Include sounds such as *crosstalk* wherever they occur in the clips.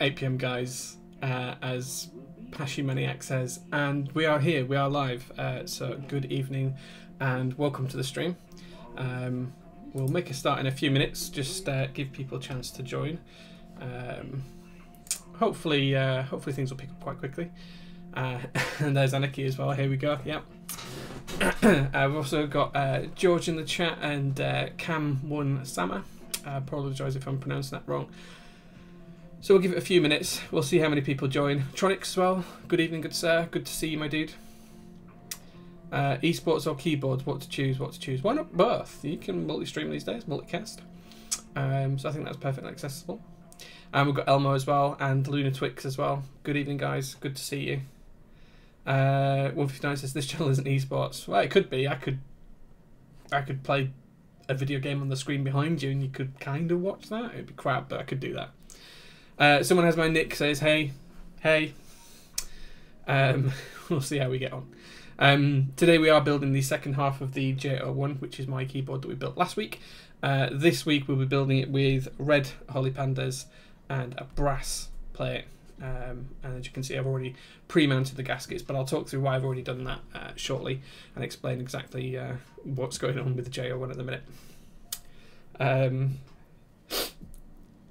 8pm guys, uh, as Passion Maniac says, and we are here, we are live. Uh, so, good evening and welcome to the stream. Um, we'll make a start in a few minutes, just uh, give people a chance to join. Um, hopefully, uh, hopefully things will pick up quite quickly. Uh, *laughs* and there's Anarchy as well. Here we go. Yep. we've *clears throat* also got uh, George in the chat and uh, Cam One Sama. I apologise if I'm pronouncing that wrong. So we'll give it a few minutes. We'll see how many people join. Tronics as well. Good evening, good sir. Good to see you, my dude. Uh, esports or keyboards? What to choose? What to choose? Why not both? You can multi-stream these days, multicast. Um, so I think that's perfectly accessible. And we've got Elmo as well and Luna Twix as well. Good evening, guys. Good to see you. Uh, 159 says this channel isn't esports. Well, it could be. I could, I could play a video game on the screen behind you, and you could kind of watch that. It'd be crap, but I could do that. Uh, someone has my nick says, "Hey, hey." Um, *laughs* we'll see how we get on. Um, today we are building the second half of the J01, which is my keyboard that we built last week. Uh, this week we'll be building it with red Holy Pandas and a brass plate. Um, and as you can see, I've already pre-mounted the gaskets, but I'll talk through why I've already done that uh, shortly and explain exactly uh, what's going on with the J01 at the minute. Um,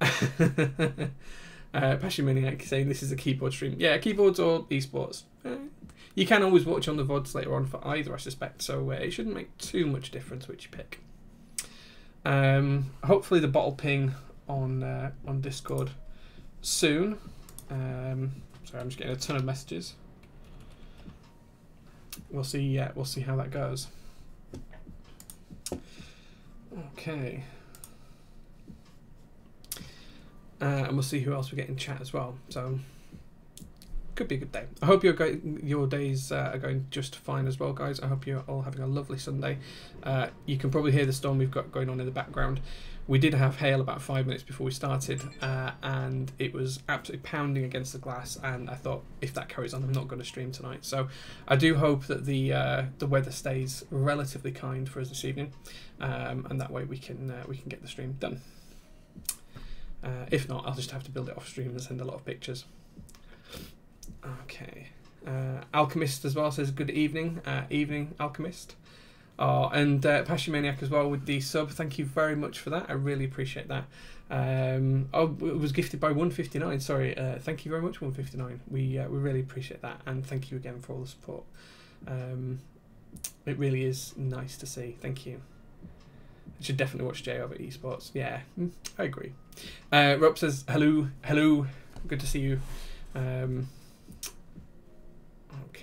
*laughs* uh, Passion Maniac saying this is a keyboard stream. Yeah, keyboards or esports. Uh, you can always watch on the VODs later on for either, I suspect, so uh, it shouldn't make too much difference which you pick. Um, hopefully the bottle ping on uh, on Discord soon. Um, sorry, I'm just getting a ton of messages. We'll see. Yeah, we'll see how that goes. Okay. Uh, and we'll see who else we get in chat as well. So could be a good day. I hope your your days uh, are going just fine as well, guys. I hope you're all having a lovely Sunday. Uh, you can probably hear the storm we've got going on in the background. We did have hail about five minutes before we started, uh, and it was absolutely pounding against the glass. And I thought, if that carries on, I'm not going to stream tonight. So I do hope that the uh, the weather stays relatively kind for us this evening, um, and that way we can uh, we can get the stream done. Uh, if not, I'll just have to build it off stream and send a lot of pictures. Okay. Uh, Alchemist as well says good evening. Uh, evening, Alchemist. Oh, and uh, Passion Maniac as well with the sub. Thank you very much for that. I really appreciate that. Um, oh, was gifted by 159. Sorry. Uh, thank you very much, 159. We uh, we really appreciate that, and thank you again for all the support. Um, it really is nice to see. Thank you. I should definitely watch Jay over Esports. Yeah, mm, I agree. Uh, Rob says hello, hello. Good to see you. Um,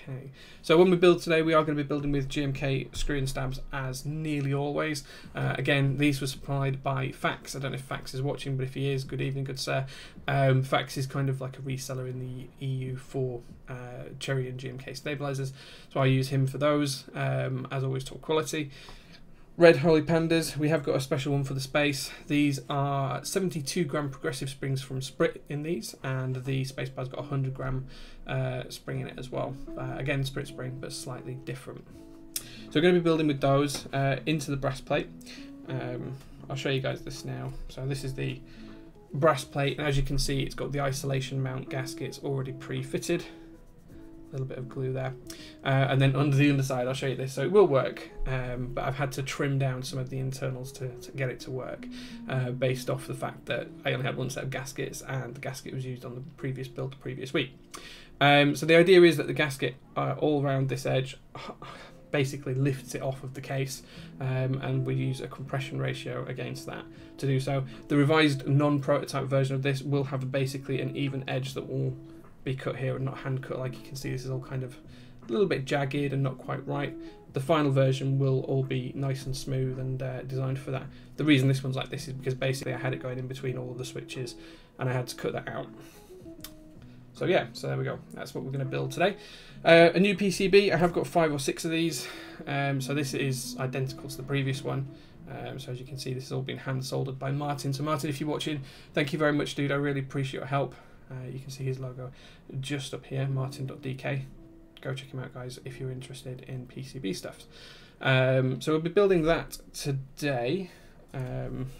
Okay, so when we build today, we are going to be building with GMK screw-in stabs as nearly always. Uh, again, these were supplied by Fax. I don't know if Fax is watching, but if he is, good evening, good sir. Um, Fax is kind of like a reseller in the EU for uh, Cherry and GMK stabilizers, so I use him for those. Um, as always, top quality. Red Holy Pandas, we have got a special one for the space. These are 72 gram progressive springs from Sprit in these, and the spacebar's got 100 gram uh, spring in it as well. Uh, again, Sprit spring, but slightly different. So we're going to be building with those uh, into the brass plate. Um, I'll show you guys this now. So this is the brass plate, and as you can see, it's got the isolation mount gaskets already pre-fitted little bit of glue there. Uh, and then under the underside, I'll show you this. So it will work, um, but I've had to trim down some of the internals to, to get it to work uh, based off the fact that I only had one set of gaskets and the gasket was used on the previous build the previous week. Um, so the idea is that the gasket uh, all around this edge *sighs* basically lifts it off of the case um, and we use a compression ratio against that to do so. The revised non-prototype version of this will have basically an even edge that will be cut here and not hand cut like you can see this is all kind of a little bit jagged and not quite right. The final version will all be nice and smooth and uh, designed for that. The reason this one's like this is because basically I had it going in between all of the switches and I had to cut that out. So yeah so there we go. That's what we're going to build today. Uh, a new PCB I have got five or six of these. Um, so this is identical to the previous one. Um, so as you can see this has all been hand soldered by Martin. So Martin if you're watching thank you very much dude. I really appreciate your help uh, you can see his logo just up here, martin.dk. Go check him out, guys, if you're interested in PCB stuff. Um, so we'll be building that today. Um,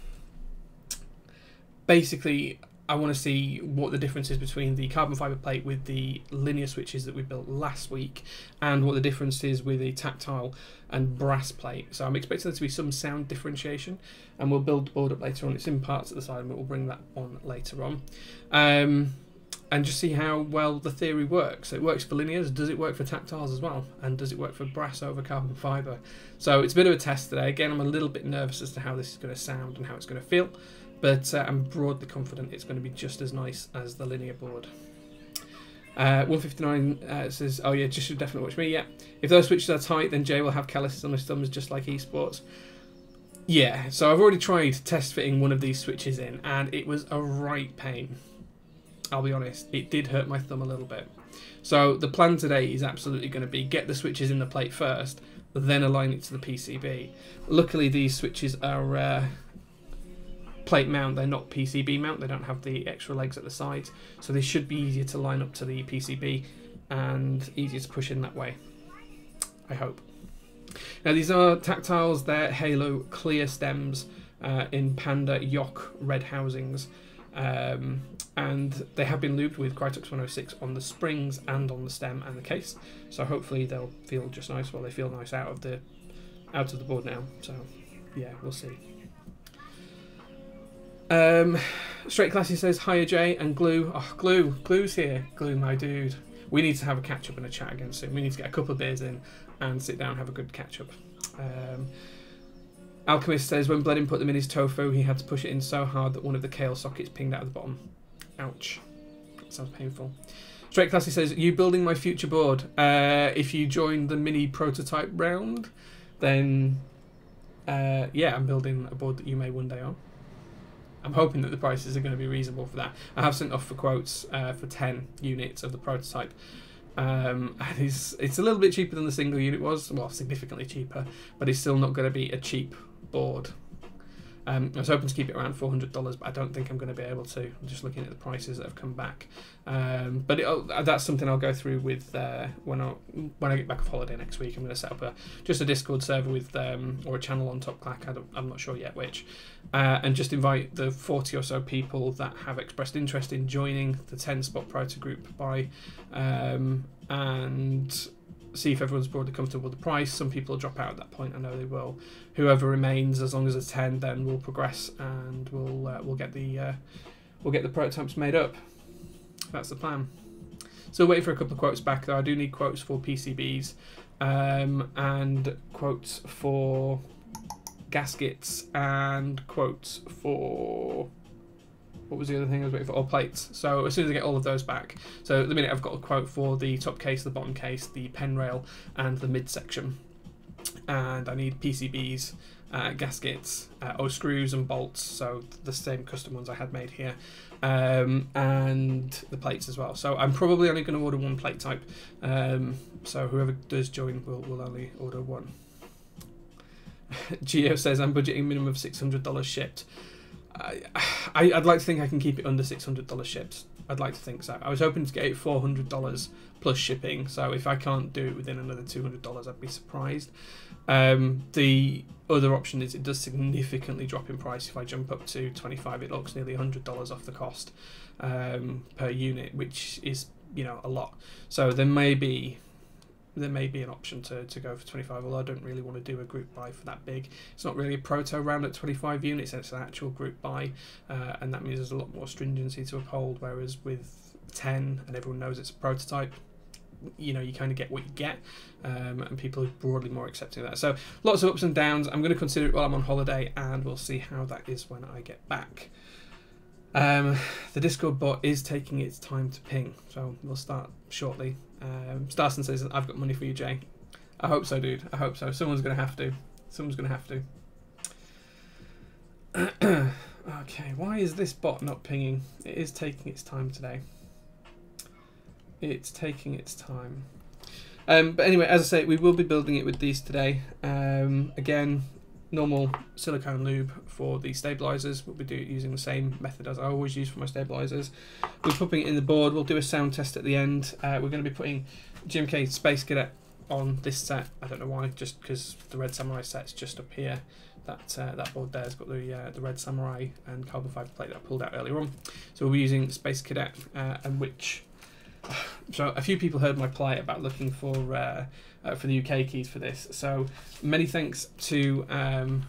basically, I want to see what the difference is between the carbon fiber plate with the linear switches that we built last week and what the difference is with the tactile and brass plate. So I'm expecting there to be some sound differentiation and we'll build the board up later on. It's in parts at the side and we'll bring that on later on. Um, and just see how well the theory works. It works for linears. Does it work for tactiles as well? And does it work for brass over carbon fiber? So it's a bit of a test today. Again, I'm a little bit nervous as to how this is going to sound and how it's going to feel but uh, I'm broadly confident it's going to be just as nice as the linear board. Uh, 159 uh, says, "Oh yeah, just should definitely watch me." Yeah, if those switches are tight, then Jay will have calluses on his thumbs, just like esports. Yeah, so I've already tried test fitting one of these switches in, and it was a right pain. I'll be honest, it did hurt my thumb a little bit. So the plan today is absolutely going to be get the switches in the plate first, then align it to the PCB. Luckily, these switches are uh, plate mount, they're not PCB mount, they don't have the extra legs at the sides, so they should be easier to line up to the PCB and easier to push in that way. I hope. Now these are tactiles, they're Halo clear stems uh, in Panda Yok red housings. Um, and they have been lubed with Krytox 106 on the springs and on the stem and the case. So hopefully they'll feel just nice. Well, they feel nice out of the out of the board now. So yeah, we'll see. Um, Straight Classy says, Hiya Jay and Glue. Oh, Glue. Glue's here. Glue, my dude. We need to have a catch up and a chat again soon. We need to get a couple of beers in and sit down and have a good catch up. Um, Alchemist says, when Bledin put them in his tofu, he had to push it in so hard that one of the Kailh sockets pinged out of the bottom. Ouch. That sounds painful. Straight Classy says, you building my future board. Uh, if you join the mini prototype round, then uh, yeah, I'm building a board that you may one day own. I'm hoping that the prices are going to be reasonable for that. I have sent off for quotes uh, for 10 units of the prototype. Um, and it's, it's a little bit cheaper than the single unit was, well, significantly cheaper, but it's still not going to be a cheap board. Um, I was hoping to keep it around four hundred dollars, but I don't think I'm going to be able to. I'm just looking at the prices that have come back. Um, but uh, that's something I'll go through with uh, when I when I get back off holiday next week. I'm going to set up a just a Discord server with um, or a channel on Top Clack. I am not sure yet which, uh, and just invite the forty or so people that have expressed interest in joining the ten spot Proto group by, um, and see if everyone's broadly comfortable with the price. Some people drop out at that point. I know they will. Whoever remains, as long as it's ten, then we'll progress and we'll uh, we'll get the uh, we'll get the prototypes made up. That's the plan. So wait for a couple of quotes back though. I do need quotes for PCBs um, and quotes for gaskets and quotes for what was the other thing I was waiting for? All plates. So as soon as I get all of those back, so at the minute I've got a quote for the top case, the bottom case, the pen rail, and the mid section. And I need PCBs, uh, gaskets, uh, oh screws and bolts, so the same custom ones I had made here, um, and the plates as well. So I'm probably only going to order one plate type. Um, so whoever does join will will only order one. *laughs* Geo says I'm budgeting minimum of six hundred dollars shipped. I, *sighs* I, would like to think I can keep it under six hundred dollars shipped. I'd like to think so. I was hoping to get it four hundred dollars plus shipping. So if I can't do it within another two hundred dollars, I'd be surprised. Um, the other option is it does significantly drop in price if I jump up to twenty five. It looks nearly hundred dollars off the cost um, per unit, which is you know a lot. So there may be there may be an option to, to go for 25 although I don't really want to do a group buy for that big. It's not really a proto round at 25 units it's an actual group buy uh, and that means there's a lot more stringency to uphold whereas with 10 and everyone knows it's a prototype you know you kind of get what you get um, and people are broadly more accepting of that. So lots of ups and downs. I'm going to consider it while i'm on holiday and we'll see how that is when i get back. Um, the discord bot is taking its time to ping so we'll start shortly um, Starson says, I've got money for you, Jay. I hope so, dude. I hope so. Someone's going to have to. Someone's going to have to. *clears throat* okay, why is this bot not pinging? It is taking its time today. It's taking its time. Um, but anyway, as I say, we will be building it with these today. Um, again, normal silicone lube for the stabilizers. We'll be do, using the same method as I always use for my stabilizers. We're popping it in the board. We'll do a sound test at the end. Uh, we're going to be putting GMK Space Cadet on this set. I don't know why, just because the Red Samurai set's just up here that uh, that board there's got the uh, the red samurai and carbon fiber plate that I pulled out earlier on. So we'll be using Space Cadet, uh, and which *sighs* so a few people heard my plight about looking for uh, for the UK keys for this. So many thanks to um,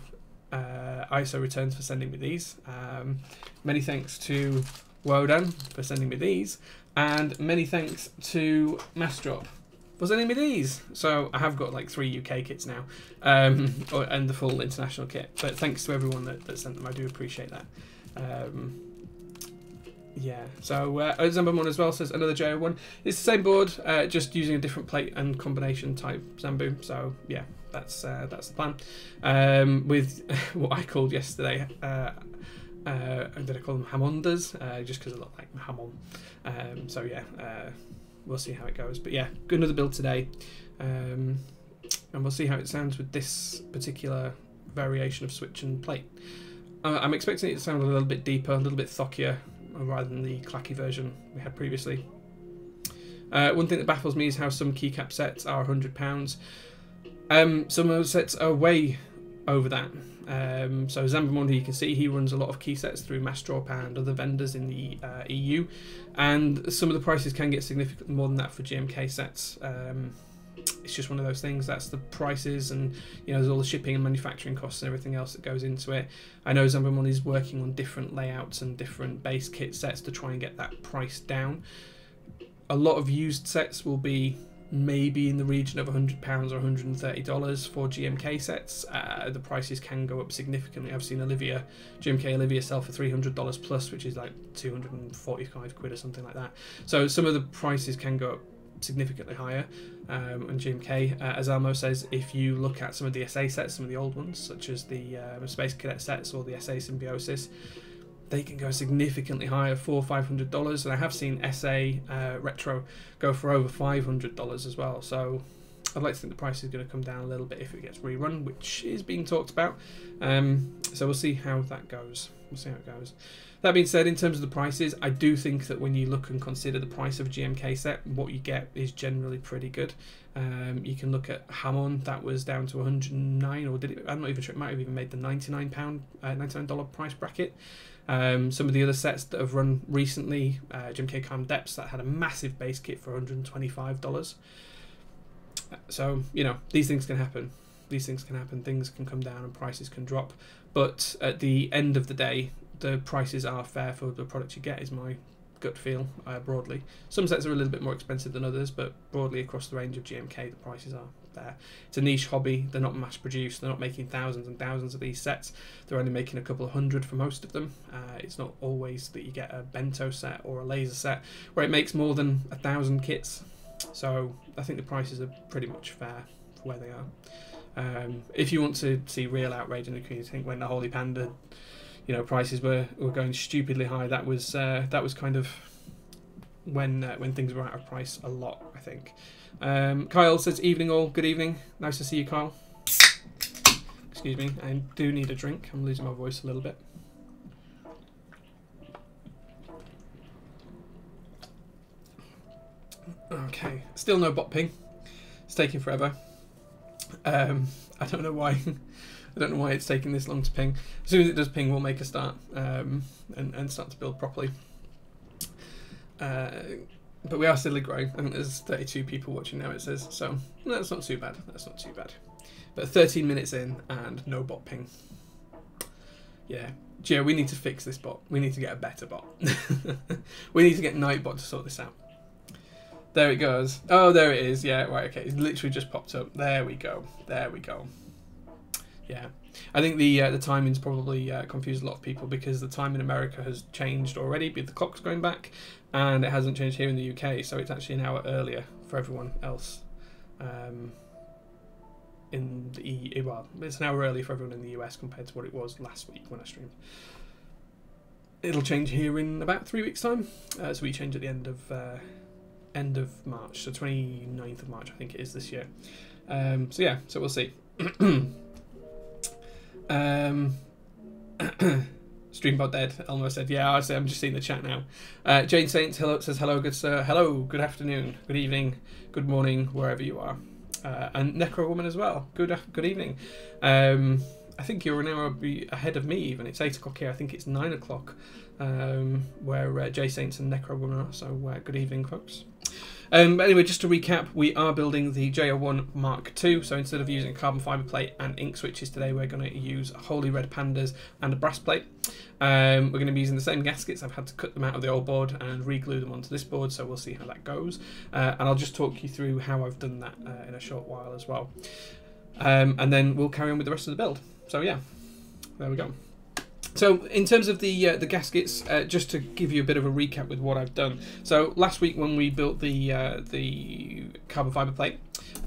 uh, ISO Returns for sending me these. Um, many thanks to Wodan for sending me these, and many thanks to Massdrop for sending me these. So I have got like three UK kits now, um, *laughs* and the full international kit. But thanks to everyone that, that sent them. I do appreciate that. Um, yeah, so uh, Zambumon as well says another J01. It's the same board, uh, just using a different plate and combination type Zambu. So yeah, that's uh, that's the plan. Um, with *laughs* what I called yesterday, uh, uh, did I call them Hamondas? Uh, just because I look like Hamon. Um, so yeah, uh, we'll see how it goes. But yeah, good another build today, um, and we'll see how it sounds with this particular variation of switch and plate. I'm expecting it to sound a little bit deeper, a little bit thockier, rather than the clacky version we had previously. Uh, one thing that baffles me is how some keycap sets are £100. Um, some of those sets are way over that. Um, so Zambamundi, you can see he runs a lot of key sets through Massdrop and other vendors in the uh, EU, and some of the prices can get significantly more than that for GMK sets. Um, it's just one of those things. That's the prices, and you know, there's all the shipping and manufacturing costs and everything else that goes into it. I know Zambumon is working on different layouts and different base kit sets to try and get that price down. A lot of used sets will be maybe in the region of £100 or $130 for GMK sets. Uh, the prices can go up significantly. I've seen Olivia, GMK Olivia sell for $300 plus, which is like 245 quid or something like that. So some of the prices can go up significantly higher um, Jim GMK. Uh, as Elmo says, if you look at some of the SA sets, some of the old ones, such as the uh, Space Cadet sets or the SA Symbiosis, they can go significantly higher, four five hundred dollars, and I have seen SA uh, Retro go for over five hundred dollars as well. So I'd like to think the price is going to come down a little bit if it gets rerun, which is being talked about. Um, so we'll see how that goes. We'll see how it goes. That being said, in terms of the prices, I do think that when you look and consider the price of a GMK set, what you get is generally pretty good. Um, you can look at Hamon, that was down to 109, or did it? I'm not even sure. It might have even made the 99 pound, uh, 99 dollar price bracket. Um, some of the other sets that have run recently, uh, GMK Calm Depths, that had a massive base kit for 125 dollars. So you know these things can happen. These things can happen. Things can come down and prices can drop. But at the end of the day, the prices are fair for the product you get. Is my gut feel uh, broadly. Some sets are a little bit more expensive than others, but broadly across the range of GMK, the prices are there. It's a niche hobby. They're not mass produced. They're not making thousands and thousands of these sets. They're only making a couple of hundred for most of them. Uh, it's not always that you get a bento set or a laser set where it makes more than a thousand kits. So I think the prices are pretty much fair for where they are. Um, if you want to see real outrage in the community, think when the Holy Panda you know prices were, were going stupidly high. That was uh, that was kind of when uh, when things were out of price a lot. I think. Um, Kyle says evening all. Good evening. Nice to see you, Kyle. Excuse me. I do need a drink. I'm losing my voice a little bit. Okay. Still no bot ping. It's taking forever. Um, *laughs* I don't know why. I don't know why it's taking this long to ping. As soon as it does ping, we'll make a start um, and, and start to build properly. Uh, but we are steadily growing. Think there's 32 people watching now, it says. So that's not too bad. That's not too bad. But 13 minutes in and no bot ping. Yeah. Gio, we need to fix this bot. We need to get a better bot. *laughs* we need to get Nightbot to sort this out. There it goes. Oh, there it is. Yeah, right, okay. It's literally just popped up. There we go. There we go. Yeah, I think the uh, the timing's probably uh, confused a lot of people because the time in America has changed already, but the clock's going back, and it hasn't changed here in the UK, so it's actually an hour earlier for everyone else. Um, in the EU, well, it's an hour early for everyone in the US compared to what it was last week when I streamed. It'll change here in about three weeks' time, uh, so we change at the end of uh, end of March, so 29th of March, I think it is this year. Um, so yeah, so we'll see. *clears throat* Um, *clears throat* Streambot dead. Elmo said, "Yeah, I I'm just seeing the chat now." Uh, Jane Saint hello, says, "Hello, good sir. Hello, good afternoon, good evening, good morning, wherever you are." Uh, and Necro Woman as well. Good good evening. Um, I think you're an hour ahead of me even. It's 8 o'clock here. I think it's 9 o'clock um, where uh, Jay Saints and Necro Woman are. So uh, good evening, folks. Um, anyway, just to recap, we are building the J01 Mark II. So instead of using carbon fibre plate and ink switches today, we're going to use Holy Red Pandas and a brass plate. Um, we're going to be using the same gaskets. I've had to cut them out of the old board and re-glue them onto this board, so we'll see how that goes. Uh, and I'll just talk you through how I've done that uh, in a short while as well. Um, and then we'll carry on with the rest of the build. So yeah, there we go. So, in terms of the uh, the gaskets, uh, just to give you a bit of a recap with what I've done. So, last week when we built the uh, the carbon fiber plate,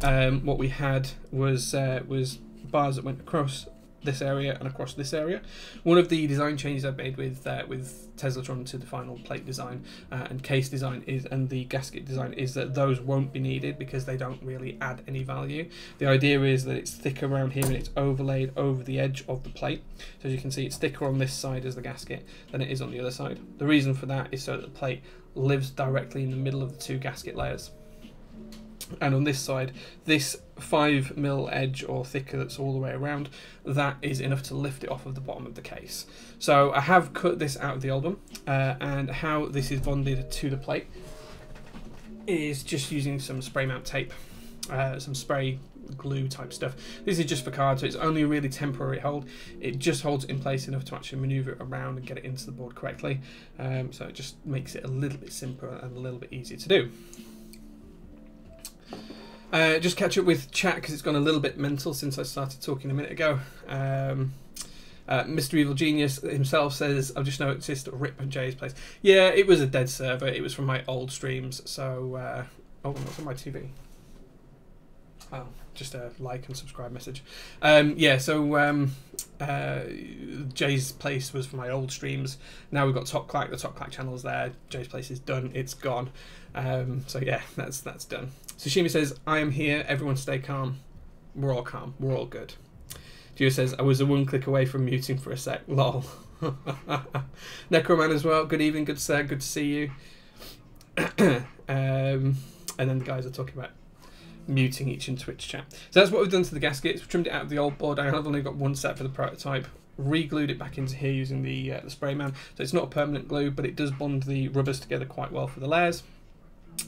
um, what we had was uh, was bars that went across this area and across this area. One of the design changes I've made with uh, with Teslatron to the final plate design uh, and case design is and the gasket design is that those won't be needed because they don't really add any value. The idea is that it's thicker around here and it's overlaid over the edge of the plate. So as you can see, it's thicker on this side as the gasket than it is on the other side. The reason for that is so that the plate lives directly in the middle of the two gasket layers and on this side this 5 mil edge or thicker that's all the way around that is enough to lift it off of the bottom of the case. So I have cut this out of the album uh, and how this is bonded to the plate is just using some spray mount tape uh, some spray glue type stuff. This is just for cards so it's only a really temporary hold. It just holds it in place enough to actually maneuver it around and get it into the board correctly um, so it just makes it a little bit simpler and a little bit easier to do uh, just catch up with chat because it's gone a little bit mental since I started talking a minute ago. Um, uh, Mr. Evil Genius himself says, I've just noticed Rip and Jay's place. Yeah, it was a dead server. It was from my old streams. So, uh, oh, what's on my TV? Oh, just a like and subscribe message. Um, yeah, so um, uh, Jay's place was for my old streams. Now we've got Top Clack. The Top Clack channel's there. Jay's place is done. It's gone. Um, so yeah, that's that's done. Sushimi says, I am here. Everyone stay calm. We're all calm. We're all good. Gio says, I was a one click away from muting for a sec. Lol. *laughs* Necroman as well. Good evening. Good sir. Good to see you. *clears throat* um, and then the guys are talking about muting each in Twitch chat. So that's what we've done to the gaskets. We've trimmed it out of the old board. I have only got one set for the prototype. Re-glued it back into here using the uh, the spray man. So it's not a permanent glue, but it does bond the rubbers together quite well for the layers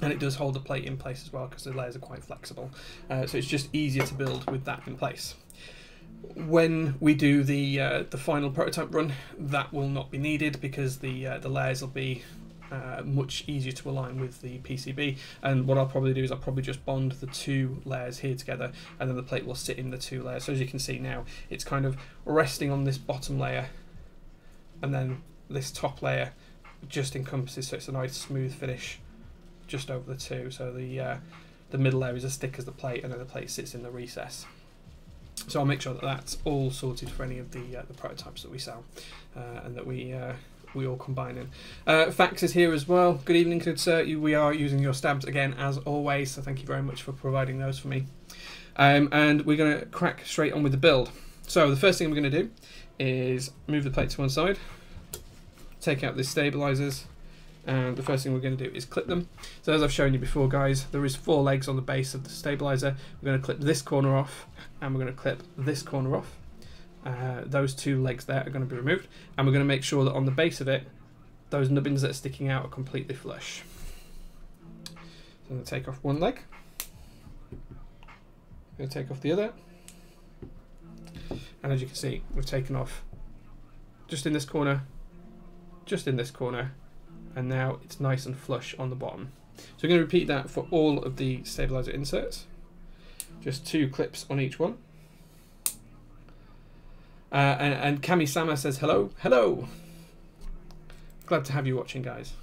and it does hold the plate in place as well because the layers are quite flexible. Uh, so it's just easier to build with that in place. When we do the uh, the final prototype run that will not be needed because the uh, the layers will be uh, much easier to align with the PCB and what I'll probably do is I'll probably just bond the two layers here together and then the plate will sit in the two layers. So as you can see now it's kind of resting on this bottom layer and then this top layer just encompasses so it's a nice smooth finish just over the two. So the uh, the middle layer is as thick as the plate, and then the plate sits in the recess. So I'll make sure that that's all sorted for any of the uh, the prototypes that we sell, uh, and that we uh, we all combine in. Uh, Fax is here as well. Good evening, good sir. We are using your stabs again as always, so thank you very much for providing those for me. Um, and we're going to crack straight on with the build. So the first thing we're going to do is move the plate to one side, take out the stabilizers, and the first thing we're going to do is clip them. So as I've shown you before guys, there is four legs on the base of the stabilizer. We're going to clip this corner off and we're going to clip this corner off. Uh, those two legs there are going to be removed and we're going to make sure that on the base of it those nubbins that are sticking out are completely flush. So I'm going to take off one leg. I'm going to take off the other. And as you can see, we've taken off just in this corner, just in this corner, and now it's nice and flush on the bottom. So we're going to repeat that for all of the stabilizer inserts. Just two clips on each one. Uh, and, and Kami Sama says hello. Hello! Glad to have you watching, guys.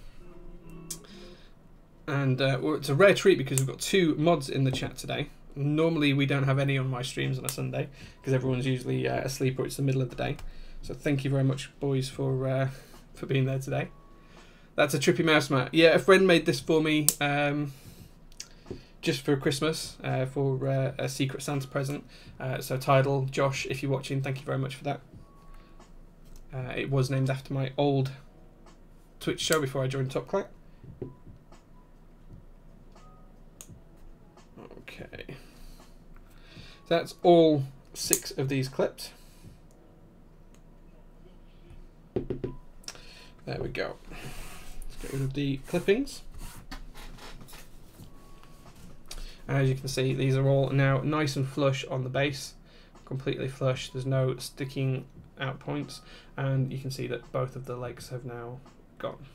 And uh, well, it's a rare treat because we've got two mods in the chat today. Normally we don't have any on my streams on a Sunday because everyone's usually uh, asleep or it's the middle of the day. So thank you very much, boys, for uh, for being there today. That's a trippy mouse mat. Yeah, a friend made this for me um, just for Christmas uh, for uh, a Secret Santa present. Uh, so, title Josh, if you're watching, thank you very much for that. Uh, it was named after my old Twitch show before I joined Top Clack. Okay. That's all six of these clips. There we go. Get rid of the clippings. And As you can see, these are all now nice and flush on the base, completely flush. There's no sticking out points, and you can see that both of the legs have now gone.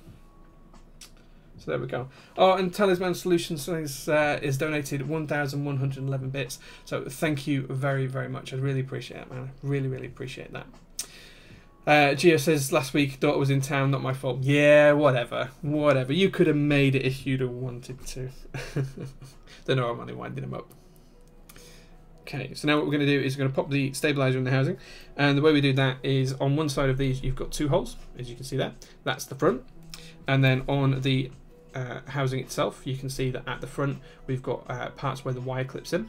So there we go. Oh, and Talisman Solutions is, uh, is donated 1,111 bits. So thank you very, very much. I really appreciate it, man. Really, really appreciate that. Uh, Gio says last week daughter was in town, not my fault. Yeah, whatever, whatever. You could have made it if you'd have wanted to. *laughs* Don't know I'm only winding him up. Okay, so now what we're going to do is we're going to pop the stabilizer in the housing, and the way we do that is on one side of these you've got two holes, as you can see there. That's the front, and then on the uh, housing itself, you can see that at the front we've got uh, parts where the wire clips in.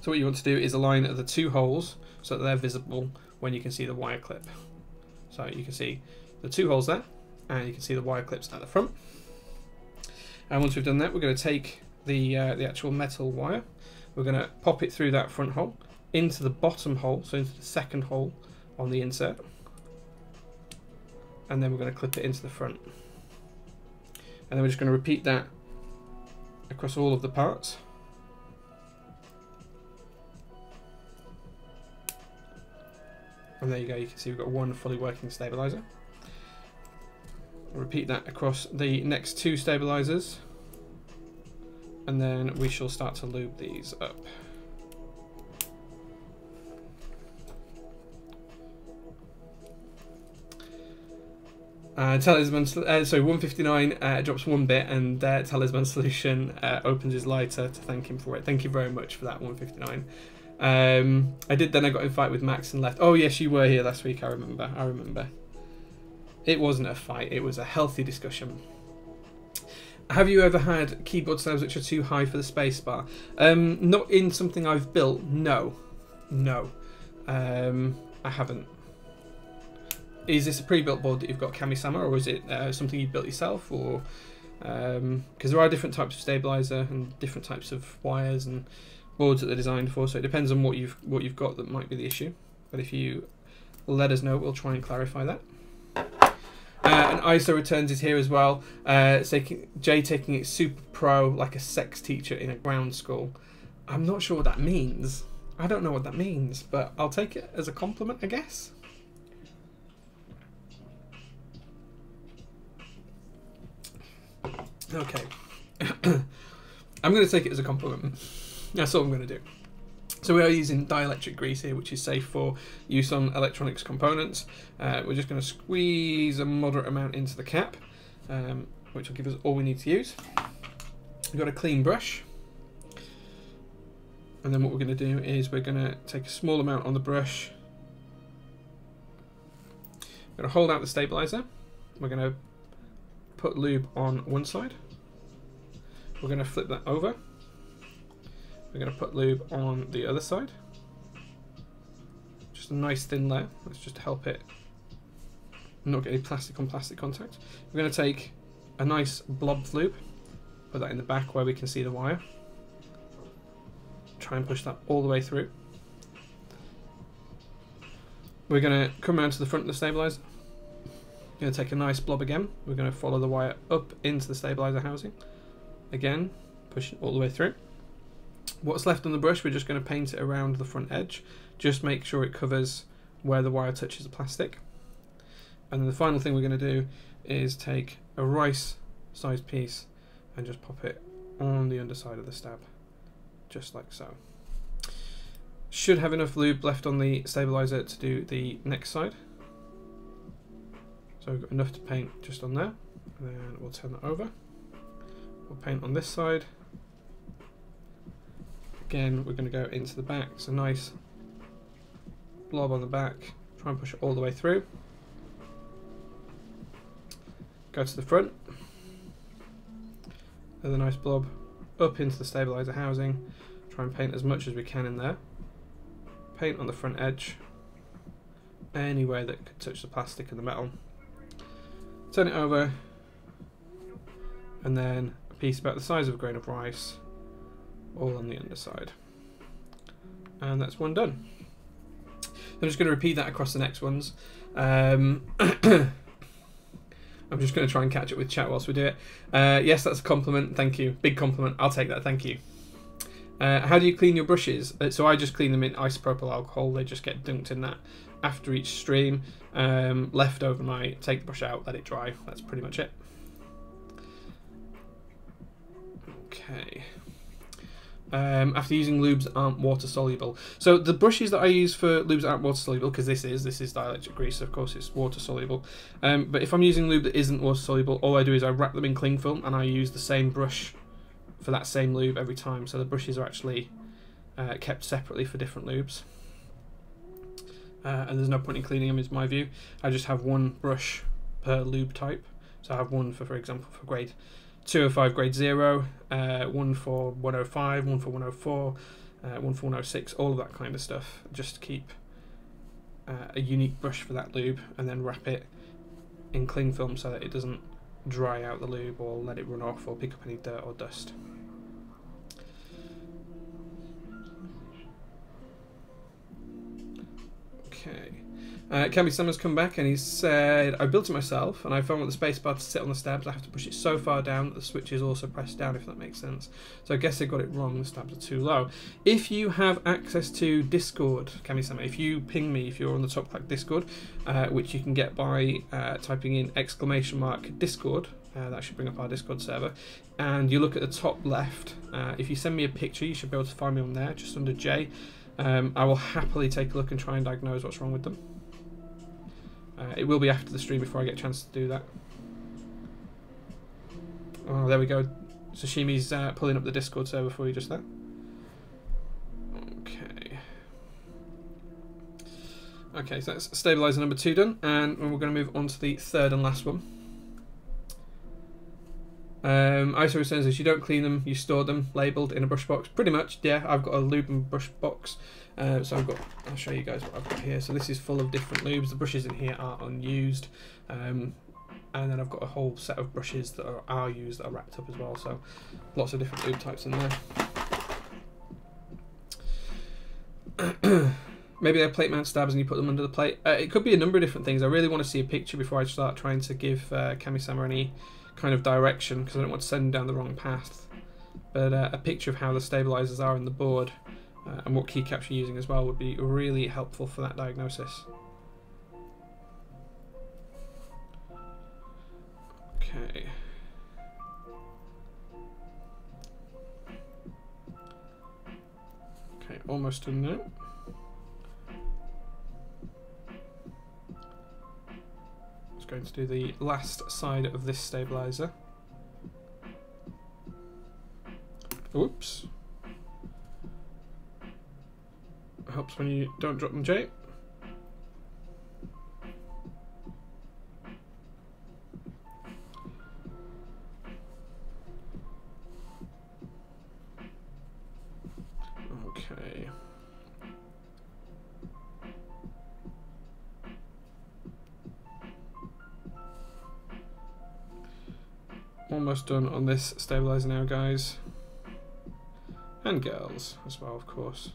So what you want to do is align the two holes so that they're visible when you can see the wire clip. So you can see the two holes there, and you can see the wire clips at the front. And once we've done that, we're going to take the uh, the actual metal wire. We're going to pop it through that front hole into the bottom hole, so into the second hole on the insert, and then we're going to clip it into the front. And then we're just going to repeat that across all of the parts. And there you go, you can see we've got one fully working stabilizer. repeat that across the next two stabilizers. And then we shall start to lube these up. Uh, Talisman, uh, sorry, 159 uh, drops one bit, and Talisman *laughs* Solution uh, opens his lighter to thank him for it. Thank you very much for that 159. Um, I did then. I got in fight with Max and left. Oh yes, you were here last week. I remember. I remember. It wasn't a fight. It was a healthy discussion. Have you ever had keyboard sounds which are too high for the spacebar? Um, not in something I've built. No, no, um, I haven't. Is this a pre-built board that you've got Kami-sama, or is it uh, something you built yourself, or because um, there are different types of stabilizer and different types of wires and boards that they're designed for. So it depends on what you've what you've got that might be the issue. But if you let us know, we'll try and clarify that. Uh, and ISO returns is here as well. Uh, taking, Jay taking it super pro like a sex teacher in a ground school. I'm not sure what that means. I don't know what that means, but I'll take it as a compliment, I guess. Okay. *coughs* I'm going to take it as a compliment. That's all I'm going to do. So we are using dielectric grease here, which is safe for use on electronics components. Uh, we're just going to squeeze a moderate amount into the cap, um, which will give us all we need to use. We've got a clean brush. And then what we're going to do is we're going to take a small amount on the brush. We're going to hold out the stabilizer. We're going to put lube on one side. We're going to flip that over we're going to put lube on the other side. Just a nice thin layer. Let's just help it not get any plastic on plastic contact. We're going to take a nice blob of lube, put that in the back where we can see the wire. Try and push that all the way through. We're going to come around to the front of the stabilizer. Going to take a nice blob again. We're going to follow the wire up into the stabilizer housing. Again, push it all the way through. What's left on the brush, we're just going to paint it around the front edge. Just make sure it covers where the wire touches the plastic. And then the final thing we're going to do is take a rice sized piece and just pop it on the underside of the stab, just like so. Should have enough lube left on the stabilizer to do the next side. So we've got enough to paint just on there. And then we'll turn that over. We'll paint on this side Again, we're going to go into the back. It's a nice blob on the back. Try and push it all the way through. Go to the front. Another nice blob up into the stabilizer housing. Try and paint as much as we can in there. Paint on the front edge. Anywhere that could touch the plastic and the metal. Turn it over. And then a piece about the size of a grain of rice all on the underside. And that's one done. I'm just going to repeat that across the next ones. Um, *coughs* I'm just going to try and catch up with chat whilst we do it. Uh, yes, that's a compliment. Thank you. Big compliment. I'll take that. Thank you. Uh, how do you clean your brushes? Uh, so I just clean them in isopropyl alcohol. They just get dunked in that after each stream. Um, left overnight, take the brush out, let it dry. That's pretty much it. Okay. Um, after using lubes aren't water soluble. So the brushes that I use for lubes aren't water soluble because this is this is dielectric grease. Of course, it's water soluble. Um, but if I'm using lube that isn't water soluble, all I do is I wrap them in cling film and I use the same brush for that same lube every time. So the brushes are actually uh, kept separately for different lubes. Uh, and there's no point in cleaning them, is my view. I just have one brush per lube type. So I have one for, for example, for grade 205 grade 0, uh, one for 105, one for 104, uh, one for 106, all of that kind of stuff, just keep uh, a unique brush for that lube and then wrap it in cling film so that it doesn't dry out the lube or let it run off or pick up any dirt or dust. Okay. Uh, Cammy Summers come back and he said, I built it myself and I found with the spacebar to sit on the stabs, I have to push it so far down that the switch is also pressed down, if that makes sense. So I guess they got it wrong, the stabs are too low. If you have access to Discord, Cammy Summer, if you ping me, if you're on the Top Clack Discord, uh, which you can get by uh, typing in exclamation mark Discord, uh, that should bring up our Discord server. And you look at the top left. Uh, if you send me a picture, you should be able to find me on there, just under J. Um, I will happily take a look and try and diagnose what's wrong with them. Uh, it will be after the stream before I get a chance to do that. Oh, there we go. Sashimi's uh, pulling up the Discord server for you just there. Okay. Okay, so that's stabilizer number two done, and we're going to move on to the third and last one. Um, ISO says if you don't clean them, you store them labeled in a brush box. Pretty much, yeah. I've got a lube and brush box uh, so I've got, I'll show you guys what I've got here. So this is full of different lubes. The brushes in here are unused. Um, and then I've got a whole set of brushes that are, are used that are wrapped up as well. So lots of different lube types in there. *clears throat* Maybe they're plate mount stabs and you put them under the plate. Uh, it could be a number of different things. I really want to see a picture before I start trying to give uh, Kami-sama any kind of direction because I don't want to send them down the wrong path. But uh, a picture of how the stabilizers are in the board uh, and what keycaps you're using as well would be really helpful for that diagnosis. Okay. Okay, almost done now. Just going to do the last side of this stabilizer. Oops. Helps when you don't drop them, Jay. Okay. Almost done on this stabilizer now, guys. And girls as well, of course.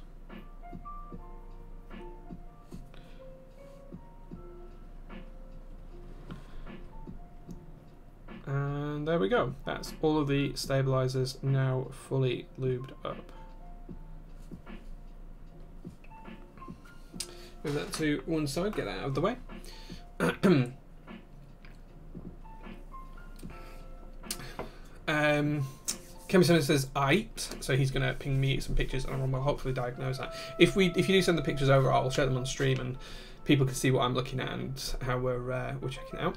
Go. That's all of the stabilizers now fully lubed up. Move that to one side, get that out of the way. *clears throat* um, Kemi says eight, so he's going to ping me some pictures, and we'll hopefully diagnose that. If we, if you do send the pictures over, I'll share them on stream, and people can see what I'm looking at and how we're uh, we're checking out.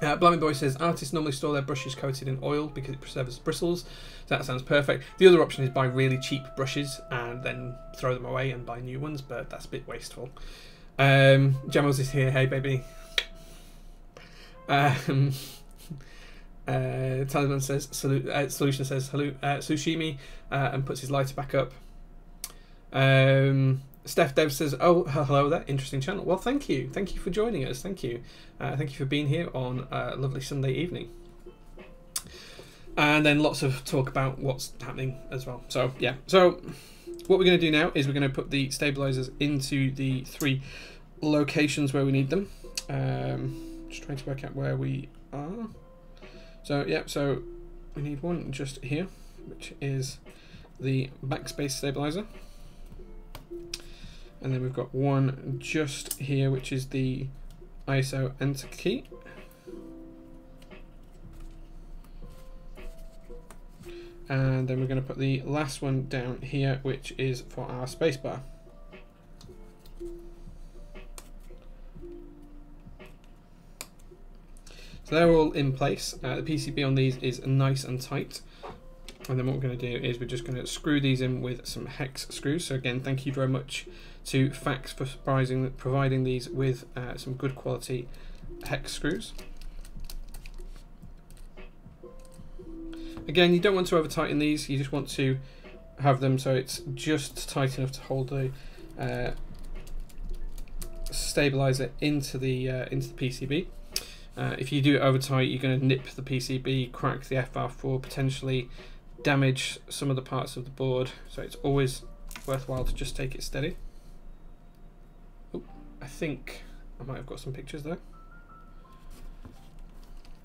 Uh, Blimey Boy says artists normally store their brushes coated in oil because it preserves bristles. So that sounds perfect. The other option is buy really cheap brushes and then throw them away and buy new ones, but that's a bit wasteful. Um, Jamos is here. Hey, baby. Um, *laughs* uh, Talisman says uh, solution says hello uh, sushimi uh, and puts his lighter back up. Um, Steph Dev says, "Oh, *laughs* hello there, interesting channel." Well, thank you, thank you for joining us. Thank you, uh, thank you for being here on a lovely Sunday evening. And then lots of talk about what's happening as well. So yeah, so what we're going to do now is we're going to put the stabilizers into the three locations where we need them. Um, just trying to work out where we are. So yeah, so we need one just here, which is the backspace stabilizer. And then we've got one just here, which is the ISO enter key. And then we're going to put the last one down here, which is for our spacebar. So they're all in place. Uh, the PCB on these is nice and tight. And then what we're going to do is we're just going to screw these in with some hex screws. So again, thank you very much to Fax for providing these with uh, some good quality hex screws. Again, you don't want to over tighten these, you just want to have them so it's just tight enough to hold the uh, stabilizer into the uh, into the PCB. Uh, if you do it over tight, you're going to nip the PCB, crack the FR4, potentially damage some of the parts of the board. So it's always worthwhile to just take it steady. I think I might have got some pictures there.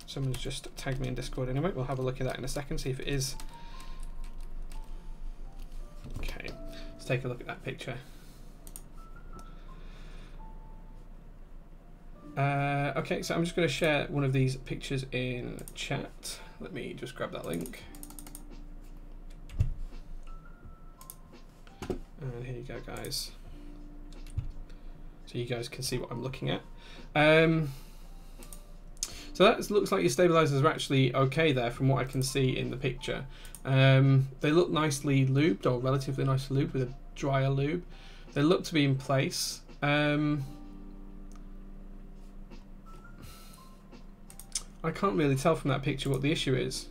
Someone's just tagged me in Discord anyway. We'll have a look at that in a second, see if it is. Okay, let's take a look at that picture. Uh, okay, so I'm just going to share one of these pictures in chat. Let me just grab that link. And here you go, guys. So you guys can see what I'm looking at. Um, so that looks like your stabilizers are actually okay there from what I can see in the picture. Um, they look nicely lubed or relatively nicely lubed with a drier lube. They look to be in place. Um, I can't really tell from that picture what the issue is.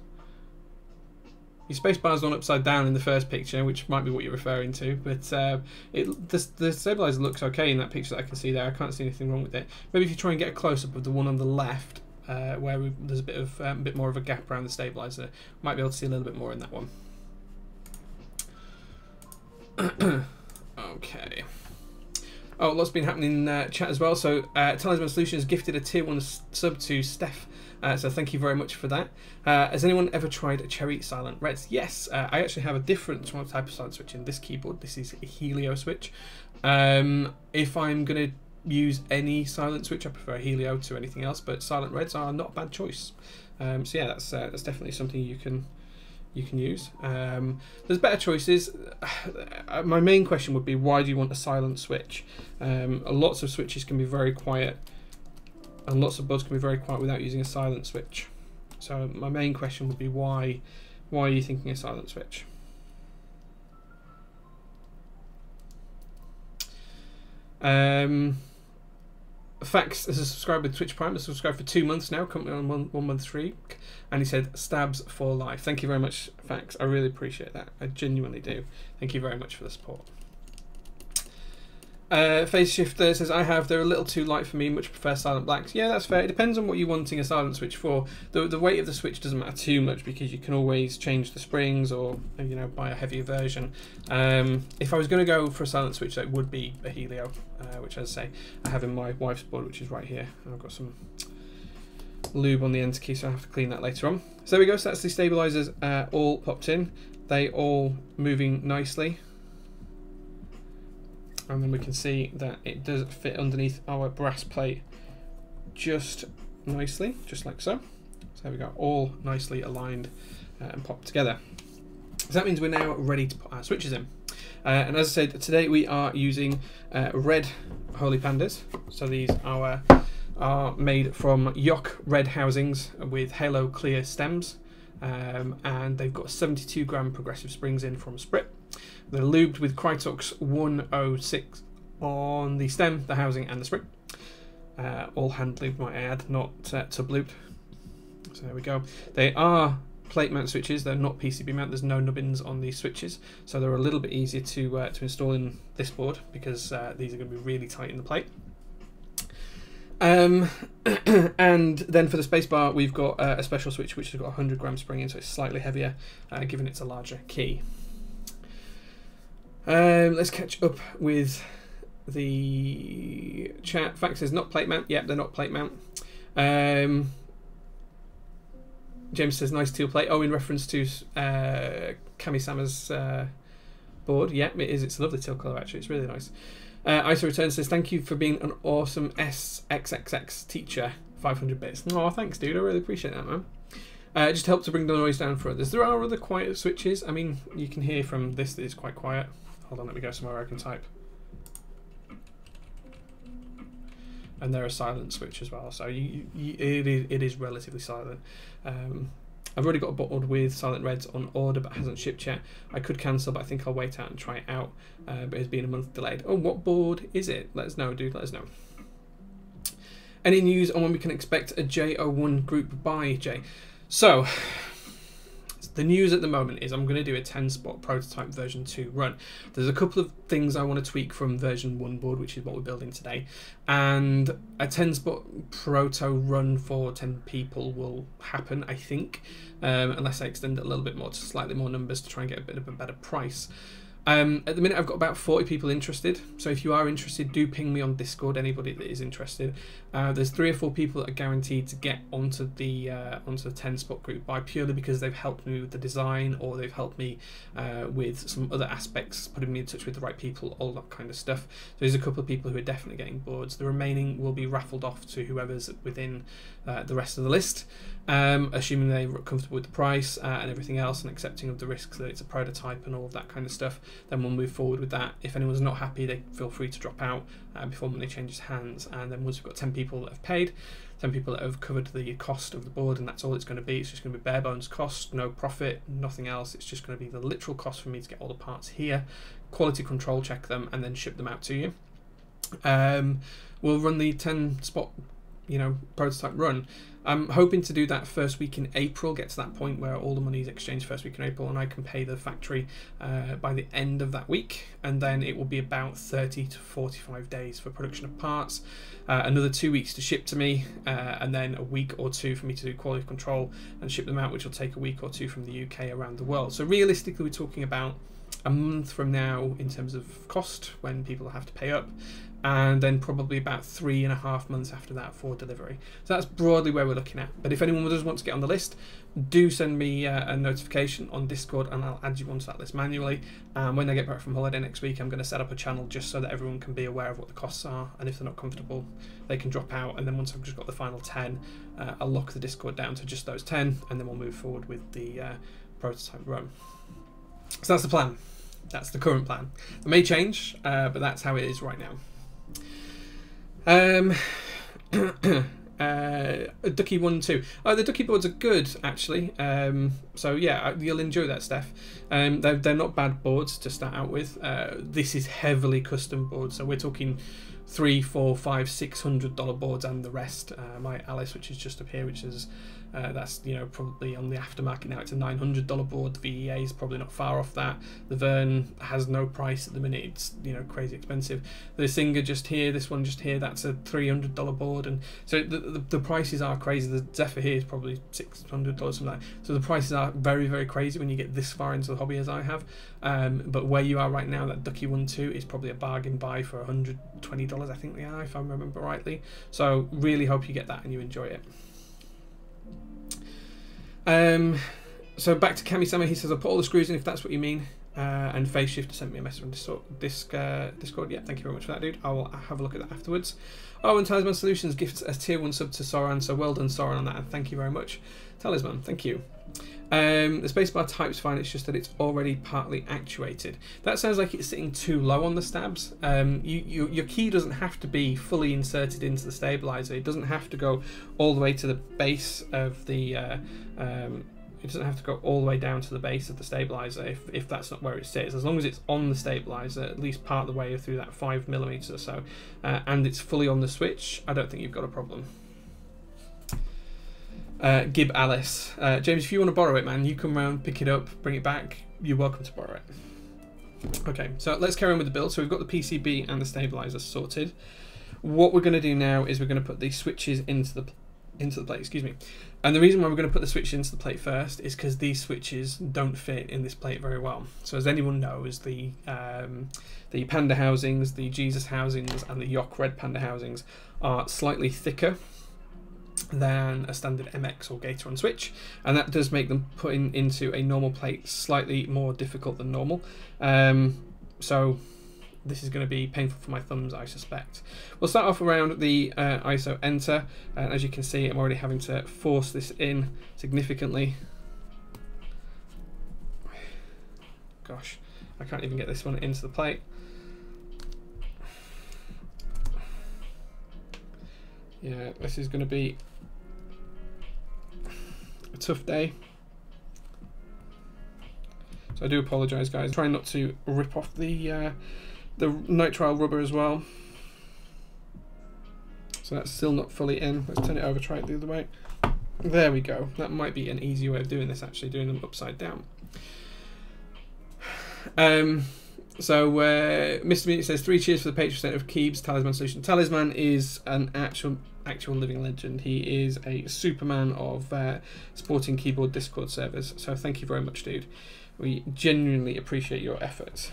Your spacebar's on upside down in the first picture, which might be what you're referring to, but uh, it the, the stabilizer looks okay in that picture that I can see there. I can't see anything wrong with it. Maybe if you try and get a close up of the one on the left, uh, where we, there's a bit of um, a bit more of a gap around the stabilizer, might be able to see a little bit more in that one. *clears throat* okay. Oh, lots been happening in uh, chat as well. So, uh, Talisman Solutions gifted a tier one sub to Steph uh, so thank you very much for that. Uh, has anyone ever tried a Cherry Silent Reds? Yes, uh, I actually have a different type of silent switch in this keyboard. This is a Helio switch. Um, if I'm going to use any silent switch, I prefer Helio to anything else, but Silent Reds are not a bad choice. Um, so yeah, that's uh, that's definitely something you can you can use. Um, there's better choices. *sighs* My main question would be why do you want a silent switch? Um, lots of switches can be very quiet and lots of buds can be very quiet without using a silent switch. So my main question would be why why are you thinking a silent switch? Um, Fax is a subscriber with Twitch Prime. Has subscribed for two months now, coming on one, one month streak, and he said stabs for life. Thank you very much, Fax. I really appreciate that. I genuinely do. Thank you very much for the support. Uh, Phase Shifter says, I have, they're a little too light for me, much prefer silent blacks. Yeah, that's fair. It depends on what you're wanting a silent switch for. The, the weight of the switch doesn't matter too much because you can always change the springs or, you know, buy a heavier version. Um, if I was going to go for a silent switch, that would be a Helio, uh, which as I say, I have in my wife's board, which is right here. I've got some lube on the enter key, so I have to clean that later on. So there we go, so that's the stabilizers uh, all popped in. They all moving nicely and then we can see that it does fit underneath our brass plate just nicely, just like so. So we got all nicely aligned uh, and popped together. So that means we're now ready to put our switches in. Uh, and as I said, today we are using uh, red Holy Pandas. So these are, are made from Yok red housings with halo clear stems. Um, and they've got 72 gram progressive springs in from Sprit. They're lubed with Krytox 106 on the stem, the housing, and the spring. Uh, all hand lubed, might I add, not uh, tub lubed. So there we go. They are plate mount switches. They're not PCB mount. There's no nubbins on these switches, so they're a little bit easier to uh, to install in this board because uh, these are going to be really tight in the plate. Um, *clears throat* and then for the spacebar, we've got uh, a special switch which has got 100 gram spring in, so it's slightly heavier, uh, given it's a larger key. Um, let's catch up with the chat. Fact says not plate mount. Yep, they're not plate mount. Um, James says nice teal plate. Oh, in reference to uh, Kami-sama's uh, board. Yeah, it is. It's a lovely teal colour actually. It's really nice. Uh, ISO Return says thank you for being an awesome SXXX teacher. 500 bits. Oh, thanks, dude. I really appreciate that, man. Uh, just help to bring the noise down for others. There are other quiet switches. I mean, you can hear from this that it's quite quiet. Hold on, let me go somewhere I can type. And they're a silent switch as well, so you, you, it, is, it is relatively silent. Um, I've already got a board with Silent Reds on order, but hasn't shipped yet. I could cancel, but I think I'll wait out and try it out. Uh, but it's been a month delayed. Oh, what board is it? Let us know, dude. Let us know. Any news on when we can expect a J01 group buy, Jay? So, the news at the moment is I'm going to do a 10 spot prototype version 2 run. There's a couple of things I want to tweak from version 1 board, which is what we're building today, and a 10 spot proto run for 10 people will happen, I think, um, unless I extend it a little bit more to slightly more numbers to try and get a bit of a better price. Um, at the minute, I've got about 40 people interested. So if you are interested, do ping me on Discord. Anybody that is interested, uh, there's three or four people that are guaranteed to get onto the uh, onto the 10 spot group by purely because they've helped me with the design or they've helped me uh, with some other aspects, putting me in touch with the right people, all that kind of stuff. So there's a couple of people who are definitely getting boards. The remaining will be raffled off to whoever's within uh, the rest of the list um, assuming they're comfortable with the price uh, and everything else and accepting of the risks that it's a prototype and all of that kind of stuff, then we'll move forward with that. If anyone's not happy, they feel free to drop out uh, before money changes hands. And then once we've got 10 people that have paid, 10 people that have covered the cost of the board, and that's all it's going to be. It's just going to be bare bones cost, no profit, nothing else. It's just going to be the literal cost for me to get all the parts here, quality control check them, and then ship them out to you. Um, we'll run the 10 spot you know prototype run I'm hoping to do that first week in April, get to that point where all the money is exchanged first week in April, and I can pay the factory uh, by the end of that week. And then it will be about 30 to 45 days for production of parts, uh, another two weeks to ship to me, uh, and then a week or two for me to do quality control and ship them out, which will take a week or two from the UK around the world. So realistically, we're talking about a month from now in terms of cost when people have to pay up and then probably about three and a half months after that for delivery. So that's broadly where we're looking at. But if anyone does want to get on the list, do send me uh, a notification on Discord and I'll add you onto that list manually. And when I get back from holiday next week, I'm going to set up a channel just so that everyone can be aware of what the costs are. And if they're not comfortable, they can drop out. And then once I've just got the final 10, uh, I'll lock the Discord down to just those 10 and then we'll move forward with the uh, prototype run. So that's the plan. That's the current plan. It may change, uh, but that's how it is right now. Um, *clears throat* uh, Ducky one two. Oh, the Ducky boards are good actually. Um, so yeah, you'll enjoy that stuff. Um, they're they're not bad boards to start out with. Uh, this is heavily custom boards, so we're talking three, four, five, six hundred dollar boards and the rest. Uh, my Alice, which is just up here, which is uh, that's you know probably on the aftermarket now. It's a nine hundred dollar board. The VEA is probably not far off that. The Vern has no price at the minute. It's you know crazy expensive. The Singa just here, this one just here, that's a three hundred dollar board, and so the, the, the prices are crazy. The Zephyr here is probably six hundred dollars something like that. So the prices are very very crazy when you get this far into the hobby as I have. Um, but where you are right now, that Ducky one two is probably a bargain buy for hundred twenty dollars. I think they are, if I remember rightly. So really hope you get that and you enjoy it. Um, so back to Kami-sama, he says, I'll put all the screws in if that's what you mean. Uh, and Phase Shifter sent me a message on Discord. uh, Discord. Yeah, thank you very much for that, dude. I'll have a look at that afterwards. Oh, and Talisman Solutions gifts a tier 1 sub to Soran, so well done, Soran, on that, and thank you very much. Talisman, thank you. Um, the spacebar type's fine, it's just that it's already partly actuated. That sounds like it's sitting too low on the stabs. Um, you, you, your key doesn't have to be fully inserted into the stabilizer. It doesn't have to go all the way to the base of the... Uh, um, it doesn't have to go all the way down to the base of the stabilizer if, if that's not where it sits. As long as it's on the stabilizer, at least part of the way through that 5 millimeters or so, uh, and it's fully on the switch, I don't think you've got a problem. Uh, Gib Alice. Uh, James, if you want to borrow it, man, you come around, pick it up, bring it back. You're welcome to borrow it. Okay, so let's carry on with the build. So we've got the PCB and the stabilizer sorted. What we're going to do now is we're going to put these switches into the into the plate. Excuse me. And the reason why we're going to put the switch into the plate first is because these switches don't fit in this plate very well. So as anyone knows, the um, the Panda housings, the Jesus housings, and the Yok Red Panda housings are slightly thicker than a standard MX or Gateron switch, and that does make them putting into a normal plate slightly more difficult than normal. Um, so this is going to be painful for my thumbs, I suspect. We'll start off around the uh, ISO enter, and as you can see, I'm already having to force this in significantly. Gosh, I can't even get this one into the plate. Yeah, this is going to be a tough day. So I do apologise, guys. I'm trying not to rip off the uh, the nitrile rubber as well. So that's still not fully in. Let's turn it over, try it the other way. There we go. That might be an easy way of doing this, actually, doing them upside down. Um, so uh, Mr. Munich says three cheers for the patron set of Keeb's Talisman Solution. Talisman is an actual actual living legend. He is a superman of uh, supporting keyboard Discord servers. So thank you very much, dude. We genuinely appreciate your efforts.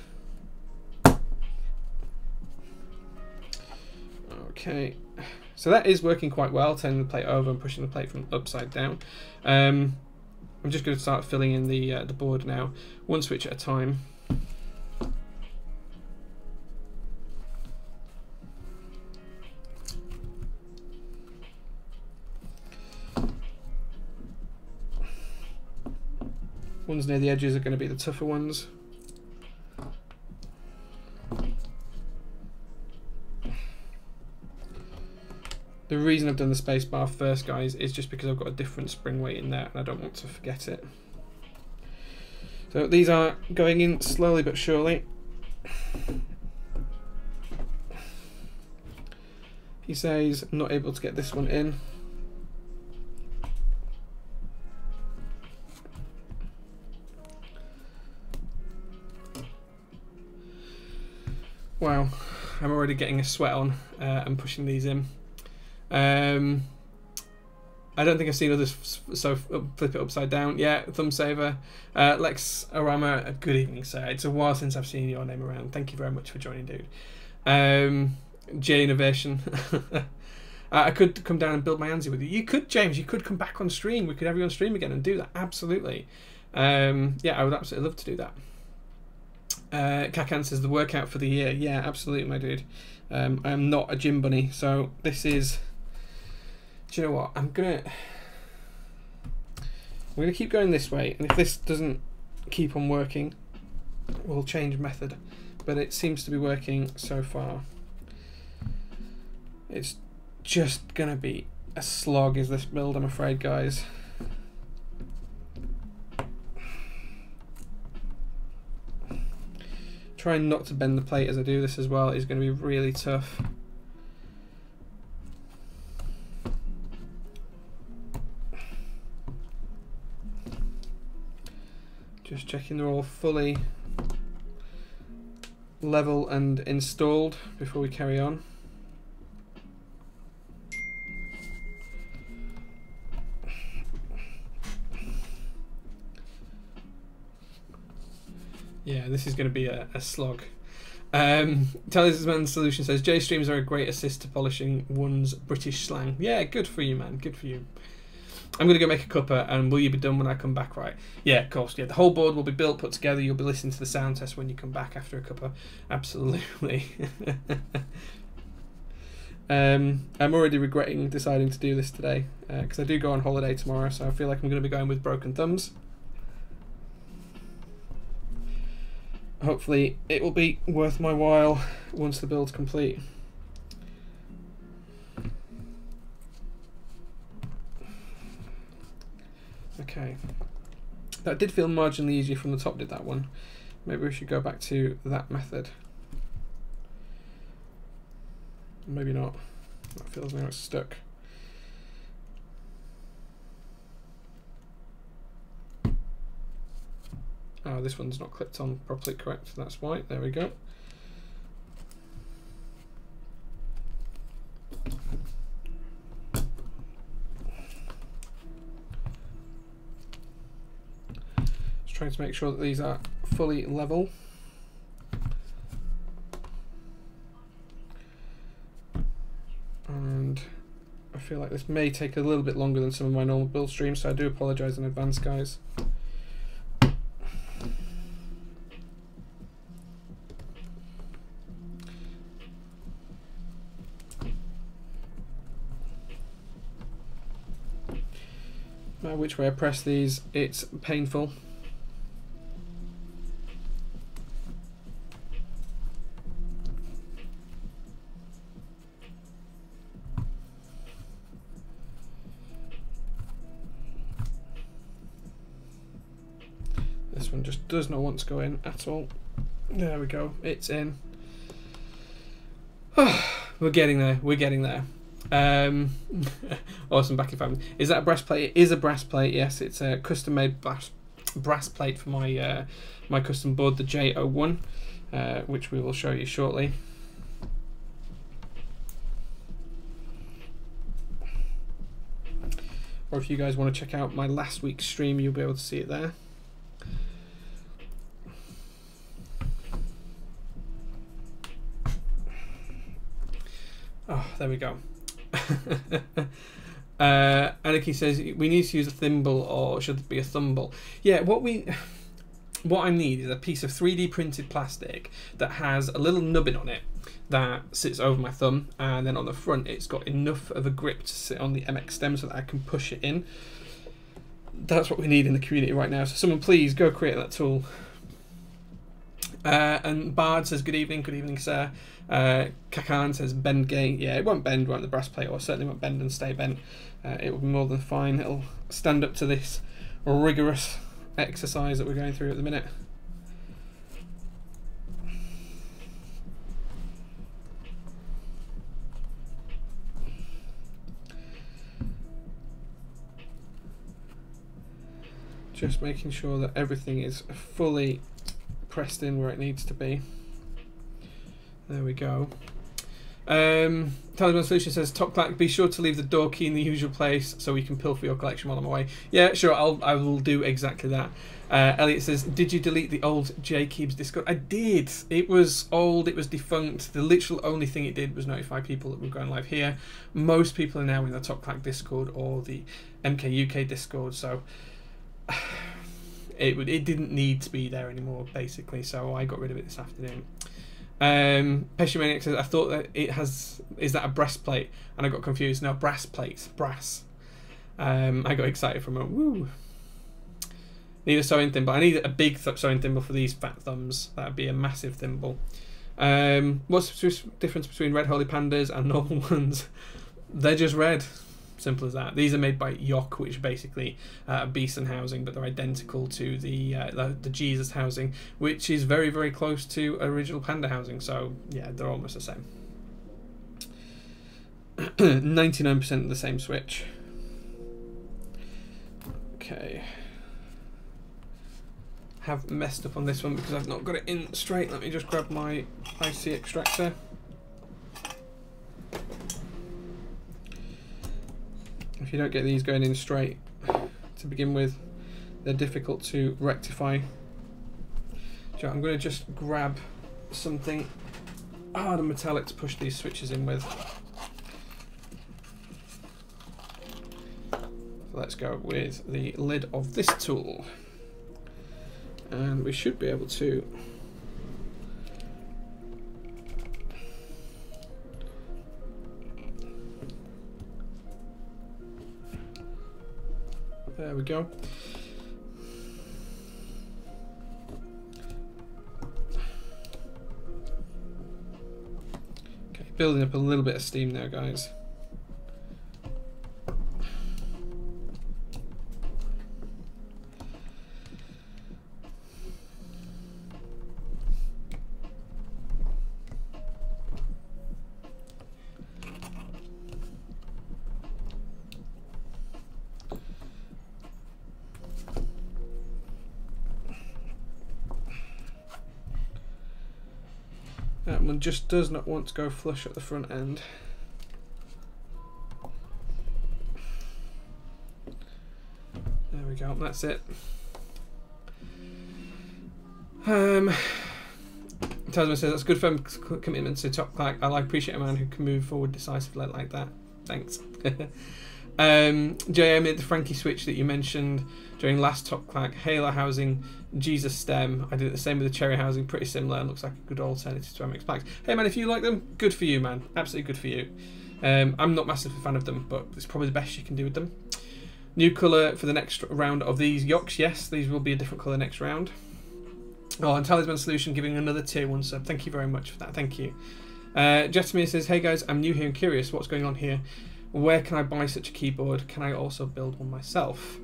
Okay, so that is working quite well, turning the plate over and pushing the plate from upside down. Um, I'm just going to start filling in the uh, the board now, one switch at a time. Ones near the edges are going to be the tougher ones. The reason I've done the spacebar first, guys, is just because I've got a different spring weight in there and I don't want to forget it. So these are going in slowly but surely. He says not able to get this one in. Wow, I'm already getting a sweat on uh, and pushing these in. Um, I don't think I've seen others so flip it upside down. Yeah, thumb saver. Uh, Lex Arama, good evening, sir. It's a while since I've seen your name around. Thank you very much for joining, dude. Um, J Innovation. *laughs* uh, I could come down and build my Anzi with you. You could, James. You could come back on stream. We could have you on stream again and do that. Absolutely. Um, yeah, I would absolutely love to do that. Uh, Kakan says the workout for the year. Yeah, absolutely, my dude. Um, I am not a gym bunny, so this is do you know what? I'm gonna I'm gonna keep going this way, and if this doesn't keep on working, we'll change method. But it seems to be working so far. It's just gonna be a slog is this build, I'm afraid, guys. Trying not to bend the plate as I do this as well is going to be really tough. Just checking they're all fully level and installed before we carry on. Yeah, this is going to be a, a slog. Um, Talisman Solution says J streams are a great assist to polishing one's British slang. Yeah, good for you, man. Good for you. I'm going to go make a cuppa, and will you be done when I come back? Right? Yeah, of course. Yeah, the whole board will be built, put together. You'll be listening to the sound test when you come back after a cuppa. *laughs* Absolutely. *laughs* um, I'm already regretting deciding to do this today because uh, I do go on holiday tomorrow, so I feel like I'm going to be going with broken thumbs. Hopefully, it will be worth my while once the build's complete. Okay. That did feel marginally easier from the top, did that one? Maybe we should go back to that method. Maybe not. That feels like it's stuck. Oh, this one's not clipped on properly correct. That's why. There we go. Make sure that these are fully level. And I feel like this may take a little bit longer than some of my normal build streams, so I do apologise in advance, guys. Which way I press these, it's painful. Does not want to go in at all. There we go, it's in. *sighs* We're getting there, we're getting there. Um, *laughs* awesome, back in family. Is that a breastplate? It is a breastplate. Yes, it's a custom made brass brass plate for my uh, my custom board, the J01, uh, which we will show you shortly. Or if you guys want to check out my last week's stream, you'll be able to see it there. There we go. *laughs* uh, Anarchy says we need to use a thimble or should it be a thumble? Yeah, what we *sighs* what I need is a piece of 3D printed plastic that has a little nubbin on it that sits over my thumb, and then on the front it's got enough of a grip to sit on the MX stem so that I can push it in. That's what we need in the community right now. So someone please go create that tool. Uh, and Bard says, Good evening, good evening, sir. Uh, Kakan says, Bend gate. Yeah, it won't bend, won't the breastplate, or certainly won't bend and stay bent. Uh, it will be more than fine. It'll stand up to this rigorous exercise that we're going through at the minute. Just making sure that everything is fully pressed in where it needs to be. There we go. Um, Talisman Solution says, Top Clack, be sure to leave the door key in the usual place so we can pilfer your collection while I'm away. Yeah, sure, I'll, I will do exactly that. Uh, Elliot says, Did you delete the old J Keebs Discord? I did. It was old, it was defunct. The literal only thing it did was notify people that we're going live here. Most people are now in the Top Clack Discord or the MK UK Discord, so *sighs* it, it didn't need to be there anymore, basically, so I got rid of it this afternoon. Um, says, I thought that it has, is that a breastplate? And I got confused. No, brass plates, brass. Um, I got excited from it. Woo. Need a sewing thimble. I need a big sewing thimble for these fat thumbs. That would be a massive thimble. Um, what's the difference between red holy pandas and *laughs* normal ones? They're just red. Simple as that. These are made by Yok, which basically uh, Beeson housing, but they're identical to the, uh, the, the Jesus housing, which is very very close to original Panda housing. So yeah, they're almost the same. *clears throat* Ninety nine percent of the same switch. Okay. Have messed up on this one because I've not got it in straight. Let me just grab my IC extractor. If you don't get these going in straight to begin with, they're difficult to rectify. So I'm going to just grab something hard and metallic to push these switches in with. let's go with the lid of this tool. And we should be able to There we go. Okay, building up a little bit of steam there, guys. Just does not want to go flush at the front end. There we go, that's it. Um, Talisman says, that's good firm commitment to top clack. I like appreciate a man who can move forward decisively like that. Thanks. *laughs* um, JM, the Frankie switch that you mentioned during last Top Clack, Halo housing, Jesus stem. I did the same with the Cherry housing, pretty similar. Looks like a good alternative to MX packs. Hey man, if you like them, good for you, man. Absolutely good for you. Um, I'm not massively a fan of them, but it's probably the best you can do with them. New colour for the next round of these Yoks. Yes, these will be a different colour next round. Oh, and Talisman Solution giving another tier 1 sub. Thank you very much for that. Thank you. Uh, Jetamir says, Hey guys, I'm new here and curious what's going on here. Where can I buy such a keyboard? Can I also build one myself?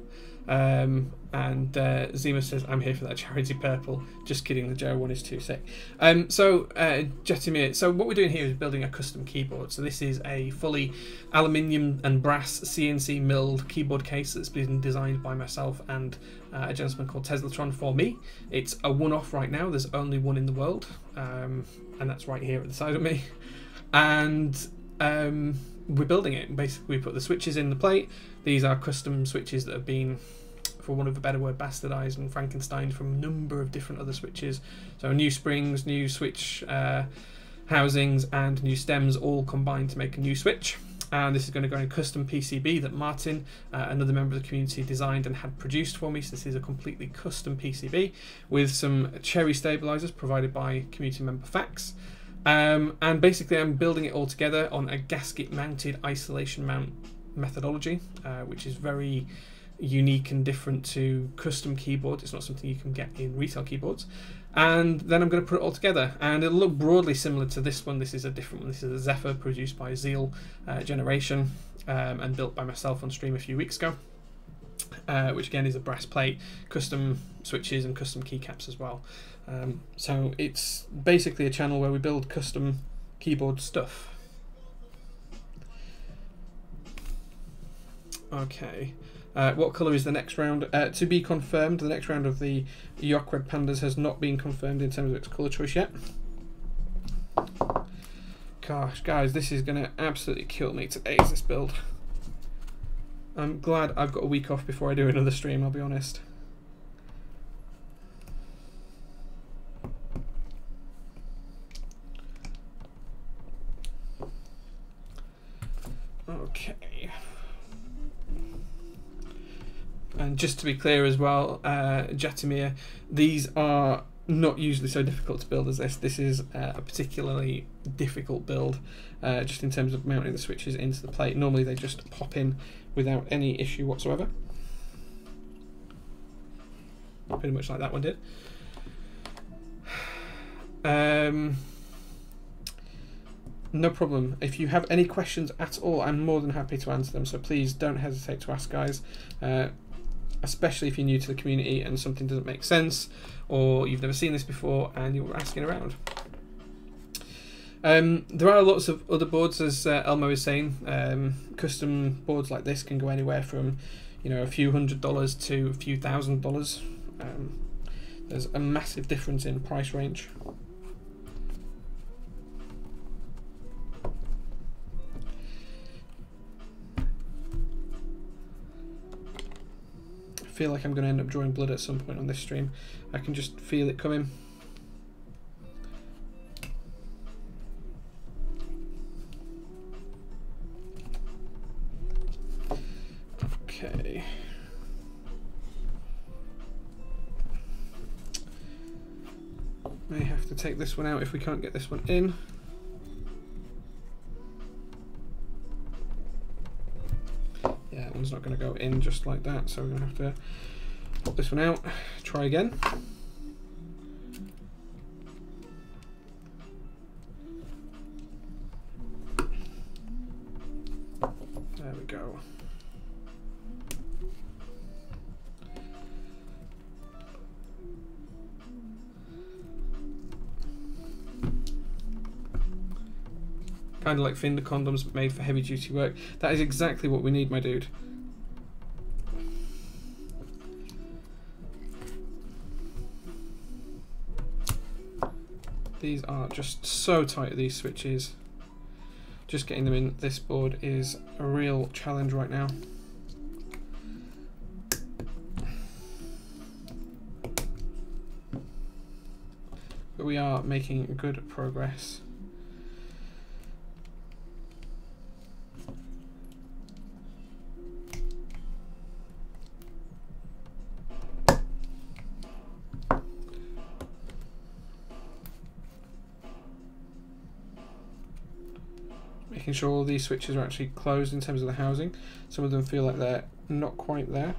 Um, and uh, Zima says, I'm here for that charity purple. Just kidding, the Joe one is too sick. Um, so, uh, Jetimir, so what we're doing here is building a custom keyboard. So this is a fully aluminium and brass CNC milled keyboard case that's been designed by myself and uh, a gentleman called Teslatron for me. It's a one-off right now. There's only one in the world, um, and that's right here at the side of me. And um, we're building it. Basically, we put the switches in the plate. These are custom switches that have been, for one of a better word, bastardized and Frankenstein from a number of different other switches. So new springs, new switch uh, housings, and new stems all combined to make a new switch. And this is going to go in a custom PCB that Martin, uh, another member of the community, designed and had produced for me. So this is a completely custom PCB with some cherry stabilizers provided by community member Fax. Um, and basically, I'm building it all together on a gasket mounted isolation mount methodology, uh, which is very unique and different to custom keyboards. It's not something you can get in retail keyboards. And then I'm going to put it all together, and it'll look broadly similar to this one. This is a different one. This is a Zephyr produced by Zeal uh, Generation um, and built by myself on stream a few weeks ago. Uh, which again is a brass plate, custom switches and custom keycaps as well. Um, so it's basically a channel where we build custom keyboard stuff. Okay. Uh, what colour is the next round? Uh, to be confirmed, the next round of the Yok Red Pandas has not been confirmed in terms of its colour choice yet. Gosh, guys, this is going to absolutely kill me today, is this build. I'm glad I've got a week off before I do another stream, I'll be honest. Just to be clear as well, uh, Jatimir, these are not usually so difficult to build as this. This is uh, a particularly difficult build, uh, just in terms of mounting the switches into the plate. Normally they just pop in without any issue whatsoever. Pretty much like that one did. *sighs* Um, no problem. If you have any questions at all, I'm more than happy to answer them. So please don't hesitate to ask, guys. Uh, especially if you're new to the community and something doesn't make sense, or you've never seen this before and you're asking around. Um, there are lots of other boards, as uh, Elmo is saying. Um, custom boards like this can go anywhere from, you know, a few hundred dollars to a few thousand dollars. Um, there's a massive difference in price range. Feel like I'm going to end up drawing blood at some point on this stream. I can just feel it coming. Okay. May have to take this one out if we can't get this one in. Yeah, one's not going to go in just like that, so we're going to have to pop this one out, try again. There we go. Kind of like Finder condoms made for heavy duty work. That is exactly what we need, my dude. These are just so tight, these switches. Just getting them in this board is a real challenge right now. But we are making good progress. Making sure all these switches are actually closed in terms of the housing. Some of them feel like they're not quite there.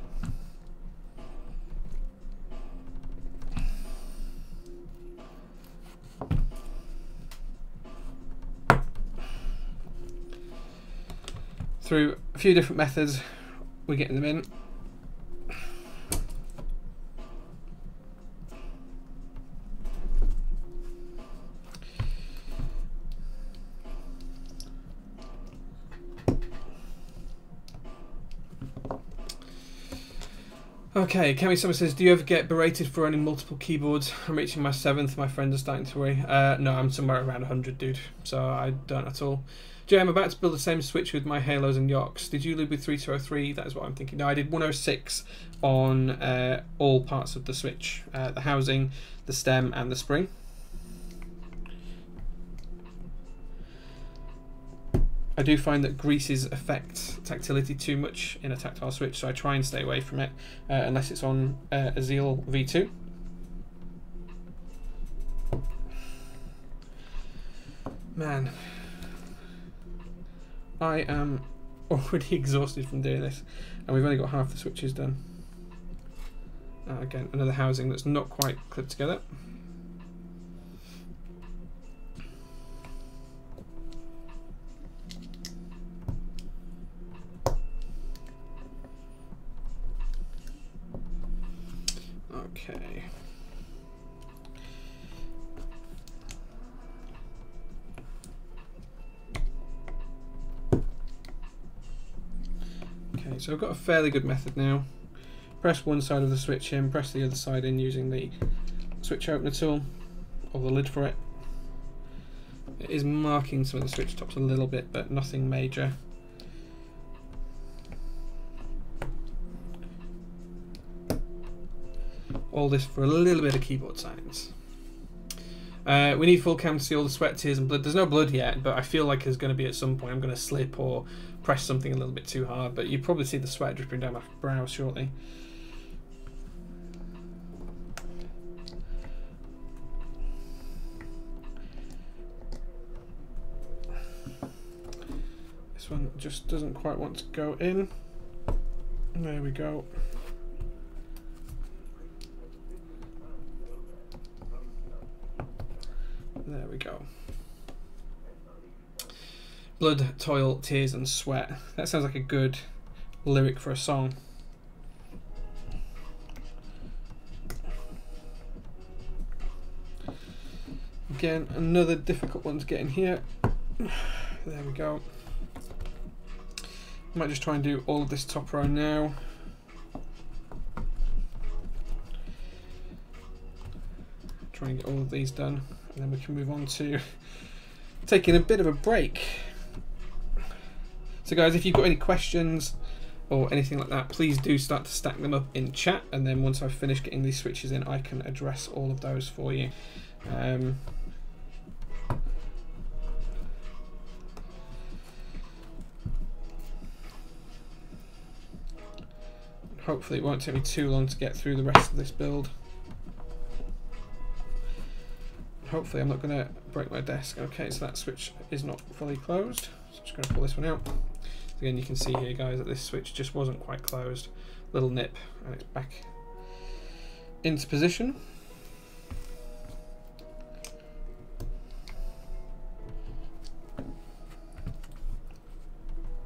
Through a few different methods, we're getting them in. Okay, Kami-sama says, Do you ever get berated for running multiple keyboards? I'm reaching my seventh, my friends are starting to worry. Uh, no, I'm somewhere around 100, dude, so I don't at all. Jay, I'm about to build the same switch with my Halos and Yoks. Did you lead with 3203? That is what I'm thinking. No, I did 106 on uh, all parts of the switch uh, the housing, the stem, and the spring. I do find that greases affect tactility too much in a tactile switch, so I try and stay away from it uh, unless it's on uh, a Zeal V2. Man, I am *laughs* already exhausted from doing this, and we've only got half the switches done. Uh, again, another housing that's not quite clipped together. So I've got a fairly good method now. Press one side of the switch in, press the other side in using the switch opener tool, or the lid for it. It is marking some of the switch tops a little bit, but nothing major. All this for a little bit of keyboard science. Uh, we need full cam to see all the sweat, tears, and blood. There's no blood yet, but I feel like there's going to be at some point. I'm going to slip or press something a little bit too hard, but you probably see the sweat dripping down my brow shortly. This one just doesn't quite want to go in. There we go. There we go. Blood, toil, tears, and sweat. That sounds like a good lyric for a song. Again, another difficult one to get in here. There we go. Might just try and do all of this top row now. Try and get all of these done, and then we can move on to *laughs* taking a bit of a break. So, guys, if you've got any questions or anything like that, please do start to stack them up in chat, and then once I've finished getting these switches in, I can address all of those for you. Um, hopefully it won't take me too long to get through the rest of this build. Hopefully I'm not going to break my desk. Okay, so that switch is not fully closed. So I'm just going to pull this one out. Again, you can see here, guys, that this switch just wasn't quite closed. Little nip, and it's back into position.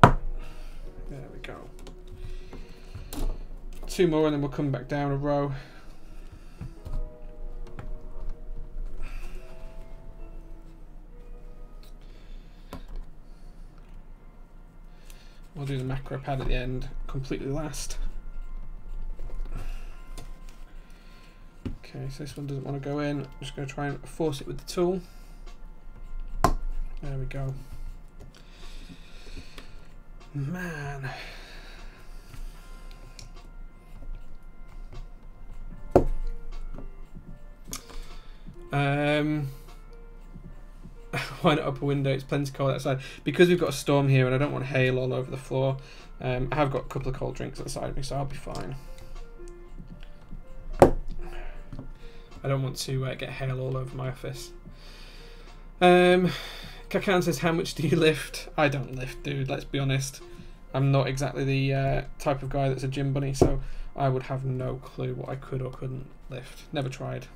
There we go. Two more and then we'll come back down a row. We'll do the macro pad at the end completely last. Okay, so this one doesn't want to go in. I'm just going to try and force it with the tool. There we go. Man. Um, *laughs* why not up a window? It's plenty cold outside. Because we've got a storm here and I don't want hail all over the floor, um, I have got a couple of cold drinks outside me, so I'll be fine. I don't want to uh, get hail all over my office. Um, Kakan says, "How much do you *laughs* lift?" I don't lift, dude. Let's be honest. I'm not exactly the uh, type of guy that's a gym bunny, so I would have no clue what I could or couldn't lift. Never tried.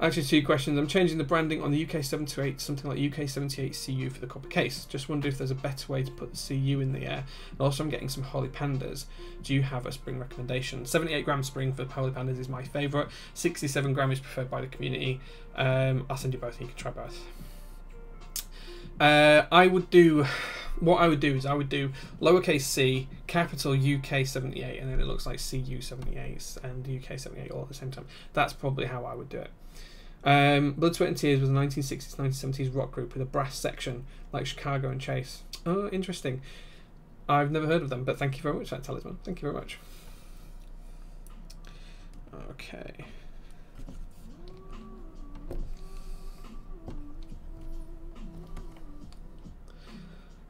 Actually, two questions. I'm changing the branding on the UK 728 to something like UK 78 CU for the copper case. Just wonder if there's a better way to put the CU in the air. And also, I'm getting some Holy Pandas. Do you have a spring recommendation? 78 gram spring for Holy Pandas is my favourite. 67 gram is preferred by the community. Um, I'll send you both and you can try both. Uh, I would do what I would do is I would do lowercase c, capital UK 78, and then it looks like CU 78 and UK 78 all at the same time. That's probably how I would do it. Um, Blood, Sweat and Tears was a 1960s, 1970s rock group with a brass section like Chicago and Chase. Oh, interesting. I've never heard of them, but thank you very much, that talisman. Thank you very much. Okay.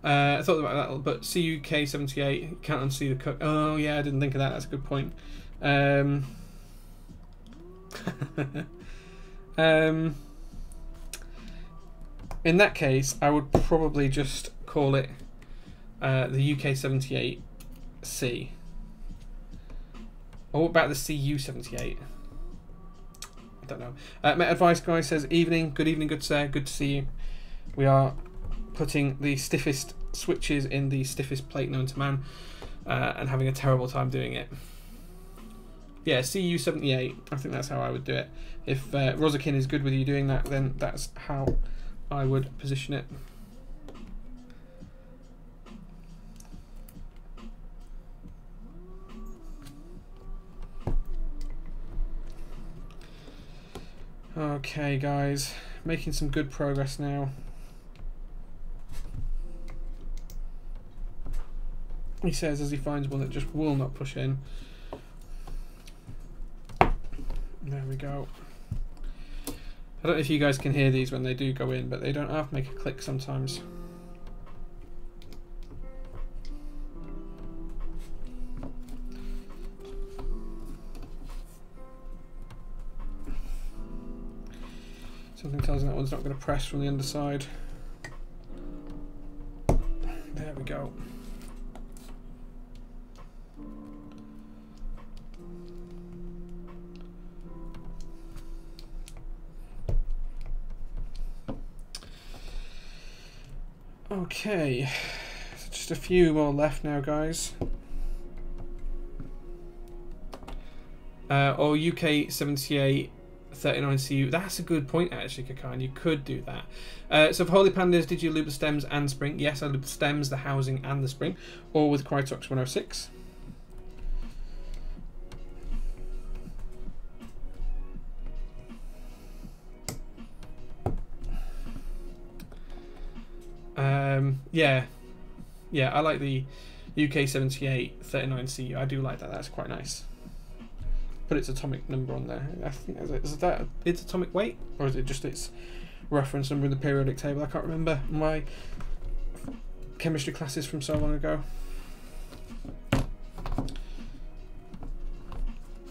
Uh, I thought about that, but CUK seventy eight can't unsee the cook. Oh yeah, I didn't think of that. That's a good point. Um, *laughs* um, in that case, I would probably just call it uh, the UK seventy eight C. Or what about the CU seventy eight? I don't know. Uh, Met Advice Guy says, Evening, good evening, good sir, good to see you. We are putting the stiffest switches in the stiffest plate known to man uh, and having a terrible time doing it. Yeah, CU78, I think that's how I would do it. If uh, Rosakin is good with you doing that, then that's how I would position it. Okay, guys, making some good progress now. He says as he finds one that just will not push in. There we go. I don't know if you guys can hear these when they do go in, but they don't have to make a click sometimes. Something tells me that one's not going to press from the underside. There we go. Okay, so just a few more left now, guys. Uh, or UK 78 39 CU. That's a good point, actually, Kakan. You could do that. Uh, so for Holy Pandas, did you lube the stems and spring? Yes, I lube the stems, the housing, and the spring. Or with Krytox 106. Um, yeah, yeah, I like the UK 78 39CU. I do like that. That's quite nice. Put its atomic number on there. I think is, that its atomic weight or is it just its reference number in the periodic table? I can't remember my chemistry classes from so long ago.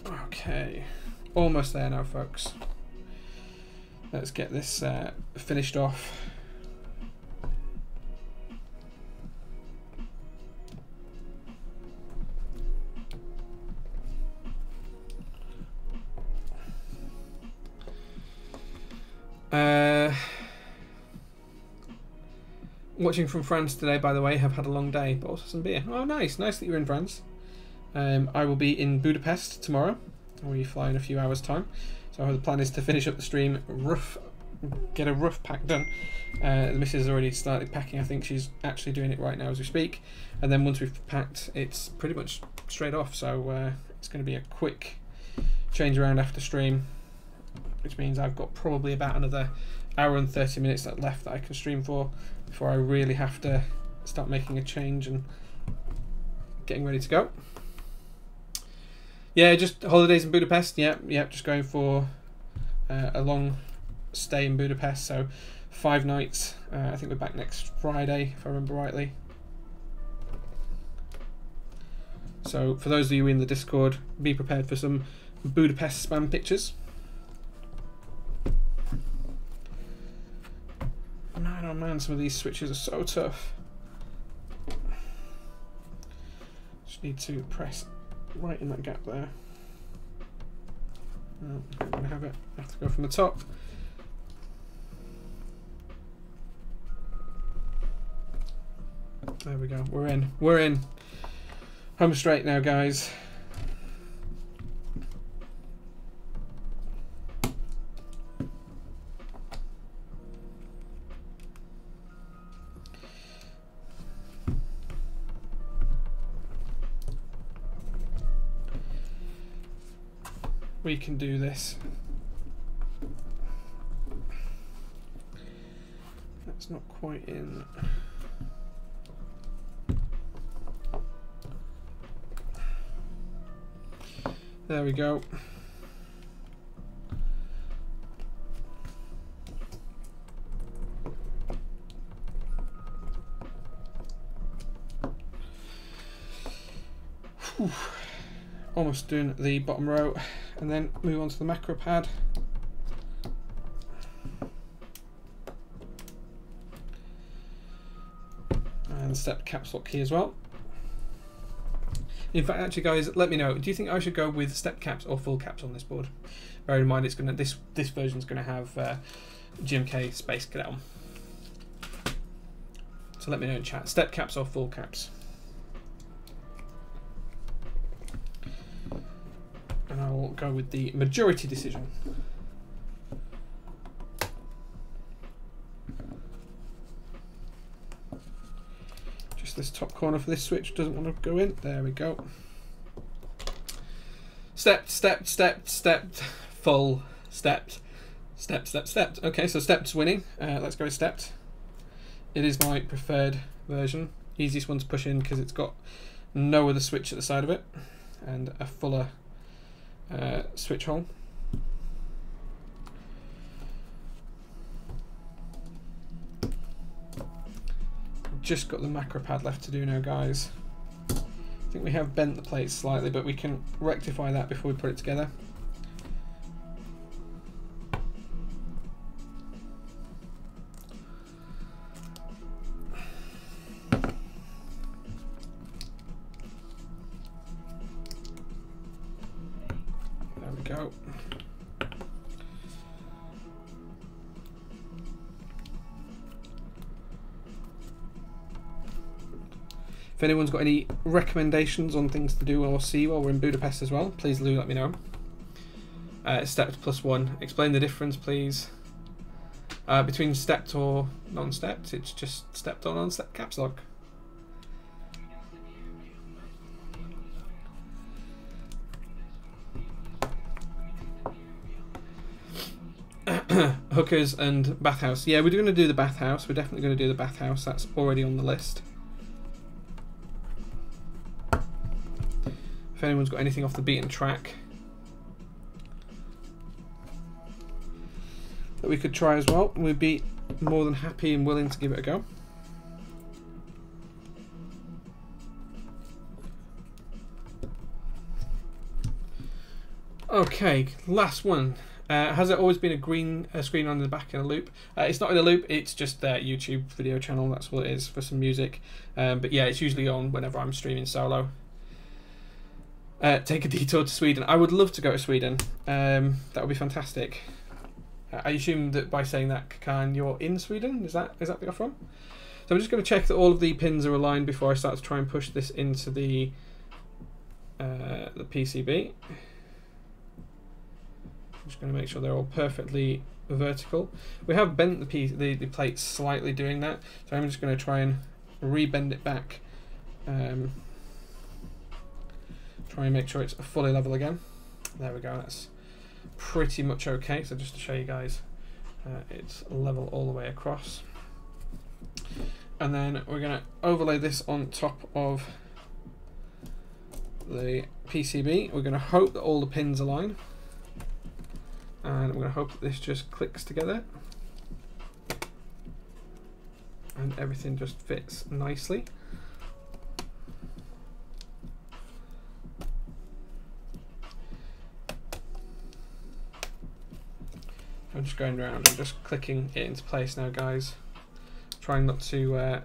Okay, almost there now, folks. Let's get this uh, finished off. Uh, watching from France today, by the way. Have had a long day, but also some beer. Oh, nice, nice that you're in France. Um, I will be in Budapest tomorrow. We fly in a few hours' time. So the plan is to finish up the stream, rough, get a rough pack done. Uh, the missus has already started packing. I think she's actually doing it right now as we speak. And then once we've packed, it's pretty much straight off. So uh, it's going to be a quick change around after stream which means I've got probably about another hour and 30 minutes left that I can stream for before I really have to start making a change and getting ready to go. Yeah, just holidays in Budapest. Yeah, yeah, just going for uh, a long stay in Budapest. So five nights. Uh, I think we're back next Friday, if I remember rightly. So for those of you in the Discord, be prepared for some Budapest spam pictures. Man, oh man, some of these switches are so tough. Just need to press right in that gap there. Oh, no, I'm have it. I have to go from the top. There we go. We're in. We're in. Home straight now, guys. We can do this. That's not quite in. There we go. Whew. Almost doing the bottom row and then move on to the macro pad. And step caps lock key as well. In fact, actually, guys, let me know. Do you think I should go with step caps or full caps on this board? Bear in mind, it's gonna this this version is gonna have uh, GMK Space Cadet on. So let me know in chat. Step caps or full caps? I'll go with the majority decision. Just this top corner for this switch doesn't want to go in. There we go. Stepped, stepped, stepped, stepped, full, stepped, stepped, stepped, stepped. Okay, so stepped's winning. Uh, let's go with stepped. It is my preferred version. Easiest one to push in because it's got no other switch at the side of it and a fuller uh, switch hole. just got the macro pad left to do now, guys. I think we have bent the plate slightly, but we can rectify that before we put it together. Anyone's got any recommendations on things to do or see while we're in Budapest as well, please do let me know. Uh, stepped plus one. Explain the difference, please. Uh, between stepped or non-stepped, it's just stepped or non-stepped caps lock. *coughs* Hookers and bathhouse. Yeah, we're going to do the bathhouse. We're definitely going to do the bathhouse. That's already on the list. If anyone's got anything off the beaten track that we could try as well, we'd be more than happy and willing to give it a go. Okay, last one. Uh, has it always been a green screen on the back in a loop? Uh, it's not in a loop, it's just a YouTube video channel, that's what it is for some music. Um, but yeah, it's usually on whenever I'm streaming solo uh, take a detour to Sweden. I would love to go to Sweden. Um, that would be fantastic. I assume that by saying that, Kakan, you're in Sweden. Is that is that where you're from? So I'm just going to check that all of the pins are aligned before I start to try and push this into the uh, the PCB. I'm just going to make sure they're all perfectly vertical. We have bent the, piece, the, the plate slightly doing that, so I'm just going to try and re-bend it back. Um, Try and make sure it's fully level again. There we go, that's pretty much okay. So just to show you guys, uh, it's level all the way across. And then we're going to overlay this on top of the PCB. We're going to hope that all the pins align. And we're going to hope that this just clicks together. And everything just fits nicely. I'm just going around and just clicking it into place now, guys. Trying not to uh,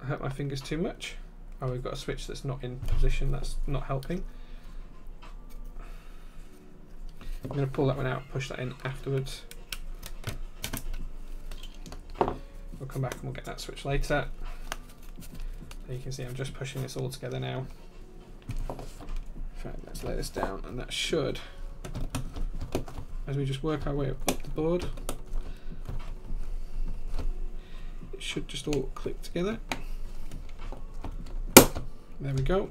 hurt my fingers too much. Oh, we've got a switch that's not in position. That's not helping. I'm going to pull that one out, push that in afterwards. We'll come back and we'll get that switch later. So you can see I'm just pushing this all together now. In fact, let's lay this down and that should, as we just work our way up the board, it should just all click together. There we go.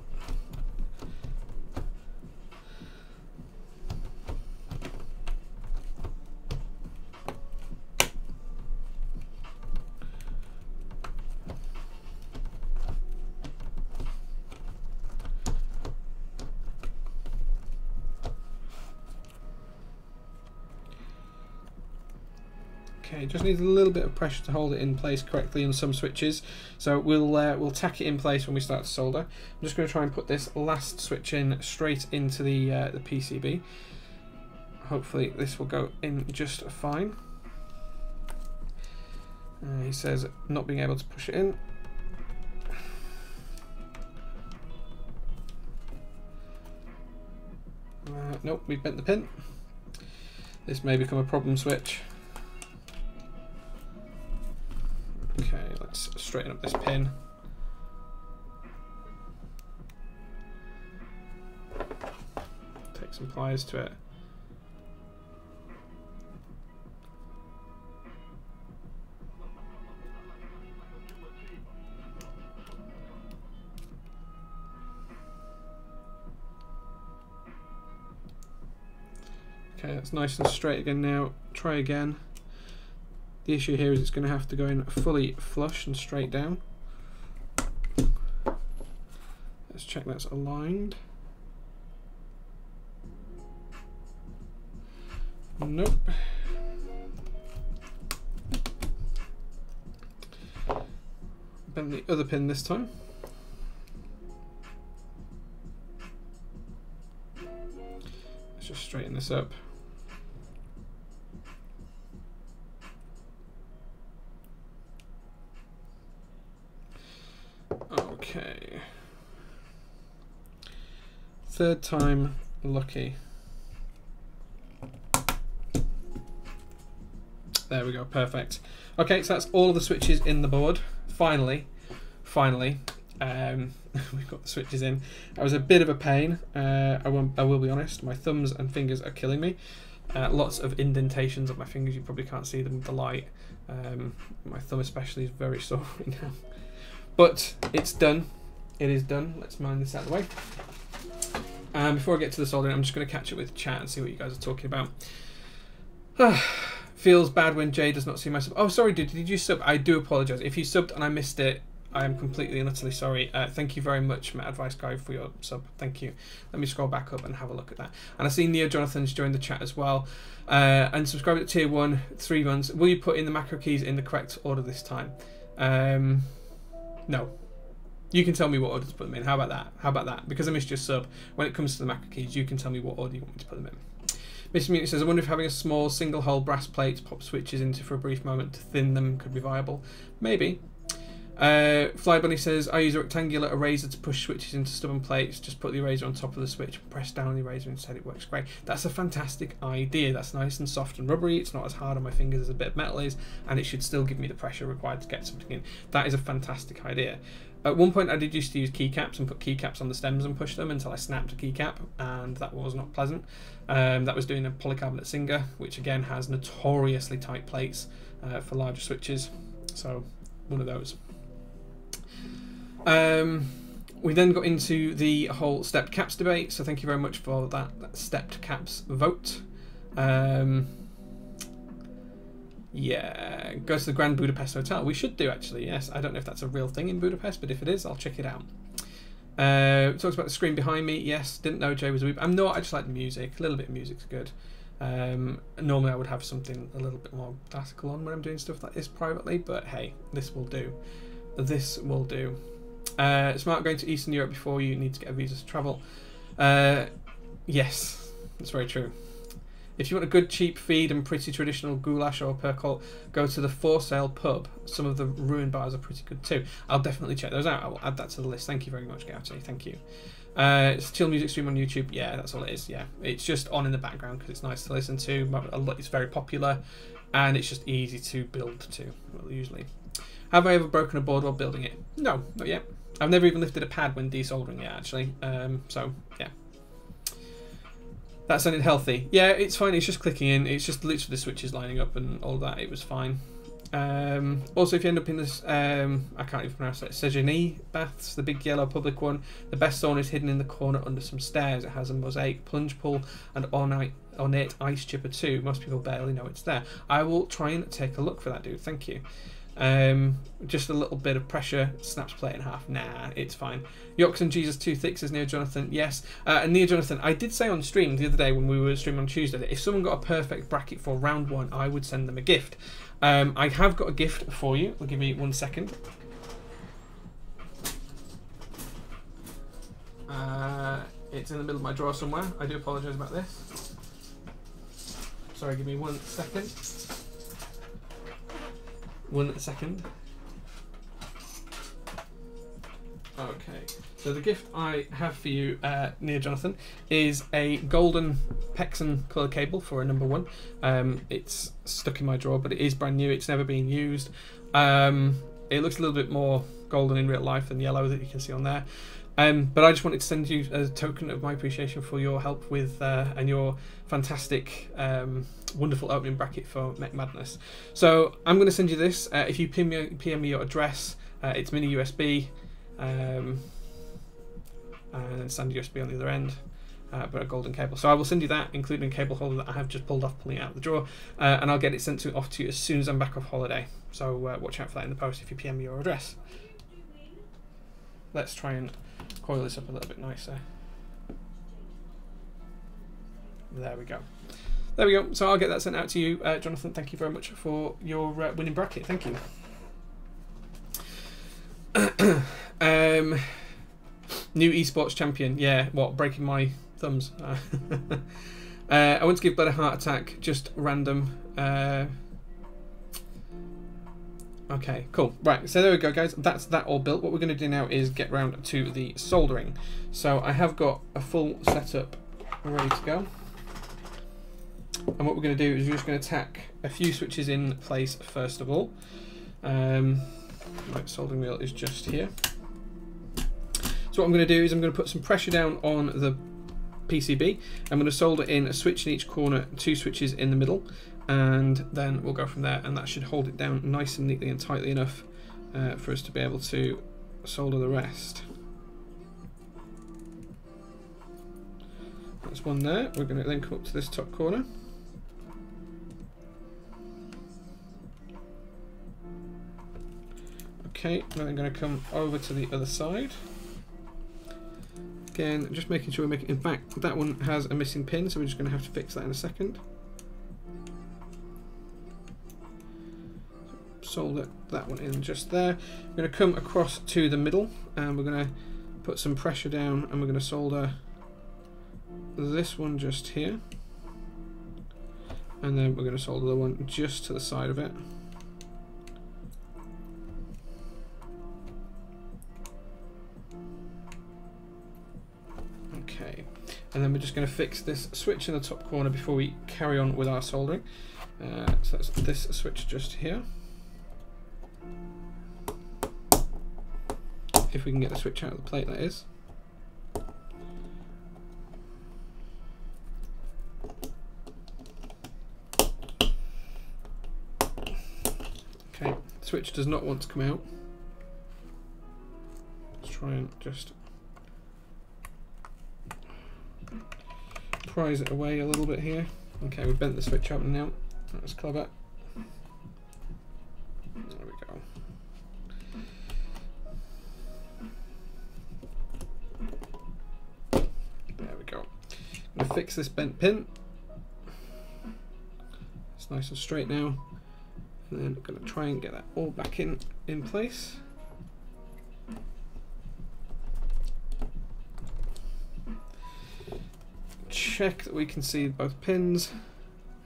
Okay, just needs a little bit of pressure to hold it in place correctly on some switches. So we'll uh, we'll tack it in place when we start to solder. I'm just going to try and put this last switch in straight into the uh, the PCB. Hopefully this will go in just fine. Uh, he says not being able to push it in. Uh, nope, we bent the pin. This may become a problem switch. Straighten up this pin. Take some pliers to it. Okay, that's nice and straight again now. Try again. The issue here is it's going to have to go in fully flush and straight down. Let's check that's aligned. Nope. Bend the other pin this time. Let's just straighten this up. Okay. Third time lucky. There we go, perfect. Okay, so that's all of the switches in the board. Finally, finally, um, *laughs* we've got the switches in. That was a bit of a pain. Uh, I, won't, I will be honest. My thumbs and fingers are killing me. Uh, lots of indentations on my fingers. You probably can't see them with the light. Um, my thumb especially is very *laughs* sore right now. But it's done. It is done. Let's mine this out of the way. Um, before I get to the soldering, I'm just going to catch up with chat and see what you guys are talking about. *sighs* Feels bad when Jae does not see my sub. Oh, sorry, dude. Did you sub? I do apologise. If you subbed and I missed it, I am completely and utterly sorry. Uh, thank you very much, Matt Advice Guy, for your sub. Thank you. Let me scroll back up and have a look at that. And I see Neo Jonathan's joined the chat as well. Uh, and subscribe at tier one, three months. Will you put in the macro keys in the correct order this time? Um, no. You can tell me what order to put them in. How about that? How about that? Because I missed your sub, when it comes to the macro keys, you can tell me what order you want me to put them in. Mr. Mutiny says, I wonder if having a small single hole brass plate pop switches into for a brief moment to thin them could be viable. Maybe. Uh, Fly Bunny says, I use a rectangular eraser to push switches into stubborn plates. Just put the eraser on top of the switch, press down the eraser instead. It works great. That's a fantastic idea. That's nice and soft and rubbery. It's not as hard on my fingers as a bit of metal is, and it should still give me the pressure required to get something in. That is a fantastic idea. At one point, I did used to use keycaps and put keycaps on the stems and push them until I snapped a keycap, and that was not pleasant. Um, that was doing a polycarbonate Singa, which again has notoriously tight plates uh, for larger switches. So, one of those. Um, we then got into the whole stepped caps debate, so thank you very much for that, that stepped caps vote. Um, yeah, go to the Grand Budapest Hotel. We should do actually. Yes, I don't know if that's a real thing in Budapest, but if it is, I'll check it out. Uh, talks about the screen behind me. Yes, didn't know Jae was a weep. I'm not. I just like music. A little bit of music's good. Um, normally, I would have something a little bit more classical on when I'm doing stuff like this privately, but hey, this will do. This will do. Uh, smart going to Eastern Europe before you need to get a visa to travel. Uh, yes, that's very true. If you want a good cheap feed and pretty traditional goulash or percol, go to the For Sale pub. Some of the ruin bars are pretty good too. I'll definitely check those out. I will add that to the list. Thank you very much, Gouty. Thank you. Uh, it's chill music stream on YouTube. Yeah, that's all it is. Yeah, it's just on in the background because it's nice to listen to. It's very popular, and it's just easy to build to. Well, usually, have I ever broken a board while building it? No, not yet. I've never even lifted a pad when desoldering it actually. Um, so yeah, that sounded healthy. Yeah, it's fine. It's just clicking in. It's just literally the switches lining up and all that. It was fine. Um, also, if you end up in this, um, I can't even pronounce it, Széchenyi baths, the big yellow public one, the best sauna is hidden in the corner under some stairs. It has a mosaic plunge pool and ornate, ornate ice chipper too. Most people barely know it's there. I will try and take a look for that, dude. Thank you. Um, just a little bit of pressure, snaps plate in half. Nah, it's fine. and Jesus too thick says Neo Jonathan. Yes, uh, and Neo Jonathan. I did say on stream the other day when we were streaming on Tuesday that if someone got a perfect bracket for round one, I would send them a gift. Um, I have got a gift for you. Well, give me one second. Uh, it's in the middle of my drawer somewhere. I do apologise about this. Sorry, give me one second. One second. Okay, so the gift I have for you, uh, Neo Jonathan, is a golden Pexon colour cable for a number one. Um, it's stuck in my drawer, but it is brand new. It's never been used. Um, it looks a little bit more golden in real life than yellow that you can see on there. Um, but I just wanted to send you a token of my appreciation for your help with uh, and your fantastic, um, wonderful opening bracket for Mech Madness. So I'm going to send you this. Uh, if you PM me, PM me your address, uh, it's mini USB, um, and standard USB on the other end. Uh, but a golden cable. So I will send you that, including a cable holder that I have just pulled off, pulling out of the drawer, uh, and I'll get it sent to off to you as soon as I'm back off holiday. So uh, watch out for that in the post if you PM me your address. Let's try and coil this up a little bit nicer. There we go. There we go. So I'll get that sent out to you, uh, Jonathan. Thank you very much for your uh, winning bracket. Thank you. *clears throat* um, new esports champion. Yeah, what? Breaking my thumbs. *laughs* uh, I want to give Blood a heart attack. Just random. Okay, cool. Right, so there we go, guys. That's that all built. What we're going to do now is get round to the soldering. So I have got a full setup ready to go. And what we're going to do is we're just going to tack a few switches in place first of all. Um, soldering wheel is just here. So what I'm going to do is I'm going to put some pressure down on the PCB. I'm going to solder in a switch in each corner, two switches in the middle, and then we'll go from there and that should hold it down nice and neatly and tightly enough uh, for us to be able to solder the rest. That's one there. We're going to then come up to this top corner. Okay, then I'm going to come over to the other side. Again, just making sure we're making. In fact, that one has a missing pin, so we're just going to have to fix that in a second. Solder that one in just there. We're going to come across to the middle and we're going to put some pressure down and we're going to solder this one just here. And then we're going to solder the one just to the side of it. Okay, and then we're just going to fix this switch in the top corner before we carry on with our soldering. Uh, so that's this switch just here. If we can get the switch out of the plate that is. Okay, switch does not want to come out. Let's try and just prise it away a little bit here. Okay, we've bent the switch open now. That's clever. Going to fix this bent pin. It's nice and straight now. And then I'm going to try and get that all back in, in place. Check that we can see both pins.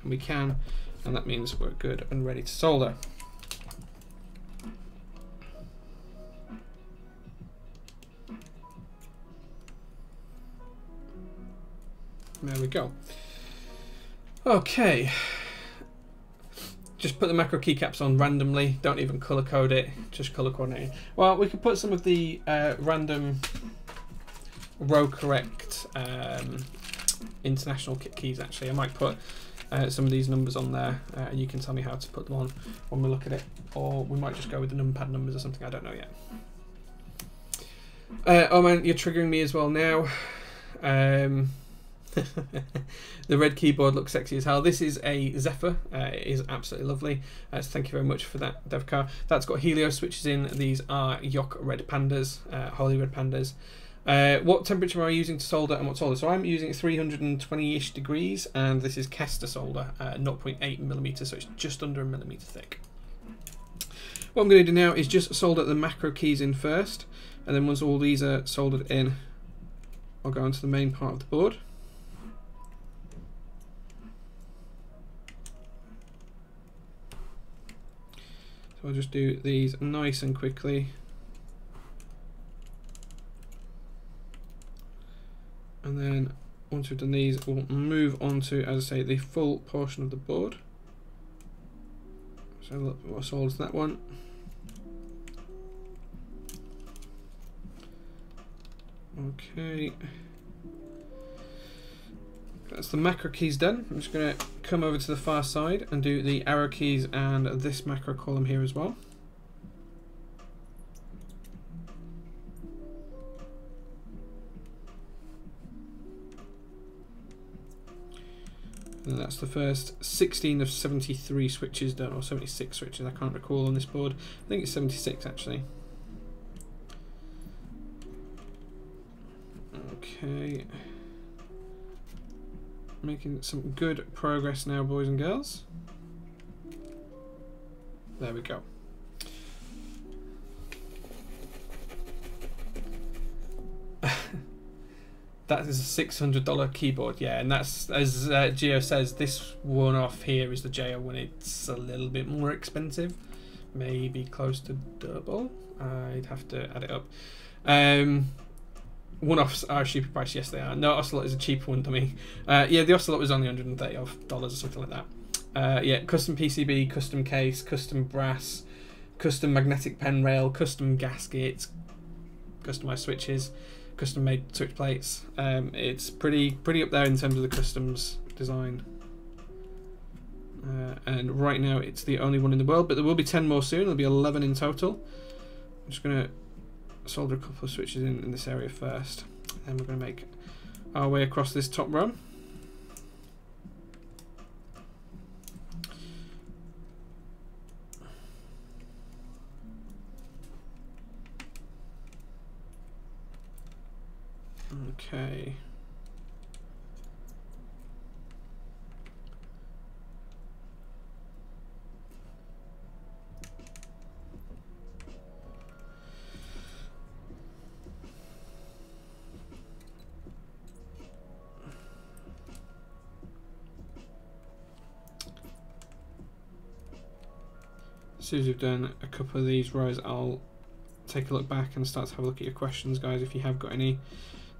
And we can, and that means we're good and ready to solder. There we go. Okay. Just put the macro keycaps on randomly. Don't even color code it. Just color coordinate. Well, we could put some of the uh, random row correct um, international keys actually. I might put uh, some of these numbers on there uh, and you can tell me how to put them on when we look at it. Or we might just go with the numpad numbers or something. I don't know yet. Uh, oh man, you're triggering me as well now. Um, *laughs* the red keyboard looks sexy as hell. This is a Zephyr. Uh, it is absolutely lovely. Uh, so thank you very much for that, Devcar. That's got Helios switches in. These are Yok Red Pandas, uh, Holy Red Pandas. Uh, what temperature am I using to solder and what solder? So I'm using 320-ish degrees and this is Kester solder, uh, 0.8 millimeter, so it's just under a millimeter thick. What I'm going to do now is just solder the macro keys in first and then once all these are soldered in I'll go onto the main part of the board. So I'll just do these nice and quickly. And then once we've done these, we'll move on to, as I say, the full portion of the board. So look what solves that one. Okay. That's the macro keys done. I'm just going to come over to the far side and do the arrow keys and this macro column here as well. And that's the first 16 of 73 switches done, or 76 switches, I can't recall on this board. I think it's 76 actually. Okay making some good progress now, boys and girls. There we go. *laughs* that is a six hundred dollar keyboard, yeah, and that's as uh, Geo says. This one off here is the JO one. It's a little bit more expensive, maybe close to double. I'd have to add it up. Um, one-offs are cheaper price. Yes, they are. No, Ocelot is a cheaper one to me. Uh, yeah, the Ocelot was only 130 dollars or something like that. Uh, yeah, custom PCB, custom case, custom brass, custom magnetic pen rail, custom gaskets, customized switches, custom made switch plates. Um, it's pretty pretty up there in terms of the customs design. Uh, and right now it's the only one in the world, but there will be 10 more soon. There'll be 11 in total. I'm just going to solder a couple of switches in, in this area first. Then we're going to make our way across this top row. Okay. Soon as we've done a couple of these rows, I'll take a look back and start to have a look at your questions, guys, if you have got any.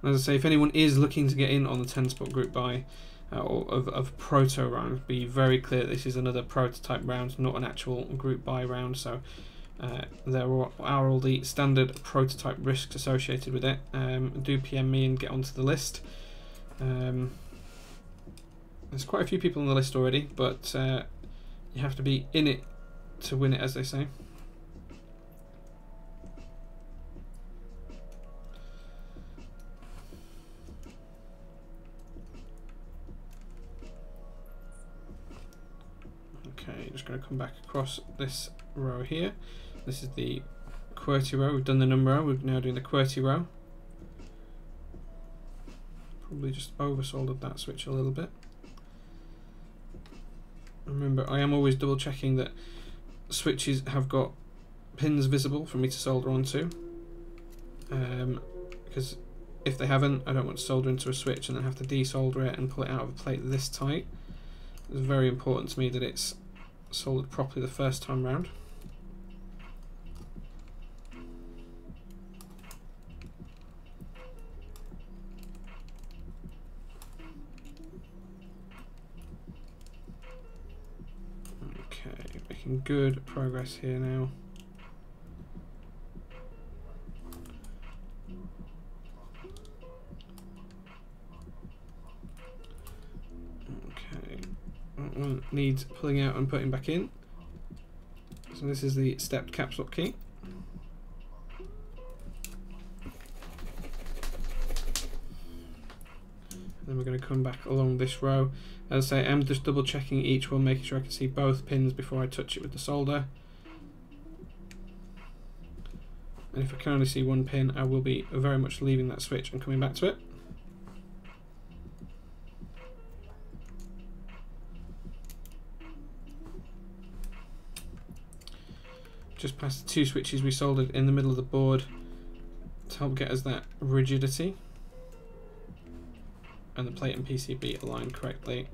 And as I say, if anyone is looking to get in on the 10 spot group buy uh, of, of proto round, be very clear this is another prototype round, not an actual group buy round. So uh, there are all the standard prototype risks associated with it. Um, do PM me and get onto the list. Um, there's quite a few people on the list already, but uh, you have to be in it to win it, as they say. Okay, just going to come back across this row here. This is the QWERTY row. We've done the number row. We're now doing the QWERTY row. Probably just oversoldered that switch a little bit. Remember, I am always double checking that switches have got pins visible for me to solder onto um, because if they haven't I don't want to solder into a switch and then have to desolder it and pull it out of a plate this tight It's very important to me that it's soldered properly the first time round. Making good progress here now. Okay, that one needs pulling out and putting back in. So this is the stepped caps lock key. then we're going to come back along this row. As I say, I'm just double checking each one, making sure I can see both pins before I touch it with the solder. And if I can only see one pin, I will be very much leaving that switch and coming back to it. just past the two switches we soldered in the middle of the board to help get us that rigidity and the plate and PCB aligned correctly.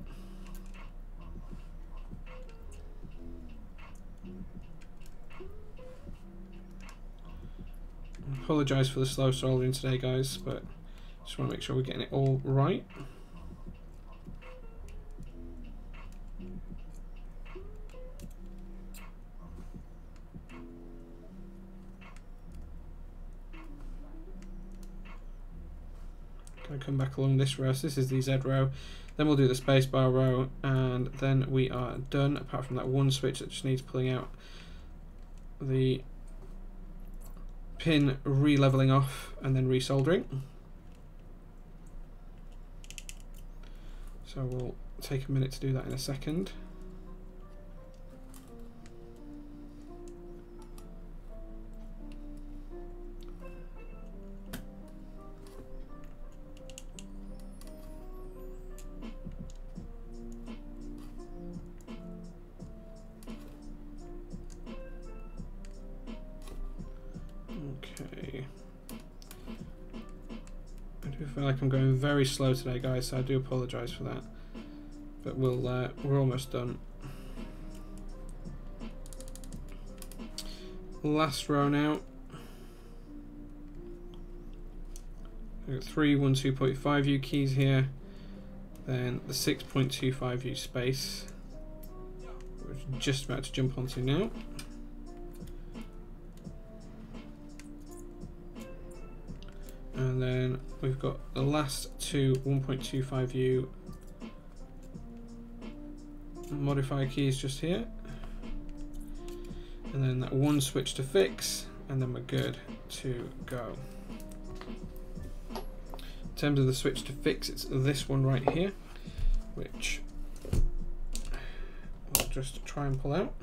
Apologise for the slow soldering today guys but just want to make sure we're getting it all right. come back along this row. So this is the Z row. Then we'll do the spacebar row, and then we are done, apart from that one switch that just needs pulling out the pin re-leveling off and then resoldering. So we'll take a minute to do that in a second. Very slow today, guys, so I do apologise for that. But we'll uh, we're almost done. Last row now. We've got three 12.5U keys here. Then the 6.25U space. We're just about to jump onto now. And then we've got the last two 1.25U modifier keys just here. And then that one switch to fix and then we're good to go. In terms of the switch to fix it's this one right here which I'll just try and pull out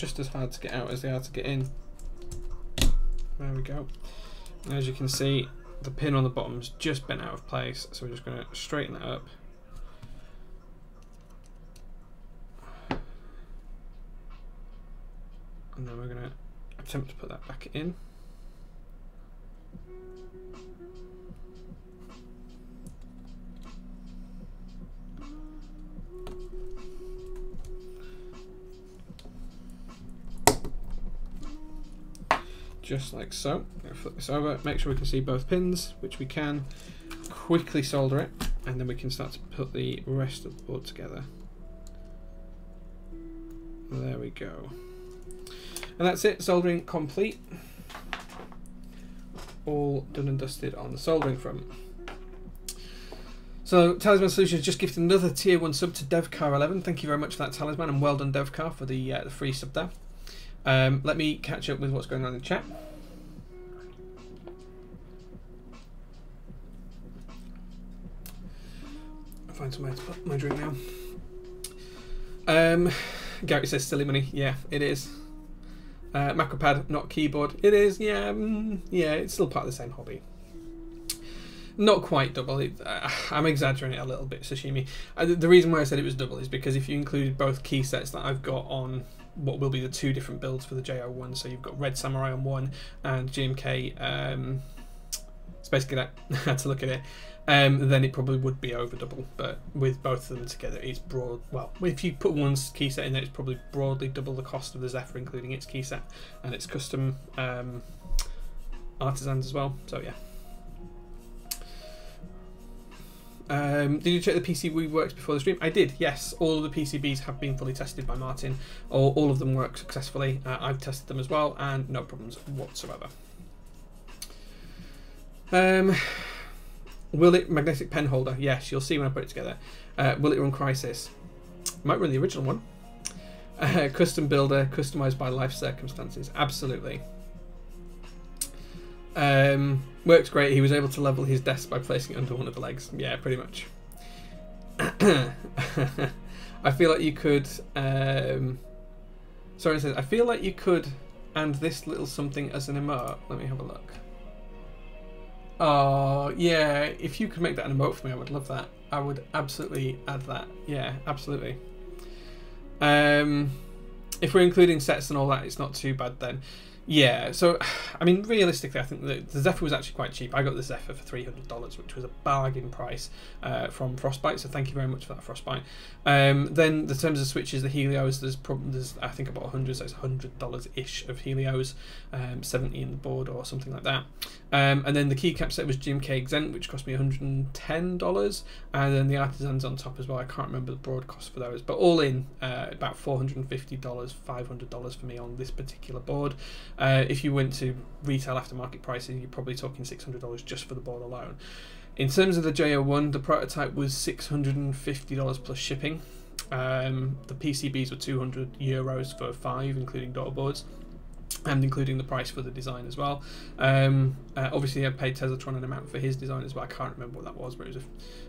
just as hard to get out as they are to get in. There we go. And as you can see, the pin on the bottom's just bent out of place, so we're just going to straighten that up. And then we're going to attempt to put that back in. Like so. Flip this over, make sure we can see both pins, which we can. Quickly solder it, and then we can start to put the rest of the board together. There we go. And that's it, soldering complete. All done and dusted on the soldering front. So Talisman Solutions just gifted another tier 1 sub to DevCar11. Thank you very much for that Talisman and well done DevCar for the, uh, the free sub there. Um, let me catch up with what's going on in the chat. Find somewhere to put my drink now. Um, Gary says silly money. Yeah, it is. Uh, macropad, not keyboard. It is. Yeah, mm, yeah. It's still part of the same hobby. Not quite double. It, uh, I'm exaggerating it a little bit, sashimi. Uh, the reason why I said it was double is because if you included both key sets that I've got on what will be the two different builds for the J01, so you've got Red Samurai on one and GMK um, Space Cadet, *laughs* had to look at it, um, then it probably would be over double. But with both of them together, it's broad. Well, if you put one key set in there, it's probably broadly double the cost of the Zephyr, including its key set and its custom um, artisans as well. So yeah. Um, did you check the PCB works before the stream? I did, yes. All of the PCBs have been fully tested by Martin. All, all of them work successfully. Uh, I've tested them as well, and no problems whatsoever. Um, will it magnetic pen holder? Yes, you'll see when I put it together. Uh, will it run Crysis? Might run the original one. Uh, custom builder, customized by life circumstances. Absolutely. Um, works great. He was able to level his desk by placing it under one of the legs. Yeah, pretty much. *coughs* I feel like you could. Um, sorry, I feel like you could, and this little something as an emote. Let me have a look. Oh yeah, if you could make that an emote for me, I would love that. I would absolutely add that. Yeah, absolutely. Um, if we're including sets and all that, it's not too bad then. Yeah, so *sighs* I mean, realistically, I think the, the Zephyr was actually quite cheap. I got the Zephyr for three hundred dollars, which was a bargain price uh, from Frostbite. So thank you very much for that, Frostbite. Um, then the terms of switches, the Helios, there's probably there's I think about hundred, so it's hundred dollars ish of Helios, um, seventy in the board or something like that. Um, and then the keycap set was GMK Xent, which cost me hundred and ten dollars, and then the artisans on top as well. I can't remember the broad cost for those, but all in uh, about four hundred and fifty dollars, five hundred dollars for me on this particular board. Uh, if you went to retail aftermarket pricing, you're probably talking $600 just for the board alone. In terms of the J01, the prototype was $650 plus shipping. Um, the PCBs were 200 euros for five, including daughter boards and including the price for the design as well. Um, uh, obviously, I paid Teslatron an amount for his design as well. I can't remember what that was, but it was a,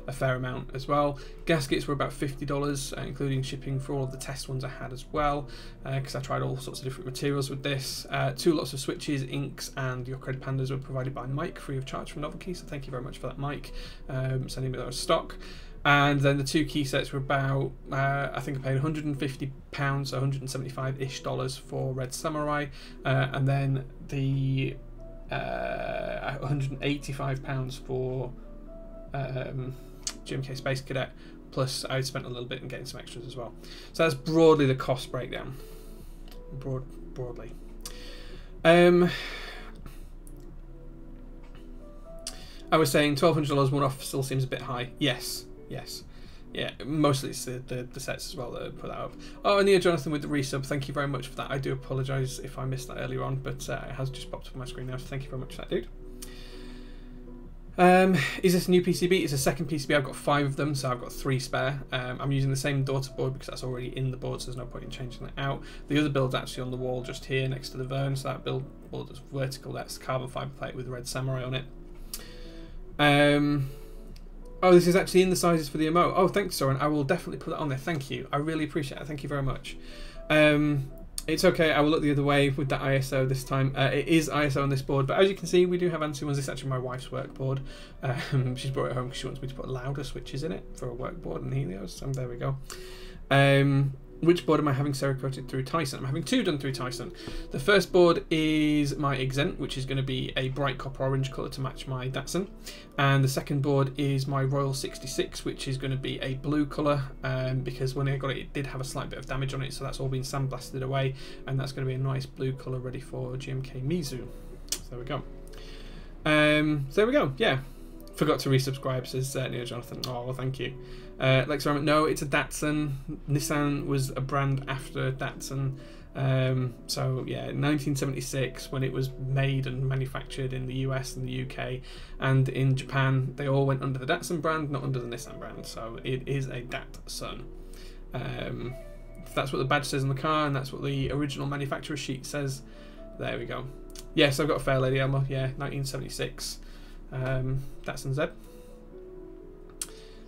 a fair amount as well. Gaskets were about fifty dollars, uh, including shipping for all of the test ones I had as well, because uh, I tried all sorts of different materials with this. Uh, two lots of switches, inks, and your credit pandas were provided by Mike free of charge from Novelkey. So thank you very much for that, Mike, um, sending me those stock and then the two key sets were about uh, I think I paid 150 pounds, 175 ish dollars for Red Samurai, uh, and then the uh, 185 pounds for um, GMK Space Cadet. Plus, I spent a little bit in getting some extras as well. So that's broadly the cost breakdown. Broad, broadly. Um, I was saying twelve hundred dollars one off still seems a bit high. Yes, Yes. Yeah, mostly it's the, the, the, sets as well that put that up. Oh, and yeah, Jonathan with the resub, thank you very much for that. I do apologise if I missed that earlier on, but uh, it has just popped up on my screen now, so thank you very much for that, dude. Um, is this a new PCB? It's a second PCB. I've got five of them, so I've got three spare. Um, I'm using the same daughter board because that's already in the board, so there's no point in changing that out. The other build's actually on the wall just here next to the Vern, so that build board is vertical. That's carbon fibre plate with red samurai on it. Um, Oh, this is actually in the sizes for the emote. Oh, thanks, Soren. I will definitely put that on there. Thank you. I really appreciate it. Thank you very much. Um, it's okay. I will look the other way with that ISO this time. Uh, it is ISO on this board, but as you can see, we do have ANSI ones. This is actually my wife's work board. Um, *laughs* she's brought it home because she wants me to put louder switches in it for a work board and Helios. So there we go. Um, which board am I having cerakoted through Tyson? I'm having two done through Tyson. The first board is my Xent, which is going to be a bright copper orange colour to match my Datsun. And the second board is my Royal 66, which is going to be a blue colour, um, because when I got it, it did have a slight bit of damage on it, so that's all been sandblasted away, and that's going to be a nice blue colour ready for GMK Mizu. So there we go. Um, so there we go, yeah. Forgot to resubscribe, says uh, Neo Jonathan. Oh, well, thank you. Uh, Lex no, it's a Datsun. Nissan was a brand after Datsun. Um, so yeah, 1976 when it was made and manufactured in the US and the UK and in Japan, they all went under the Datsun brand, not under the Nissan brand. So it is a Datsun. Um, that's what the badge says on the car, and that's what the original manufacturer sheet says. There we go. Yes, I've got a Fairlady Elmo. Yeah, 1976. Um, Datsun Z.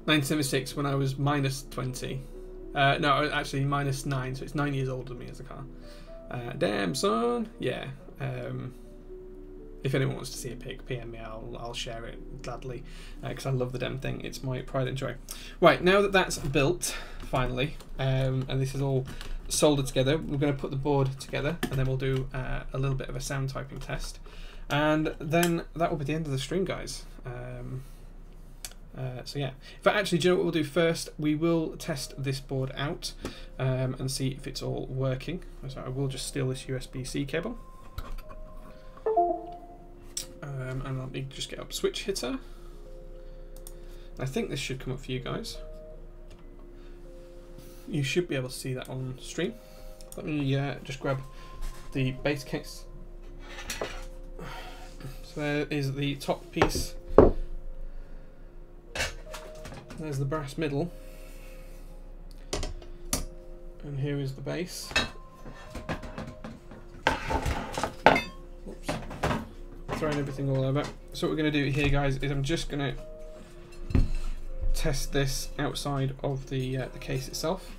1976 when I was minus 20. Uh, no, actually minus 9, so it's 9 years older than me as a car. Uh, damn, son. Yeah. Um, if anyone wants to see a pic, PM me. I'll I'll share it gladly because uh, I love the damn thing. It's my pride and joy. Right now that that's built finally, um, and this is all soldered together, we're going to put the board together, and then we'll do uh, a little bit of a sound typing test, and then that will be the end of the stream, guys. Um, uh, so yeah, but actually, do you know what we'll do first? We will test this board out um, and see if it's all working. So I will just steal this USB-C cable. Um, and let me just get up switch hitter. I think this should come up for you guys. You should be able to see that on stream. Let me uh, just grab the base case. So there is the top piece there's the brass middle. And here is the base. Oops. Throwing everything all over. So what we're going to do here, guys, is I'm just going to test this outside of the, uh, the case itself.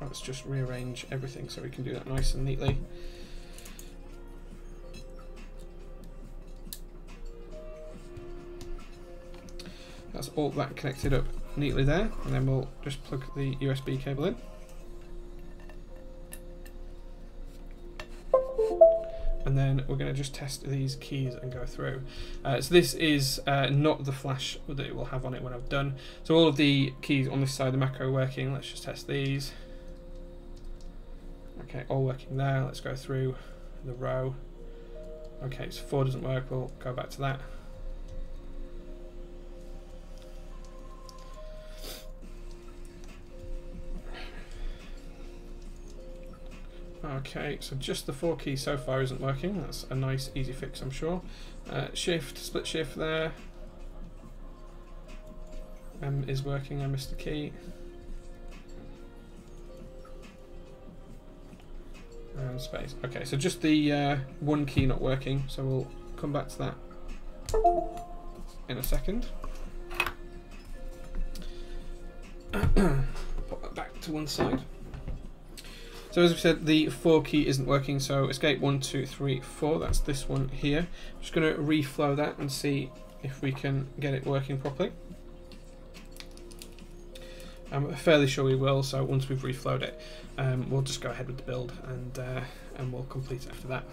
Let's just rearrange everything so we can do that nice and neatly. That's all that connected up neatly there, and then we'll just plug the USB cable in. and then we're going to just test these keys and go through. Uh, so this is uh, not the flash that it will have on it when I've done. So all of the keys on this side of the macro working. Let's just test these. Okay, all working there. Let's go through the row. Okay, so four doesn't work. We'll go back to that. Okay, so just the four key so far isn't working. That's a nice, easy fix, I'm sure. Uh, shift, split shift there. M is working, I missed the key. And space. Okay, so just the uh, one key not working, so we'll come back to that in a second. *clears throat* Pop that back to one side. So as we said, the 4 key isn't working, so escape 1, 2, 3, 4, that's this one here. I'm just going to reflow that and see if we can get it working properly. I'm fairly sure we will, so once we've reflowed it, um, we'll just go ahead with the build and uh, and we'll complete after that.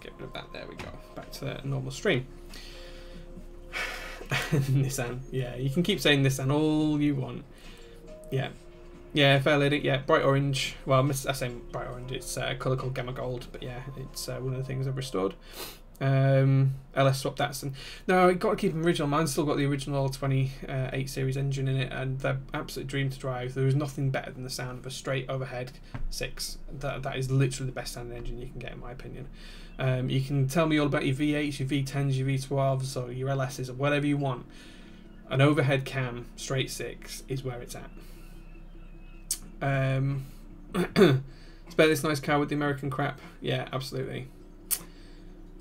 Get rid of that, there we go. Back to the normal stream. *sighs* Nissan, yeah, you can keep saying Nissan all you want. Yeah, yeah, fair lady. Yeah, bright orange. Well, I say bright orange. It's a colour called Gamma Gold, but yeah, it's uh, one of the things I've restored. Um, LS swap And No, I got to keep them original. Mine's still got the original 28 series engine in it, and they're absolute dream to drive. There is nothing better than the sound of a straight overhead six. That that is literally the best sounding engine you can get, in my opinion. Um, you can tell me all about your V8s, your V10s, your V12s, or your LSs, or whatever you want. An overhead cam straight six is where it's at. Um, *clears throat* spare this nice car with the American crap. Yeah, absolutely.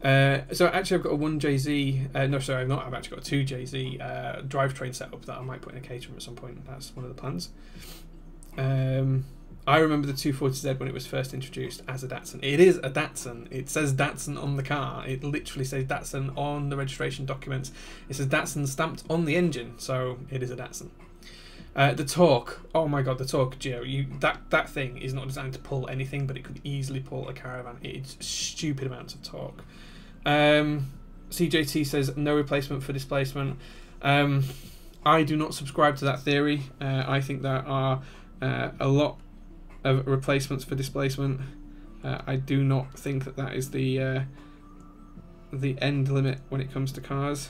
Uh, so actually, I've got a one JZ. Uh, no, sorry, I've not. I've actually got a two JZ uh, drivetrain setup that I might put in a Caterham at some point. That's one of the plans. Um, I remember the 240Z when it was first introduced as a Datsun. It is a Datsun. It says Datsun on the car. It literally says Datsun on the registration documents. It says Datsun stamped on the engine, so it is a Datsun. Uh, the torque, oh my god, the torque, Geo, you that that thing is not designed to pull anything, but it could easily pull a caravan. It's stupid amounts of torque. Um, CJT says no replacement for displacement. Um, I do not subscribe to that theory. Uh, I think there are uh, a lot of replacements for displacement. Uh, I do not think that that is the uh, the end limit when it comes to cars.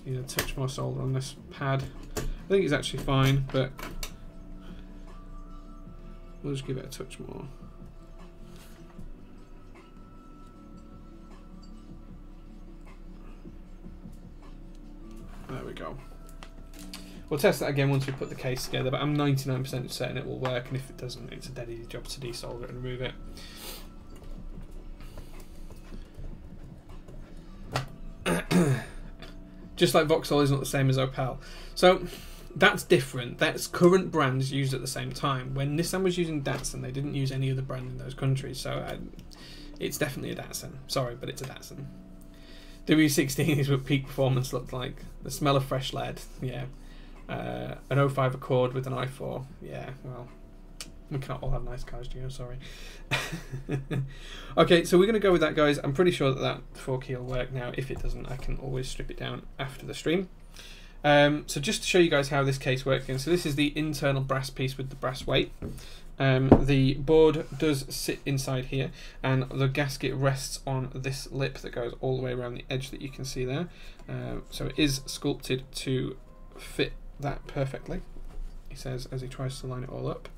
Just need a touch more solder on this pad. I think it's actually fine, but we'll just give it a touch more. There we go. We'll test that again once we put the case together, but I'm 99% certain it will work, and if it doesn't, it's a dead easy job to desolder it and remove it. *clears throat* just like Vauxhall is not the same as Opel. So that's different. That's current brands used at the same time. When Nissan was using Datsun, they didn't use any other brand in those countries. So uh, it's definitely a Datsun. Sorry, but it's a Datsun. W16 *laughs* is what peak performance looked like. The smell of fresh lead, yeah. Uh, an 05 Accord with an i4, yeah, well, we *laughs* can't all have nice cars, Gio, sorry. *laughs* okay, so we're going to go with that, guys. I'm pretty sure that that 4 key will work now. If it doesn't, I can always strip it down after the stream. Um, so just to show you guys how this case works, again, so this is the internal brass piece with the brass weight. Um, the board does sit inside here, and the gasket rests on this lip that goes all the way around the edge that you can see there. Um, so it is sculpted to fit that perfectly, he says as he tries to line it all up.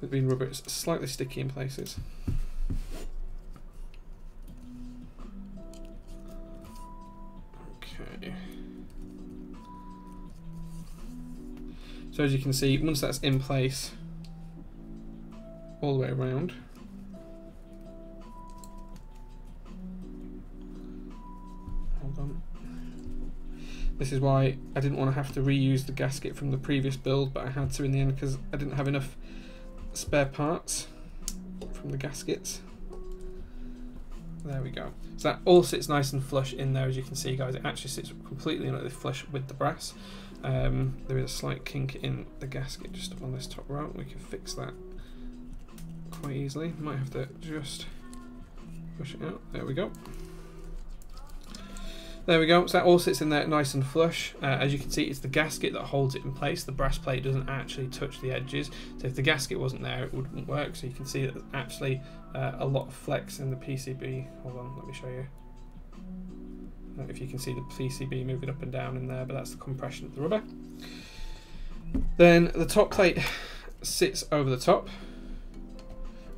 The being rubber is slightly sticky in places. Okay. So as you can see, once that's in place, all the way around, hold on. This is why I didn't want to have to reuse the gasket from the previous build, but I had to in the end because I didn't have enough spare parts from the gaskets. There we go. So that all sits nice and flush in there, as you can see, guys. It actually sits completely flush with the brass. Um, there is a slight kink in the gasket just up on this top row. We can fix that quite easily. Might have to just push it out. There we go. There we go, so that all sits in there nice and flush. Uh, as you can see, it's the gasket that holds it in place. The brass plate doesn't actually touch the edges. So if the gasket wasn't there, it wouldn't work. So you can see that there's actually uh, a lot of flex in the PCB. Hold on, let me show you. if you can see the PCB moving up and down in there, but that's the compression of the rubber. Then the top plate *sighs* sits over the top.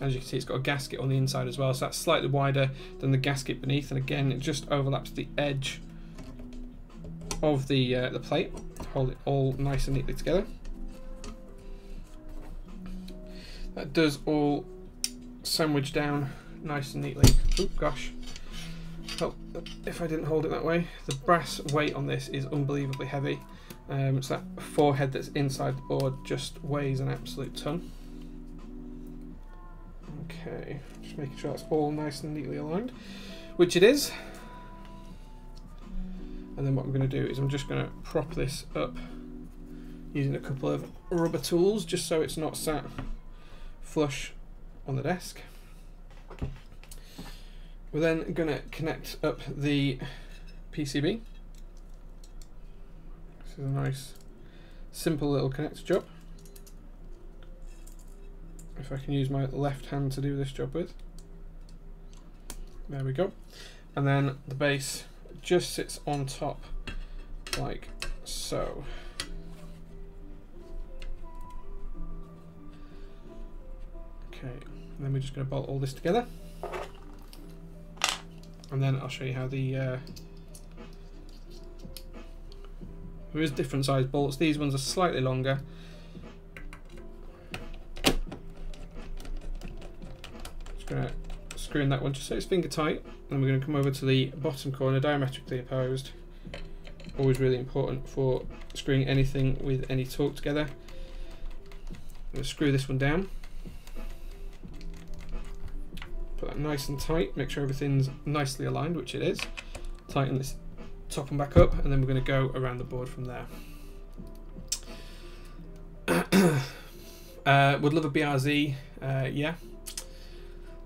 As you can see, it's got a gasket on the inside as well, so that's slightly wider than the gasket beneath, and again, it just overlaps the edge of the uh, the plate. Hold it all nice and neatly together. That does all sandwich down nice and neatly. Oh gosh. Oh, if I didn't hold it that way. The brass weight on this is unbelievably heavy. Um, so that forehead that's inside the board just weighs an absolute ton. Okay, just making sure that's all nice and neatly aligned, which it is. And then what I'm going to do is I'm just going to prop this up using a couple of rubber tools just so it's not sat flush on the desk. We're then going to connect up the PCB. This is a nice simple little connector job if I can use my left hand to do this job with. There we go. And then the base just sits on top like so. Okay, and then we're just going to bolt all this together. And then I'll show you how the... Uh, there is different size bolts. These ones are slightly longer. To screw in that one just so it's finger tight. And we're going to come over to the bottom corner, diametrically opposed. Always really important for screwing anything with any torque together. I'm to screw this one down. Put that nice and tight, make sure everything's nicely aligned, which it is. Tighten this top and back up, and then we're going to go around the board from there. *coughs* uh, would love a BRZ, uh, yeah,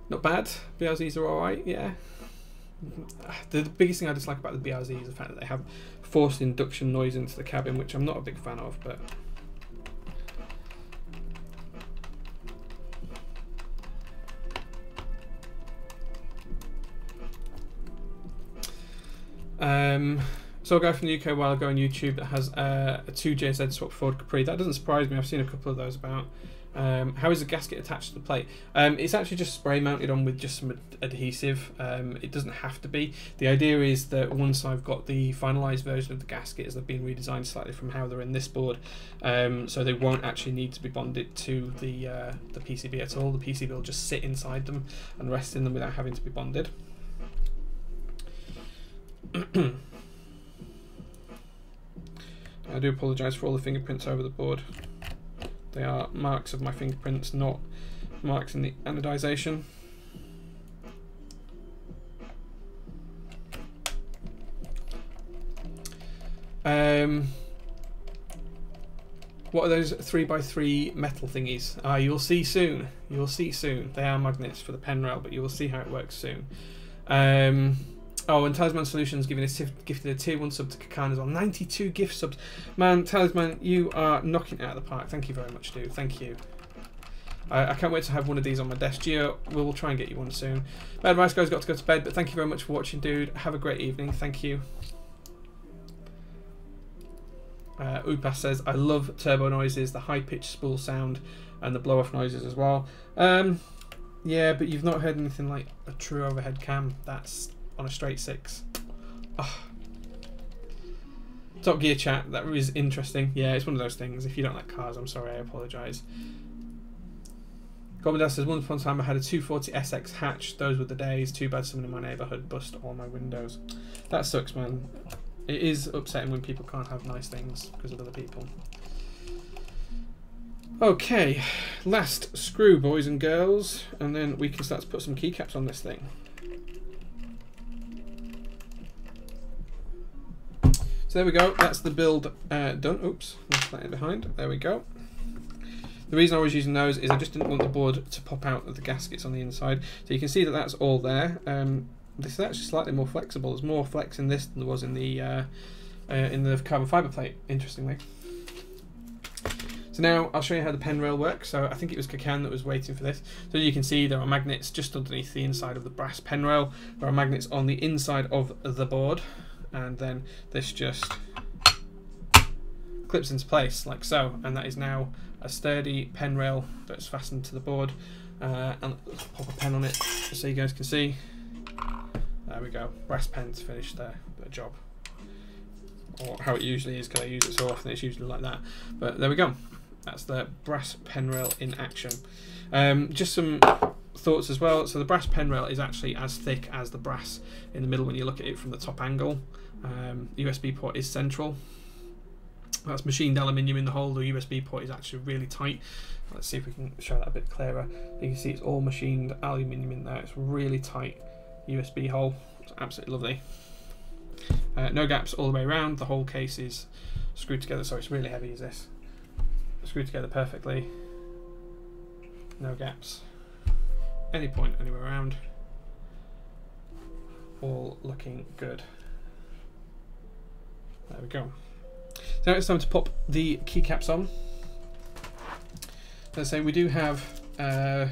not bad. BRZs are alright, yeah. The, the, biggest thing I dislike about the BRZ is the fact that they have forced induction noise into the cabin, which I'm not a big fan of, but... Um, so a guy from the UK a while ago on YouTube that has uh, a 2JZ swap Ford Capri. That doesn't surprise me. I've seen a couple of those about. Um, how is the gasket attached to the plate? Um, it's actually just spray mounted on with just some ad adhesive. Um, it doesn't have to be. The idea is that once I've got the finalised version of the gasket, as they've been redesigned slightly from how they're in this board, um, so they won't actually need to be bonded to the uh, the PCB at all. The PCB will just sit inside them and rest in them without having to be bonded. *clears throat* I do apologise for all the fingerprints over the board. They are marks of my fingerprints, not marks in the anodization. Um, what are those 3x3 metal thingies? Ah, you'll see soon. You'll see soon. They are magnets for the pen rail, but you will see how it works soon. Um, oh, and Talisman Solutions giving a gifted a tier 1 sub to Kakan as well. 92 gift subs. Man, Talisman, you are knocking it out of the park. Thank you very much, dude. Thank you. I, I, can't wait to have one of these on my desk. Geo, we'll try and get you one soon. Bad advice, guys. Got to go to bed, but thank you very much for watching, dude. Have a great evening. Thank you. Uh, Upas says, I love turbo noises, the high pitched spool sound, and the blow off noises as well. Um, yeah, but you've not heard anything like a true overhead cam that's on a straight six. Oh. Top Gear chat, that was interesting. Yeah, it's one of those things. If you don't like cars, I'm sorry, I apologise. Commodore says, Once upon a time I had a 240 SX hatch. Those were the days. Too bad someone in my neighbourhood bust all my windows. That sucks, man. It is upsetting when people can't have nice things because of other people. Okay, last screw, boys and girls, and then we can start to put some keycaps on this thing. So there we go, that's the build uh, done. Oops, left that in behind. There we go. The reason I was using those is I just didn't want the board to pop out of the gaskets on the inside. So you can see that that's all there. Um, this is actually slightly more flexible. There's more flex in this than there was in the uh, uh, in the carbon fibre plate, interestingly. So now I'll show you how the pen rail works. So I think it was Kakan that was waiting for this. So you can see there are magnets just underneath the inside of the brass pen rail. There are magnets on the inside of the board. And then this just clips into place like so. And that is now a sturdy pen rail that's fastened to the board. Uh, and let's pop a pen on it so you guys can see. There we go. Brass pens finished their, their job. Or how it usually is, because I use it so often, it's usually like that. But there we go. That's the brass pen rail in action. Um, just some thoughts as well. So the brass pen rail is actually as thick as the brass in the middle when you look at it from the top angle. Um, USB port is central. That's machined aluminium in the hole. The USB port is actually really tight. Let's see if we can show that a bit clearer. You can see it's all machined aluminium in there. It's really tight. USB hole. It's absolutely lovely. Uh, no gaps all the way around. The whole case is screwed together. So it's really heavy as this. Screwed together perfectly. No gaps. Any point anywhere around. All looking good. There we go. Now it's time to pop the keycaps on. Let's say we do have uh,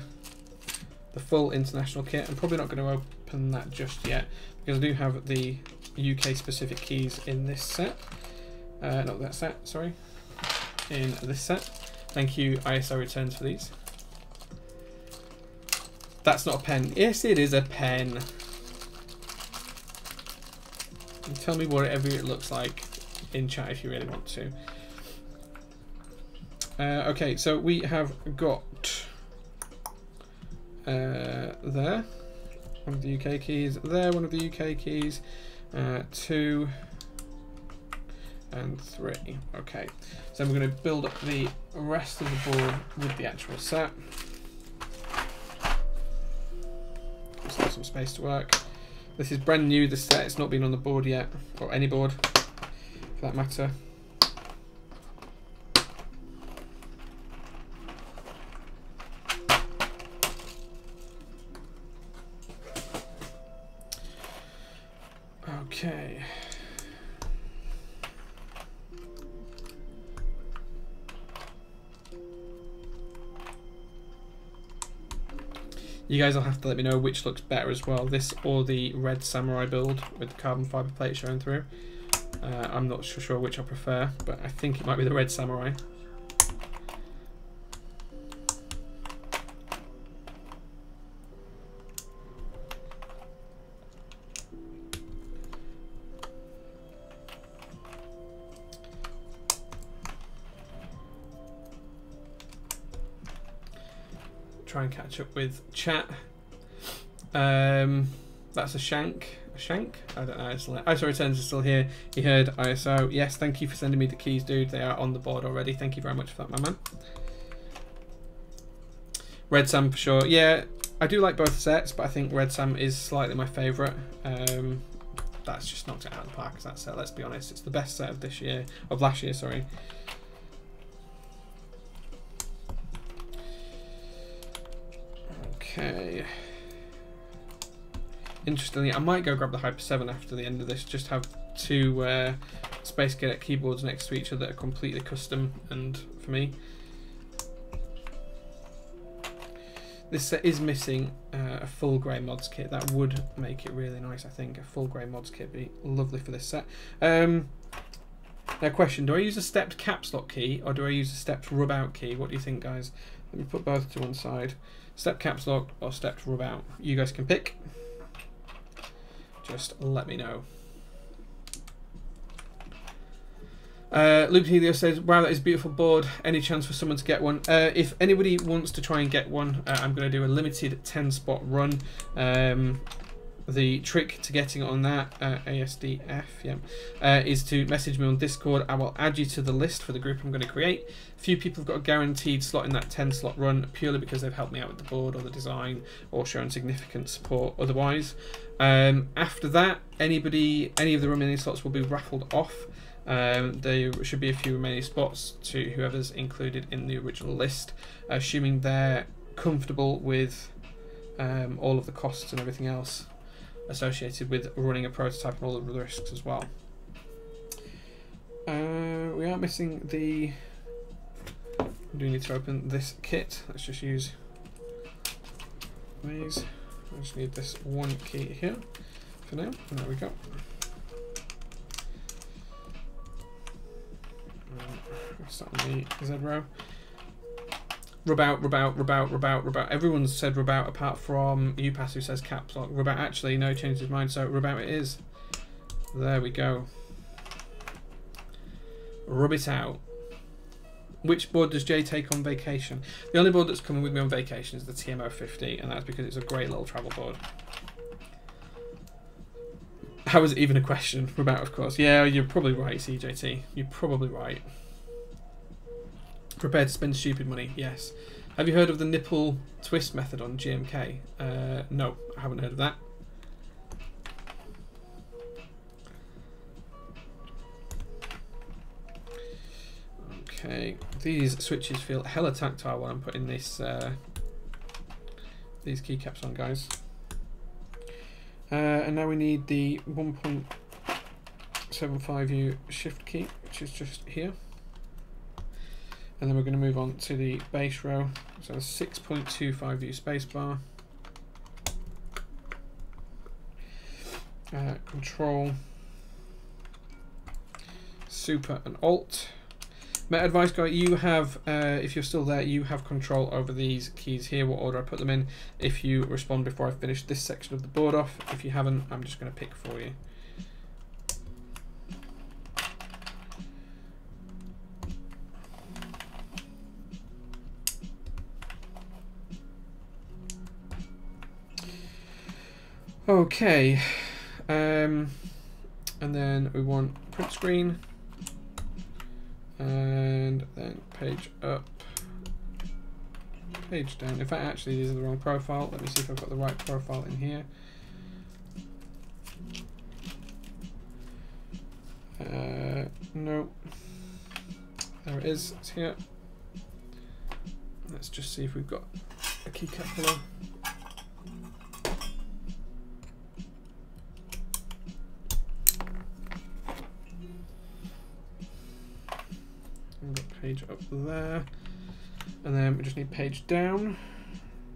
the full international kit. I'm probably not going to open that just yet because I do have the UK specific keys in this set. Uh, not that set, sorry. In this set. Thank you ISO Returns for these. That's not a pen. Yes, it is a pen. Tell me whatever it looks like in chat if you really want to. Uh, okay, so we have got uh, there one of the UK keys, there one of the UK keys, uh, two, and three. Okay, so we're going to build up the rest of the board with the actual set. Just have some space to work. This is brand new, this set, it's not been on the board yet, or any board for that matter. You guys will have to let me know which looks better as well, this or the red samurai build with the carbon fibre plate showing through. Uh, I'm not sure which I prefer, but I think it might be the red samurai. Catch up with chat. Um, That's a shank. A shank? I don't know. It's like, ISO returns are still here. You heard ISO. Yes, thank you for sending me the keys, dude. They are on the board already. Thank you very much for that, my man. Red Sam for sure. Yeah, I do like both sets, but I think Red Sam is slightly my favourite. Um, that's just knocked it out of the park. That set. Let's be honest. It's the best set of this year, of last year. Sorry. Okay. Interestingly, I might go grab the Hyper 7 after the end of this, just have two uh, Space Cadet keyboards next to each other that are completely custom and for me. This set is missing uh, a full grey mods kit. That would make it really nice, I think. A full grey mods kit would be lovely for this set. Um, now, question, do I use a stepped caps lock key or do I use a stepped rub out key? What do you think, guys? Let me put both to one side. Step caps lock or stepped rub out. You guys can pick just let me know. Uh, Luke Helio says, "Wow, that is a beautiful board. Any chance for someone to get one? Uh, if anybody wants to try and get one, uh, I'm going to do a limited 10 spot run. Um, the trick to getting on that uh, ASDF, yeah, uh, is to message me on Discord. I will add you to the list for the group I'm going to create. Few people have got a guaranteed slot in that 10 slot run purely because they've helped me out with the board or the design or shown significant support otherwise. Um, after that, anybody, any of the remaining slots will be raffled off. Um, there should be a few remaining spots to whoever's included in the original list, assuming they're comfortable with um, all of the costs and everything else associated with running a prototype and all the risks as well. Uh, we are missing the. We do need to open this kit. Let's just use these. I just need this one key here for now. And there we go. Start on the Z row. Rub out, rub out, rub out, rub out, rub out. Everyone's said rub out apart from UPass who says caps lock. Rub out actually, no, changed his mind, so rub out it is. There we go. Rub it out. Which board does Jae take on vacation? The only board that's coming with me on vacation is the TMO 50, and that's because it's a great little travel board. How is it even a question? *laughs* About, of course. Yeah, you're probably right, CJT. You're probably right. Prepared to spend stupid money, yes. Have you heard of the nipple twist method on GMK? Uh, no, I haven't heard of that. Okay, these switches feel hella tactile while I'm putting this uh, these keycaps on, guys. Uh, and now we need the 1.75U shift key, which is just here and then we're going to move on to the base row. So 6.25U spacebar. Uh, control, super and alt. My advice guy, you have, uh, if you're still there, you have control over these keys here, what order I put them in. If you respond before I finish this section of the board off, if you haven't, I'm just going to pick for you. Okay, um, and then we want print screen, and then page up, page down. In fact, actually, these are the wrong profile. Let me see if I've got the right profile in here. Uh, no, there it is. It's here. Let's just see if we've got a keycap below. Page up there. And then we just need page down,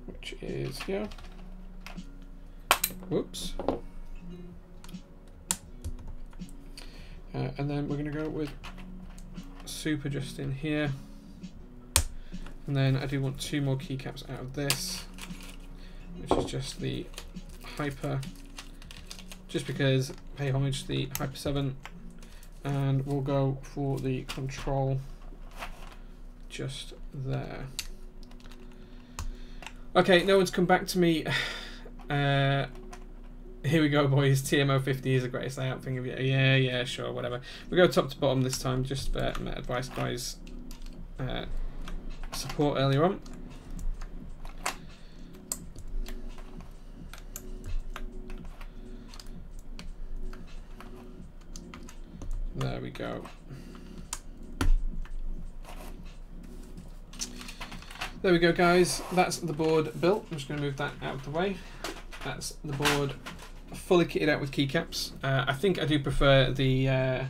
which is here. Whoops. Uh, and then we're going to go with super just in here. And then I do want two more keycaps out of this, which is just the Hyper, just because pay homage to the Hyper 7. And we'll go for the control just there. Okay, no one's come back to me. *sighs* Uh, Here we go, boys. TMO50 is the greatest layout thing of it. Yeah, yeah, sure, whatever. We go top to bottom this time, just for advice, guys. Uh, support earlier on. There we go. There we go, guys. That's the board built. I'm just going to move that out of the way. That's the board fully kitted out with keycaps. Uh, I think I do prefer the uh,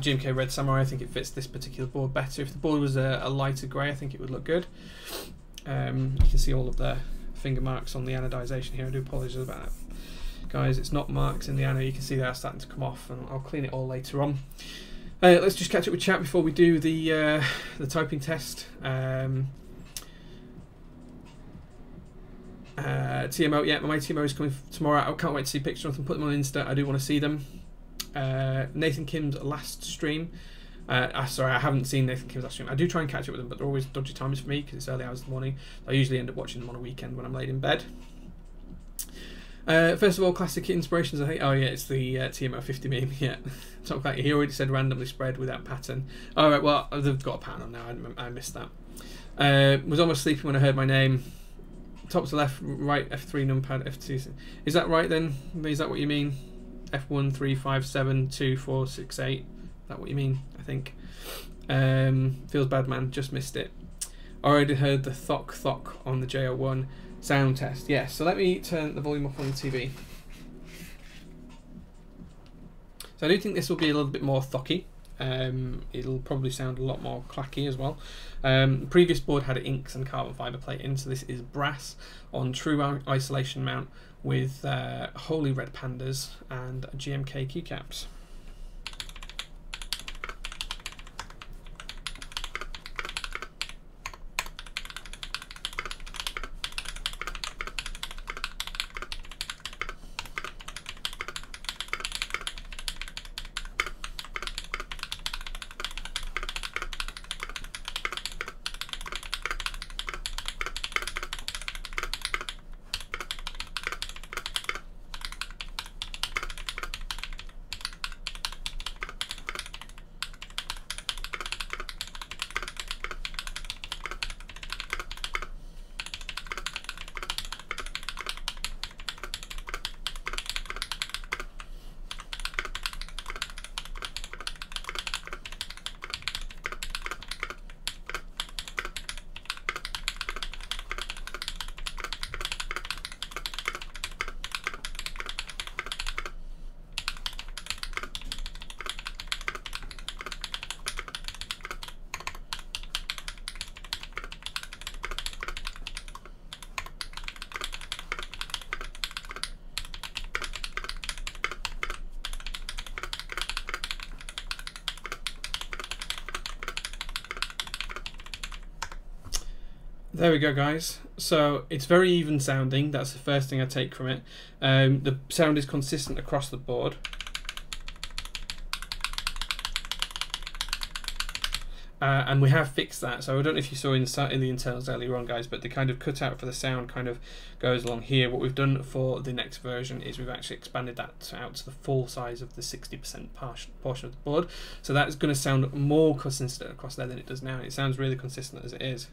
GMK Red Samurai. I think it fits this particular board better. If the board was a, a lighter grey, I think it would look good. Um, you can see all of the finger marks on the anodization here. I do apologise about that guys. It's not marks in the anode. You can see they are starting to come off, and I'll clean it all later on. Uh, let's just catch up with chat before we do the uh, the typing test. Um, uh, TMO, yeah, my TMO is coming tomorrow. I can't wait to see pictures of them. Put them on Insta. I do want to see them. Uh, Nathan Kim's last stream. Uh, uh, sorry, I haven't seen Nathan Kim's last stream. I do try and catch up with them, but they're always dodgy times for me because it's early hours of the morning. I usually end up watching them on a weekend when I'm laid in bed. Uh, first of all, classic inspirations. I think. Oh yeah, it's the uh, TMO 50 meme. *laughs* Yeah, talk about he already said randomly spread without pattern. All right, well they've got a pattern on now. I, I missed that. Uh, was almost sleeping when I heard my name. Top to left, right F3 numpad F2. Is that right then? Is that what you mean? F1 3 5 7 2 4 6 8. Is that what you mean? I think. Um, feels bad, man. Just missed it. Already heard the thock thock on the J01. Sound test, yes. So let me turn the volume up on the TV. So I do think this will be a little bit more thocky. Um, it'll probably sound a lot more clacky as well. Um, previous board had inks and carbon fibre plating, so this is brass on true isolation mount with uh, holy red pandas and GMK keycaps. There we go, guys. So it's very even sounding. That's the first thing I take from it. Um, the sound is consistent across the board. Uh, and we have fixed that. So I don't know if you saw in, in the internals earlier on, guys, but the kind of cutout for the sound kind of goes along here. What we've done for the next version is we've actually expanded that out to the full size of the 60% portion of the board. So that's going to sound more consistent across there than it does now. It sounds really consistent as it is.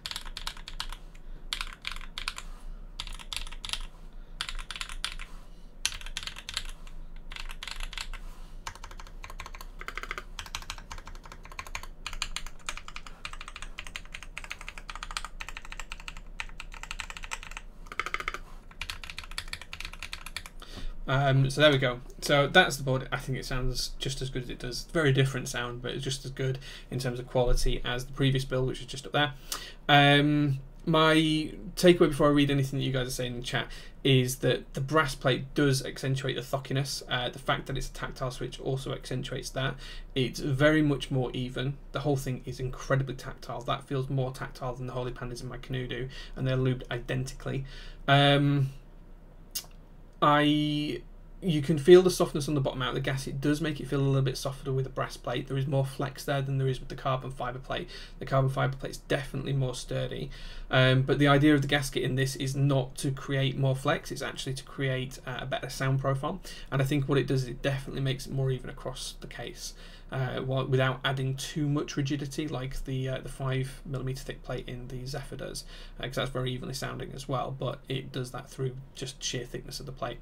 Um, so there we go. So that's the board. I think it sounds just as good as it does. Very different sound, but it's just as good in terms of quality as the previous build, which is just up there. Um, my takeaway before I read anything that you guys are saying in chat is that the brass plate does accentuate the thockiness. Uh, the fact that it's a tactile switch also accentuates that. It's very much more even. The whole thing is incredibly tactile. That feels more tactile than the Holy Pandas in my canoe do, and they're lubed identically. Um, I you can feel the softness on the bottom out of the gas. It does make it feel a little bit softer with the brass plate. There is more flex there than there is with the carbon fibre plate. The carbon fibre plate is definitely more sturdy. Um, but the idea of the gasket in this is not to create more flex, it's actually to create uh, a better sound profile. And I think what it does is it definitely makes it more even across the case uh, without adding too much rigidity like the uh, the five millimeter thick plate in the Zephyr does, because uh, that's very evenly sounding as well. But it does that through just sheer thickness of the plate.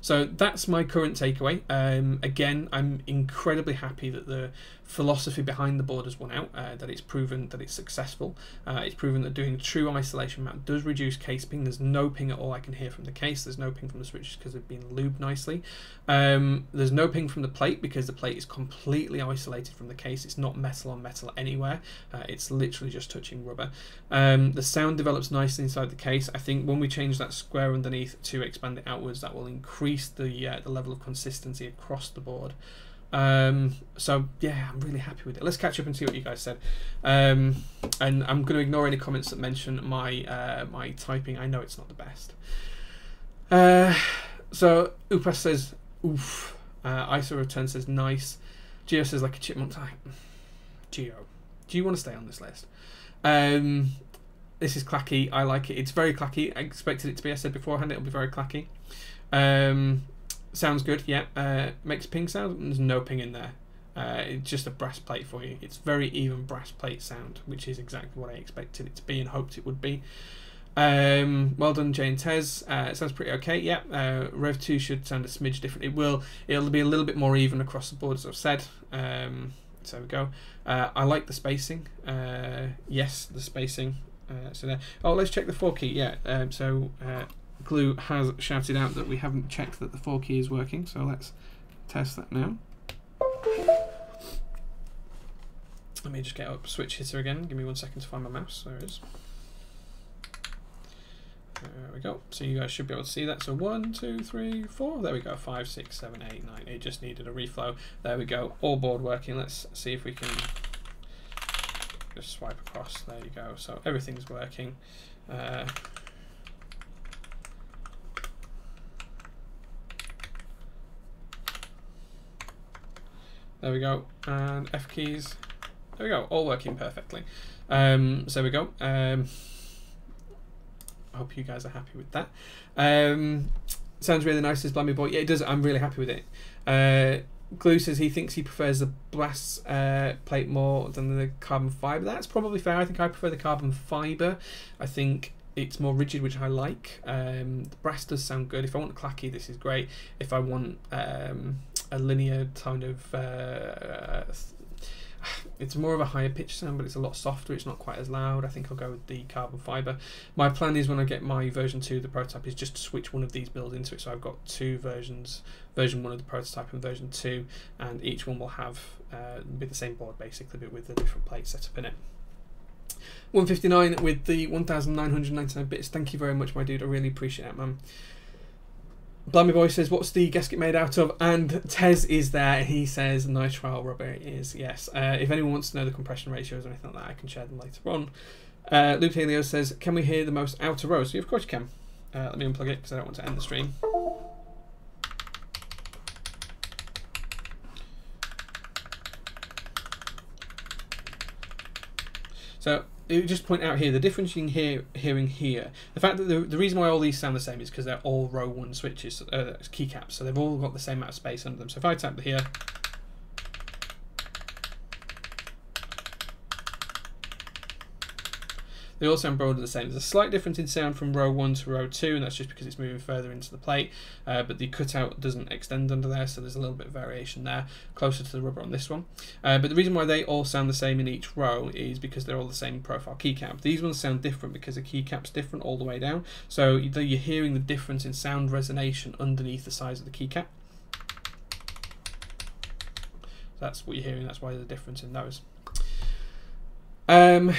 So that's my current takeaway. Um, again, I'm incredibly happy that the philosophy behind the board has won out, uh, that it's proven that it's successful. Uh, it's proven that doing true isolation mount does reduce case ping. There's no ping at all I can hear from the case. There's no ping from the switches because they've been lubed nicely. Um, there's no ping from the plate because the plate is completely isolated from the case. It's not metal on metal anywhere. Uh, it's literally just touching rubber. Um, the sound develops nicely inside the case. I think when we change that square underneath to expand it outwards, that will increase the uh, the level of consistency across the board. Um, so yeah, I'm really happy with it. Let's catch up and see what you guys said. Um, and I'm going to ignore any comments that mention my uh, my typing. I know it's not the best. Uh, so Upas says oof. Uh, ISO return says nice. Geo says like a chipmunk type. Geo, do you want to stay on this list? Um, this is clacky. I like it. It's very clacky. I expected it to be. I said beforehand it'll be very clacky. Um, sounds good. Yeah. Uh, makes ping sound. There's no ping in there. Uh, it's just a brass plate for you. It's very even brass plate sound, which is exactly what I expected it to be and hoped it would be. Um, well done, Jane Tez. Uh, it sounds pretty okay. Yeah, uh, Rev Two should sound a smidge different. It will. It'll be a little bit more even across the board, as I've said. Um, so we go. Uh, I like the spacing. Uh, yes, the spacing. Uh, so there. Oh, let's check the four key. Yeah. Um, so uh, Glue has shouted out that we haven't checked that the 4 key is working, so let's test that now. Let me just get up switch hitter again. Give me one second to find my mouse. There it is. There we go. So you guys should be able to see that. So one, two, three, four. There we go. Five, six, seven, eight, nine. It just needed a reflow. There we go. All board working. Let's see if we can just swipe across. There you go. So everything's working. Uh, There we go. And F keys. There we go. All working perfectly. Um, so there we go. Um, I hope you guys are happy with that. Um, sounds really nice, this Blammy Boy. Yeah, it does. I'm really happy with it. Uh, Glue says he thinks he prefers the brass uh, plate more than the carbon fibre. That's probably fair. I think I prefer the carbon fibre. I think it's more rigid, which I like. Um, the brass does sound good. If I want clacky, this is great. If I want um, a linear kind of uh, *sighs* it's more of a higher pitch sound but it's a lot softer it's not quite as loud. I think i'll go with the carbon fiber. My plan is when i get my version 2 of the prototype is just to switch one of these builds into it. So i've got two versions version 1 of the prototype and version 2 and each one will have uh, be the same board basically but with a different plate setup in it. 159 with the 1999 bits. Thank you very much my dude. I really appreciate it man Blammy Boy says, "What's the gasket made out of?" And Tez is there, he says, "Nitrile rubber is yes." Uh, if anyone wants to know the compression ratios or anything like that, I can share them later on. Uh, Luke Helio says, "Can we hear the most outer rows?" Yeah, of course you can. Uh, let me unplug it because I don't want to end the stream. So just point out here the difference you can hear hearing here. The fact that the, the reason why all these sound the same is because they're all row one switches, uh, keycaps, so they've all got the same amount of space under them. So if I tap here, They all sound broadly the same. There's a slight difference in sound from row 1 to row 2, and that's just because it's moving further into the plate, uh, but the cutout doesn't extend under there, so there's a little bit of variation there, closer to the rubber on this one. Uh, but the reason why they all sound the same in each row is because they're all the same profile keycap. These ones sound different because the keycap's different all the way down, so you're hearing the difference in sound resonation underneath the size of the keycap. That's what you're hearing, that's why there's a difference in those. Um,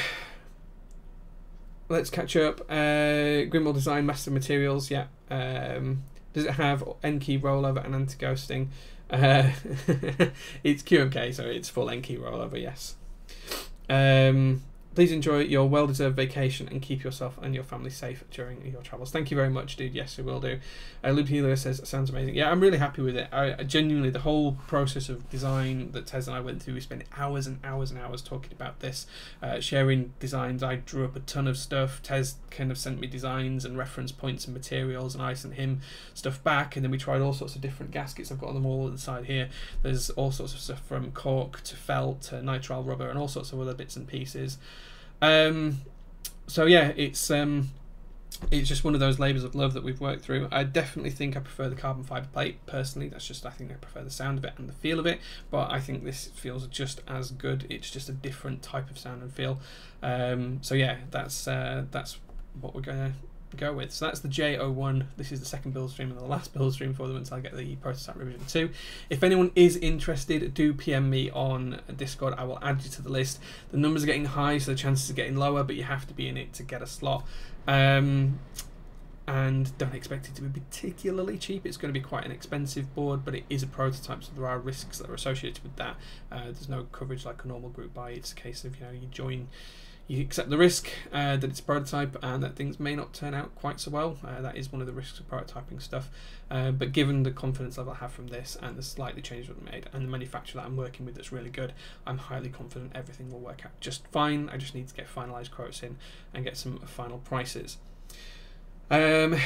let's catch up. Uh, Grimwall Design, Master Materials, yeah. Um, does it have N key rollover and anti ghosting? Uh, *laughs* it's QMK, so it's full N key rollover, yes. Um, Please enjoy your well deserved vacation and keep yourself and your family safe during your travels. Thank you very much, dude. Yes, we will do. Uh, Luke Helio says, Sounds amazing. Yeah, I'm really happy with it. I, I, genuinely, the whole process of design that Tez and I went through, we spent hours and hours and hours talking about this, uh, sharing designs. I drew up a ton of stuff. Tez kind of sent me designs and reference points and materials, and I sent him stuff back. And then we tried all sorts of different gaskets. I've got them all on the side here. There's all sorts of stuff from cork to felt to nitrile rubber and all sorts of other bits and pieces. Um, so yeah, it's um, it's just one of those labours of love that we've worked through. I definitely think I prefer the carbon fibre plate personally. That's just I think I prefer the sound of it and the feel of it. But I think this feels just as good. It's just a different type of sound and feel. Um, so yeah, that's uh, that's what we're gonna go with. So that's the J01. This is the second build stream and the last build stream for them until I get the prototype revision 2. If anyone is interested, do PM me on Discord. I will add you to the list. The numbers are getting high, so the chances are getting lower, but you have to be in it to get a slot. Um, and don't expect it to be particularly cheap. It's going to be quite an expensive board, but it is a prototype, so there are risks that are associated with that. Uh, there's no coverage like a normal group buy. It's a case of you know you join you accept the risk uh, that it's a prototype and that things may not turn out quite so well. Uh, that is one of the risks of prototyping stuff. Uh, but given the confidence level I have from this and the slightly changes that made and the manufacturer that I'm working with that's really good, I'm highly confident everything will work out just fine. I just need to get finalised quotes in and get some final prices. Um,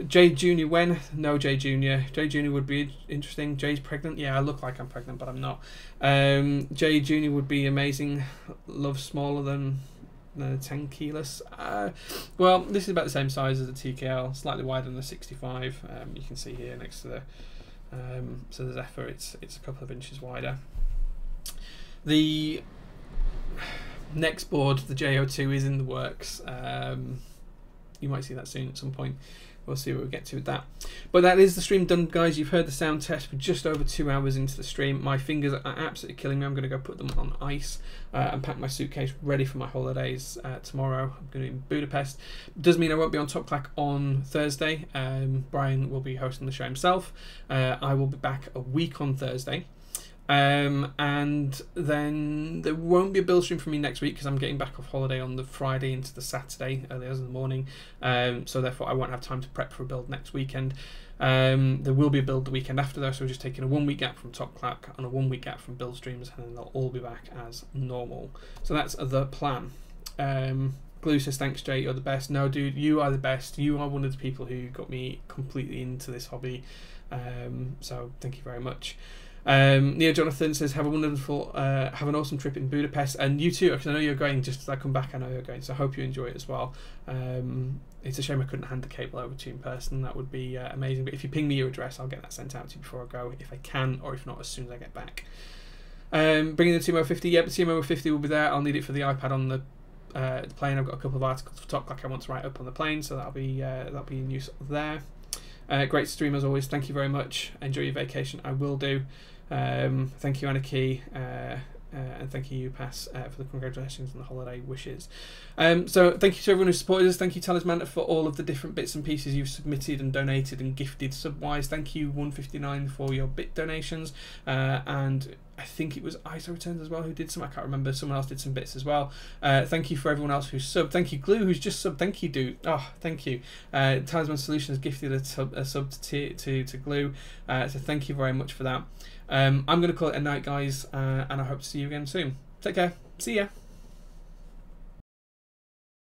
Jae Junior when? No, Jae Junior. Jae Junior would be interesting. Jae's pregnant. Yeah, I look like I'm pregnant, but I'm not. Um, Jae Junior would be amazing. Love smaller than the 10 keyless. Uh, well, this is about the same size as the TKL, slightly wider than the 65. Um, you can see here next to the um, so the Zephyr, it's it's a couple of inches wider. The next board, the J02, is in the works. Um, you might see that soon at some point we'll see what we get to with that. But that is the stream done, guys. You've heard the sound test. for just over two hours into the stream. My fingers are absolutely killing me. I'm going to go put them on ice uh, and pack my suitcase ready for my holidays uh, tomorrow. I'm going to be in Budapest. Does mean I won't be on Top Clack on Thursday. Um, Brian will be hosting the show himself. Uh, I will be back a week on Thursday. Um, and then there won't be a build stream for me next week because I'm getting back off holiday on the Friday into the Saturday, early hours in the morning. Um, so therefore, I won't have time to prep for a build next weekend. Um, there will be a build the weekend after though, so we're just taking a one week gap from Top Clack and a one week gap from build streams, and then they'll all be back as normal. So that's the plan. Um, Glue says, thanks, Jae, you're the best. No, dude, you are the best. You are one of the people who got me completely into this hobby. Um, so thank you very much. Um, Neo Jonathan says, "Have a wonderful, uh, have an awesome trip in Budapest, and you too. Because I know you're going. Just as I come back, I know you're going. So I hope you enjoy it as well. Um, it's a shame I couldn't hand the cable over to you in person. That would be uh, amazing. But if you ping me your address, I'll get that sent out to you before I go, if I can, or if not, as soon as I get back. Um, bringing the TMO50. Yep, the TMO50 will be there. I'll need it for the iPad on the uh, the plane. I've got a couple of articles for Top Clack I want to write up on the plane, so that'll be uh, that'll be in use there. Uh, great stream as always. Thank you very much. Enjoy your vacation. I will do. Um, thank you, Anarchy. Uh, uh, and thank you, Pass, uh, for the congratulations and the holiday wishes. Um, so, thank you to everyone who supported us. Thank you, Talisman, for all of the different bits and pieces you've submitted and donated and gifted subwise. Thank you, 159, for your bit donations. Uh, and I think it was ISO Returns as well who did some. I can't remember. Someone else did some bits as well. Uh, thank you for everyone else who's sub. Thank you, Glue, who's just sub. Thank you, dude. Oh, thank you. Uh, Talisman Solutions gifted a sub, a sub to, to, to Glue. Uh, so, thank you very much for that. Um, I'm going to call it a night, guys, uh, and I hope to see you again soon. Take care. See ya.